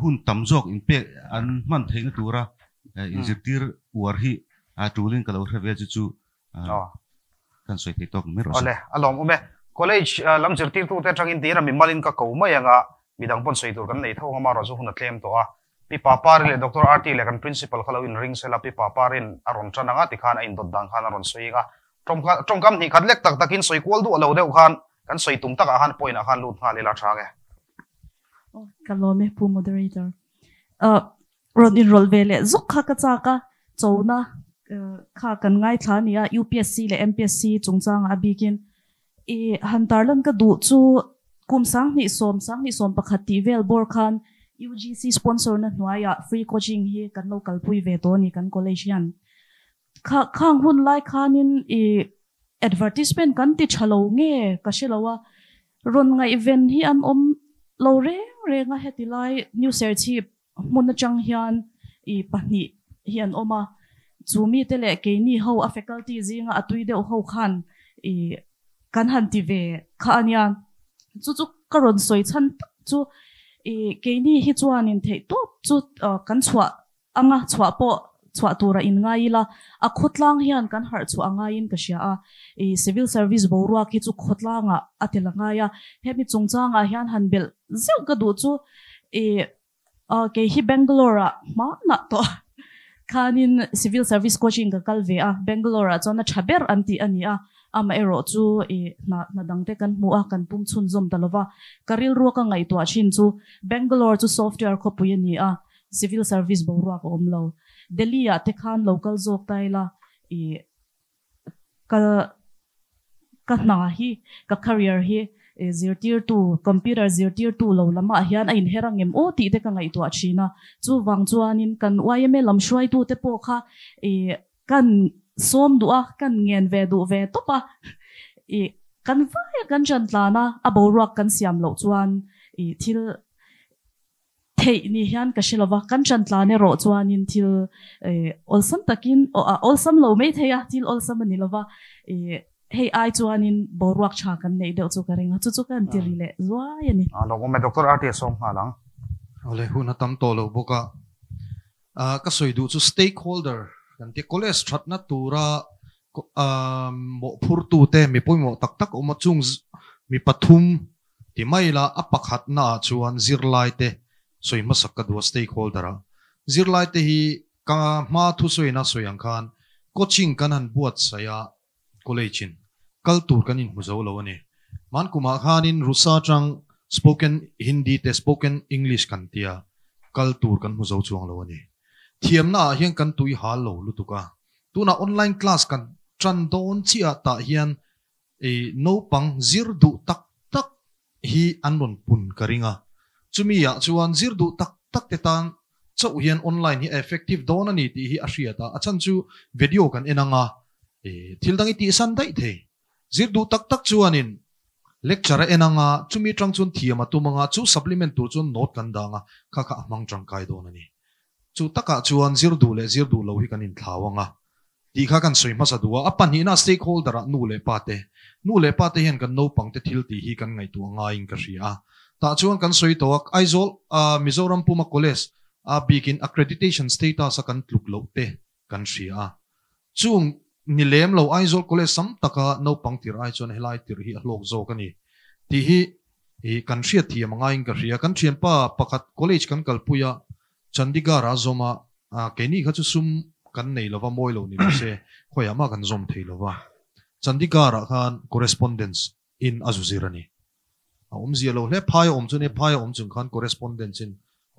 hun tam jok in pe an man thei na tura in zir tir war hi. A tulin kalau reve chu chu kan soi thei tok mi ro ole alom ume college lam zir tir tu te tang in tira mi malin ka ko mai anga midang pon soi tur kan nei tho ma ro chu hun tlem to ah. a pi papar le doctor rt le kan principal khalo in ring sela pi paparin aron chananga ah, ti khan ah, in dot dang khan, aron soiga trong trong kam ni khat lek tak takin soi kwal du alo deu khan, kan soi tum tak a han point a han lut nga le la thange eh. oh, kalome pu moderator. Uh ron in rol vele zuk kha ka cha ka chona uh, kha kan ngai thla upsc le mpsc chungchang abikin e hantarlan ka du chu คุมสังนิสมสังนิสมประคติเวลบอร์คัน UGC sponsor นะหน่วยอะ free coaching เฮกันโลกัลปุยเวโตนี่กัน college ยันข้างหุ่นไล่คานินอีแอดเวอร์ติสเมนต์กันติดฉลองเงี้ยก็เชื่อว่ารุ่นไง event ที่อันอมเราเร่เร่งให้ติไล่นิวเซอร์ชีปมุนจังเฮียนอีปนิเฮียนออมาจูมีแต่เล็กนี่เขาอัฟ faculty จริงอะตุยเดียวเขาขันอีกันหันติเวข้าอันยัน zu zu karon soi chan zu e ke ni hi chuan in the to chu kan chua anga chua po chua tura in ngai la. A khotlang hian kan har chu anga in ka sha a. E civil service borwa ki chu khotlanga atela nga ya hemi chungchanga hian hanbel zeu ka du chu e a ke hi bangalore ma na to. Khanin civil service coaching ka kalve a. Bangalore chona thaber anti ania ama ero chu e na na dang te kan mu a, kan pum chun zom talova karil ruwa ka ngai tua chin chu. Bangalore chu software ko puyani a civil service bo borua ko omlo delhi ya te khan local zok taila e ka ka na hi, ka career hi zero tier 2 computer zero tier 2 lo lama hian a in herang em o ti te ka ngai tua china chu wang chuanin kan YML lam shuai tu te po kha. E kan som du a kan ngen ve du ve to pa. E kan va ya kan jan tlana a bo rock kan siam lo chuan. E thil thei ni hian ka shilawa kan jan tlane ro chuanin thil e olsam takin o a olsam lo me theya thil olsam ni lova e hei ai chuanin boruak tha kan nei deuh chu ka ringa chu chu kan tiri le zua yani a lo me doctor rt som ha lang. Ole huna tam to lo boka a ka soi du chu stakeholder kan ti college that na tura um mo phur tu te mi poi mo tak tak oma chung mi pathum ti mai la apakhat na chuan zirlai te soi ma sak ka du stakeholder a zirlai te hi ka ma thu soi na soi ang khan coaching kan han buat saya college in culture kan in muzo lo ni man kuma khanin rusa trang spoken hindi te spoken english kan tia culture kan muzo chuang lo ni thiam na hian kan tui ha lo lu tuka tuna online class kan tran don chia à ta hian e no pang zir du tak tak hi anon pun karinga chumi ya à, chuan zir du tak tak te tan chau hian online hi effective don ani ti hi à ashia ta achan chu video kan enanga e thil dangi ti san dai the zir du tak tak chuanin lecture enanga chumi tang chun thiama tumanga chu supplement tu chun note kan danga kha kha mang tang kai don ani chu taka chuan zir du le zir du lo hi kan in thlawanga ti kha kan soi masa duwa apan hina stakeholder a nu le pate nu le pate hian kan no pang te thil ti hi kan ngai tu nga in ka ria ta chuan kan soi to aizol mizoram puma college a bikin accreditation status a kan tluk lo te kan ria chung ni lem lo aizol college sam taka no pang tir ai chuan helai tir hi hlok zo kani ti hi e kan ria thi manga in ka ria kan thian pa pakhat college kan kalpuya chandigarh a zoma a keni kha chu sum kan nei lova moi lo ni se khoi ama kan zom à, thei lova chandigarh a khan correspondence in azuzirani a à, om zia à lo le phai om chu ne phai om chung khan correspondence in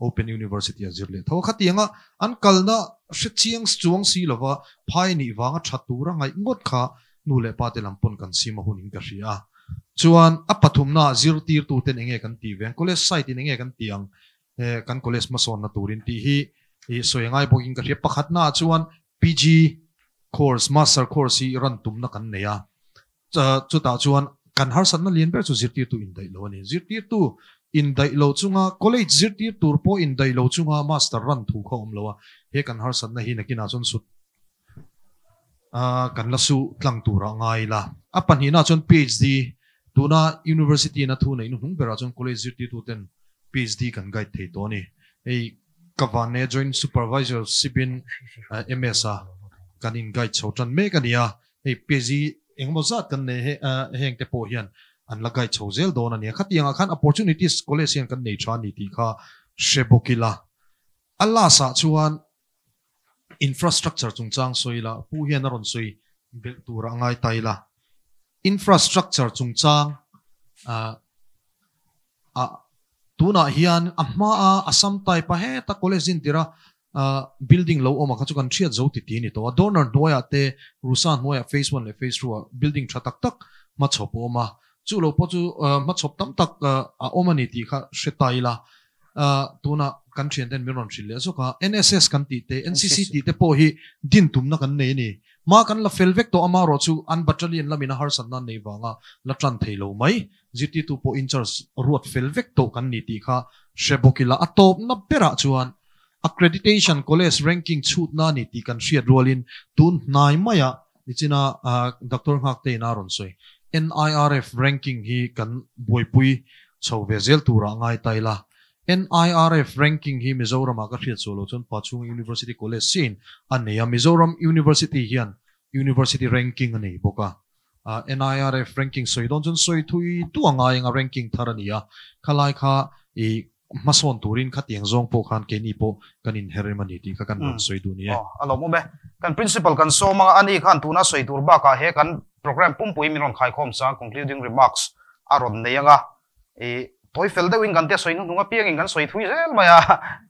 open university azir le tho khati anga an kalna hrichiang chuang si lova phai ni wanga thatura ngai ngot kha. Nu le pa te lampon kan sima hunin ka ria chuan, a pathumna zir tir tu ten enge kan ti veng college site in enge kan tiang Eh, kan college ma son na turin. Ti hi i soyangai boking ka ria pakhat na chuan pg course, master course hi ran tum na kan neya. Chu ta chuan kan har san na lian ber chu zirtir tu in dai lo ni. Zirtir tu in dai lo chunga college zirtir tur po in dai lo chunga master ran thu kho om lo he kan har san na hi na kina chon sut. A kan la su tlang tura ngai la. Apan hi na chon phd tuna university na thu nei nu hung bera chon college zirtir tu ten phd kan guide thei to ni ei kavane joint supervisor sibin ms a kanin guide chawtan me kania ei phd engmo zat kan ne heng te po hian an lagai chawzel don ani khatianga khan opportunities college hian kan nei tha ni ti kha shebokila alla sa chuan infrastructure chungchang soila pu hian ron soi bel tura ngai taila infrastructure chungchang a a tuna hian amma a asam tai pa he ta college in tira building lo oma khachu kan thriat zo ti ti ni to. Donor noya te rusan noya phase 1 le phase 2 building tha tak tak ma chopo ma chu lo po chu ma chop tam tak a oma ni ti kha hretai la. Tuna kan thian den miron thil le. Zo ka nss kan ti te ncc ti te po hi din tum na kan nei ni ma kan la felvek to ama ro chu an battalion lamina har san na nei wanga. La tran theilo mai. Gt tu po in charge ruat felvek to kan ni ti kha. Shebokila atop na pera chuan. Accreditation college ranking chut na ni ti kan hriat rolin tun nai maya nichina ah, doctor ngak te na ron soi. NIRF ranking hi kan boipui chho ve zel tura ngai taila NIRF ranking hi Mizoram ka hriat solo chon Pachung University College sin ania Mizoram University hian university ranking ani boka. Uh, NIRF ranking soi don chon soi thui tu anga nga ranking tharania khalai kha i mason turin kha tiang zong po khan ke ni po kanin heremani ti ka kan soi du ni alo mo be kan principal kan so mga ani khan tuna soi tur ba ka he kan program pum pui miron khai khom sa concluding remarks. Aron neyanga e toy fel de wing kan te soi nu nga piang in kan soi thui zel maya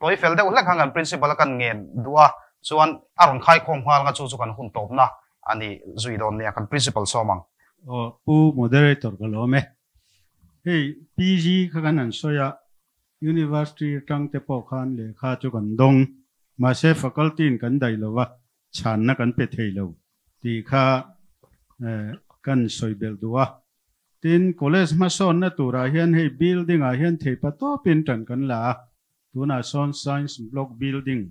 toy fel de ulak hangan principal kan ngen dua chuan aron khai khom hal nga chu chu kan hun top na ani zui don ne kan principal so mang o pu moderator ka lo me hey pg ka kan an soya university tang te po khan le kha chu kan dong ma se faculty kan dai lo wa chan na kan pe thei lo ti kha kan soi bel duwa tin college ma son na tura hian hei building a hian thei pa to pin tan kan la tuna son science block building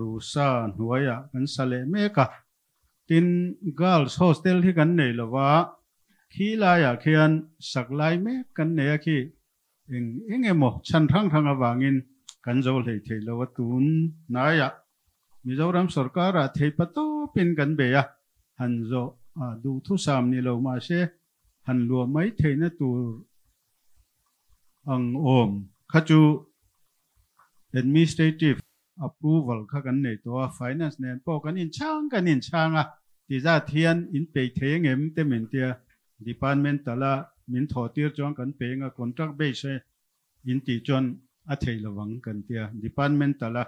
rusa nuaya kan sale meka tin girls hostel hi kan nei lawa khi la ya khian saklai me kan nei khi eng enge mo chan thang thang awangin kan zo lei thei lawa tun na ya mizoram sarkar a thei pa to pin kan be ya han zo du thu sam ni lo ma se han lua mai thei na tur ang om khachu administrative approval kha kan nei to finance nen po kan in chang kan in changa à. ti za thian in pe theng em te mình tia department tala min tho tir chong kan pe nga contract base in ti chon a thei lawang kan tia department tala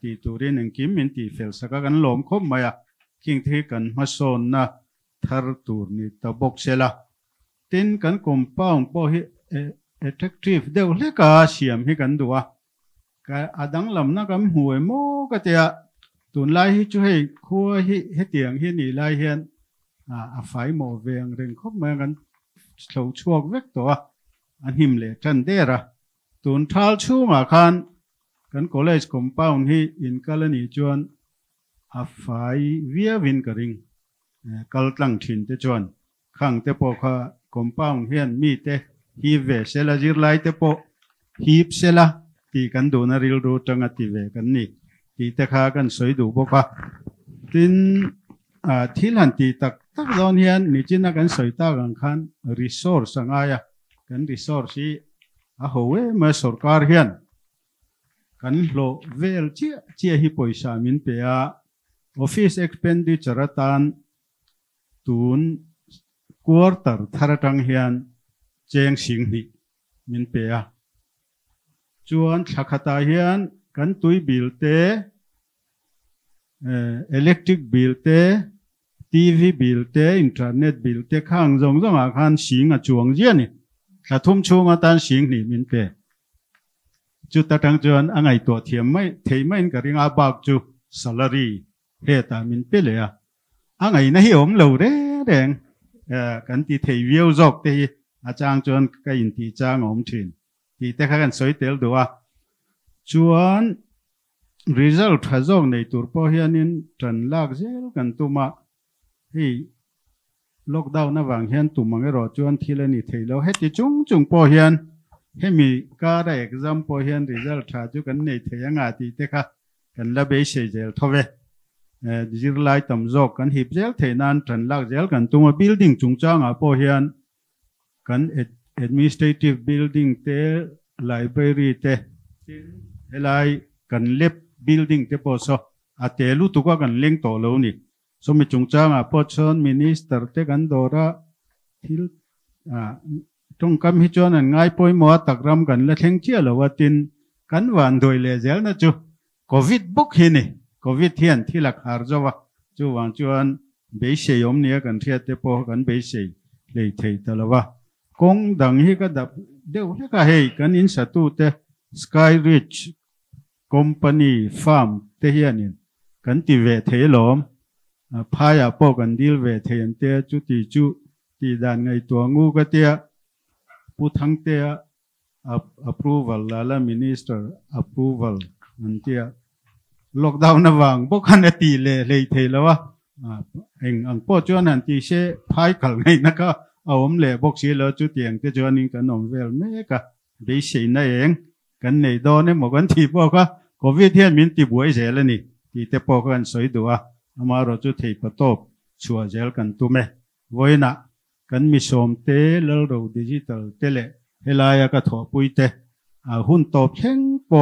ti turin en kim min ti fel saka kan lom khom maya à. king the kan ma son na, thar tur ni ta bok sela tin kan compound po hi attractive deuh hle ka siam hi kan duwa ka adang lam na kam huai mo ka tia tun lai hi chu hei khua hi he tiang hi ni lai hian a a fai mo veng reng khop ma kan chlo chuak vek to an him le chan dera tun thal chu ma khan kan college compound hi in kalani chuan a fai via vin ka ring kal tlang thin te chuan khang te po kha compound hian mi te hi ve sela zir lai te po hip sela ti kan du na ril ru tanga ti ve kan ni ti te kha kan soi du bo ka tin à, a thil han ti tak tak don hian ni chin na kan soi ta gan khan resource anga ya à? kan resource hi a ho we ma sarkar hian kan lo vel chia chia hi poisa min pe a office expenditure tan tun quarter tharatang hian cheng sing ni min pe a chuan thakata hian kan tui bil te electric bill te TV bill te internet bill te khang zong zong a khan sing a chuang zia ni thla thum chung a tan sing ni min pe chu ta tang chuan a ngai to thiam mai thei mai ka ringa bak chu salary he ta min pe le a a ngai na hi om lo re reng kan ti thei viau zok thì a chang chuan cái in ti chang om thin ti te kha kan soi tel đồ à. Chuan, result hazong nei tur po hianin tran lak zel kan tuma thì, lockdown na wang hian lên thì chuan thilani hết thì chung chung po hian hemi đại exam po hian result tha chu kan nei theyanga ti te kha kan la be se zel thove zir Ờ, lai tam zok kan hip zel theinan tran lak zel kan tuma building chung changa po hian kan administrative building te, library te. Helai kan lep building te po so. A te lu tu ka kan leng to lo ni so mi chung chang a po chon minister te kan dora thil a trong kam hi chon an ngai poi mo takram kan la thleng chia lo watin kan wan doi le zel na chu. Covid book hi ni covid hian thilak har chú chu wang chuan be se yom nia kan thia te po kan be se le thei talawa kong dang hi ka dap deu ka hei kan in sa tu te sky rich company farm te hianin kan ti ve the lom à, phaya po kan dil ve an te chu ti chu ti dan ngai tua ngu ka te pu thang te approval la la minister approval an te lockdown na wang bo khan ti le le the lo wa eng ang po chuan an ti se phai kal ngai na ka awm le bok si lo chu tiang te chuan in kan om vel me ka be se na eng kan nei do ne mo kan ti bo ka covid hian min ti buai zel ni ti te po kan soi du a ama ro chu thei patop chua zel kan tu me voina kan mi som te lal ro digital te le helaya ka tho pui te a hun top thleng po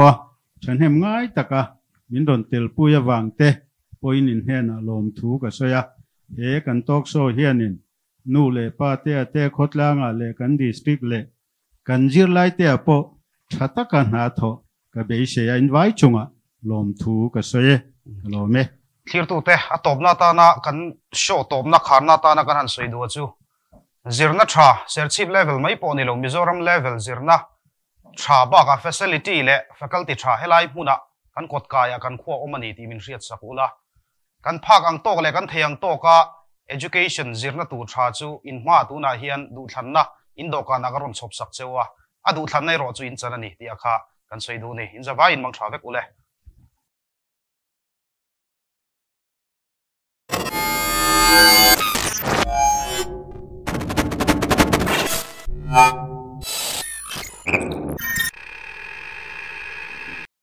chan hem ngai taka min don tel puya wang te poin in hen a lom thu ka soya he kan tok so hianin nu le pa te te khotlanga le kan district le. Kan jir lai te apo thata ka na tho. Ka be she ya invite chunga, lom thu ka soye lo me thir tu te, a top na ta na, kan show top na khar na ta na kan han soi du chu. Zirna tha ser level mai po ni lo mizoram level zirna tha ba ka facility le, faculty tha helai muna กันกดกายกันขั้วอมันนี่ที่มินเรียดสักุละกันภาคอังโตกเลยกันเทียงโตก็ education จิรนตูชาจูอินมาตูนาเฮียนดูทันนะอินโดกานักรมศบสักเจวะอดูทันในรอจูอินจันนี่เดียอาคากันสวยดูนี่อินจะว่าอินมังชาเวกุเล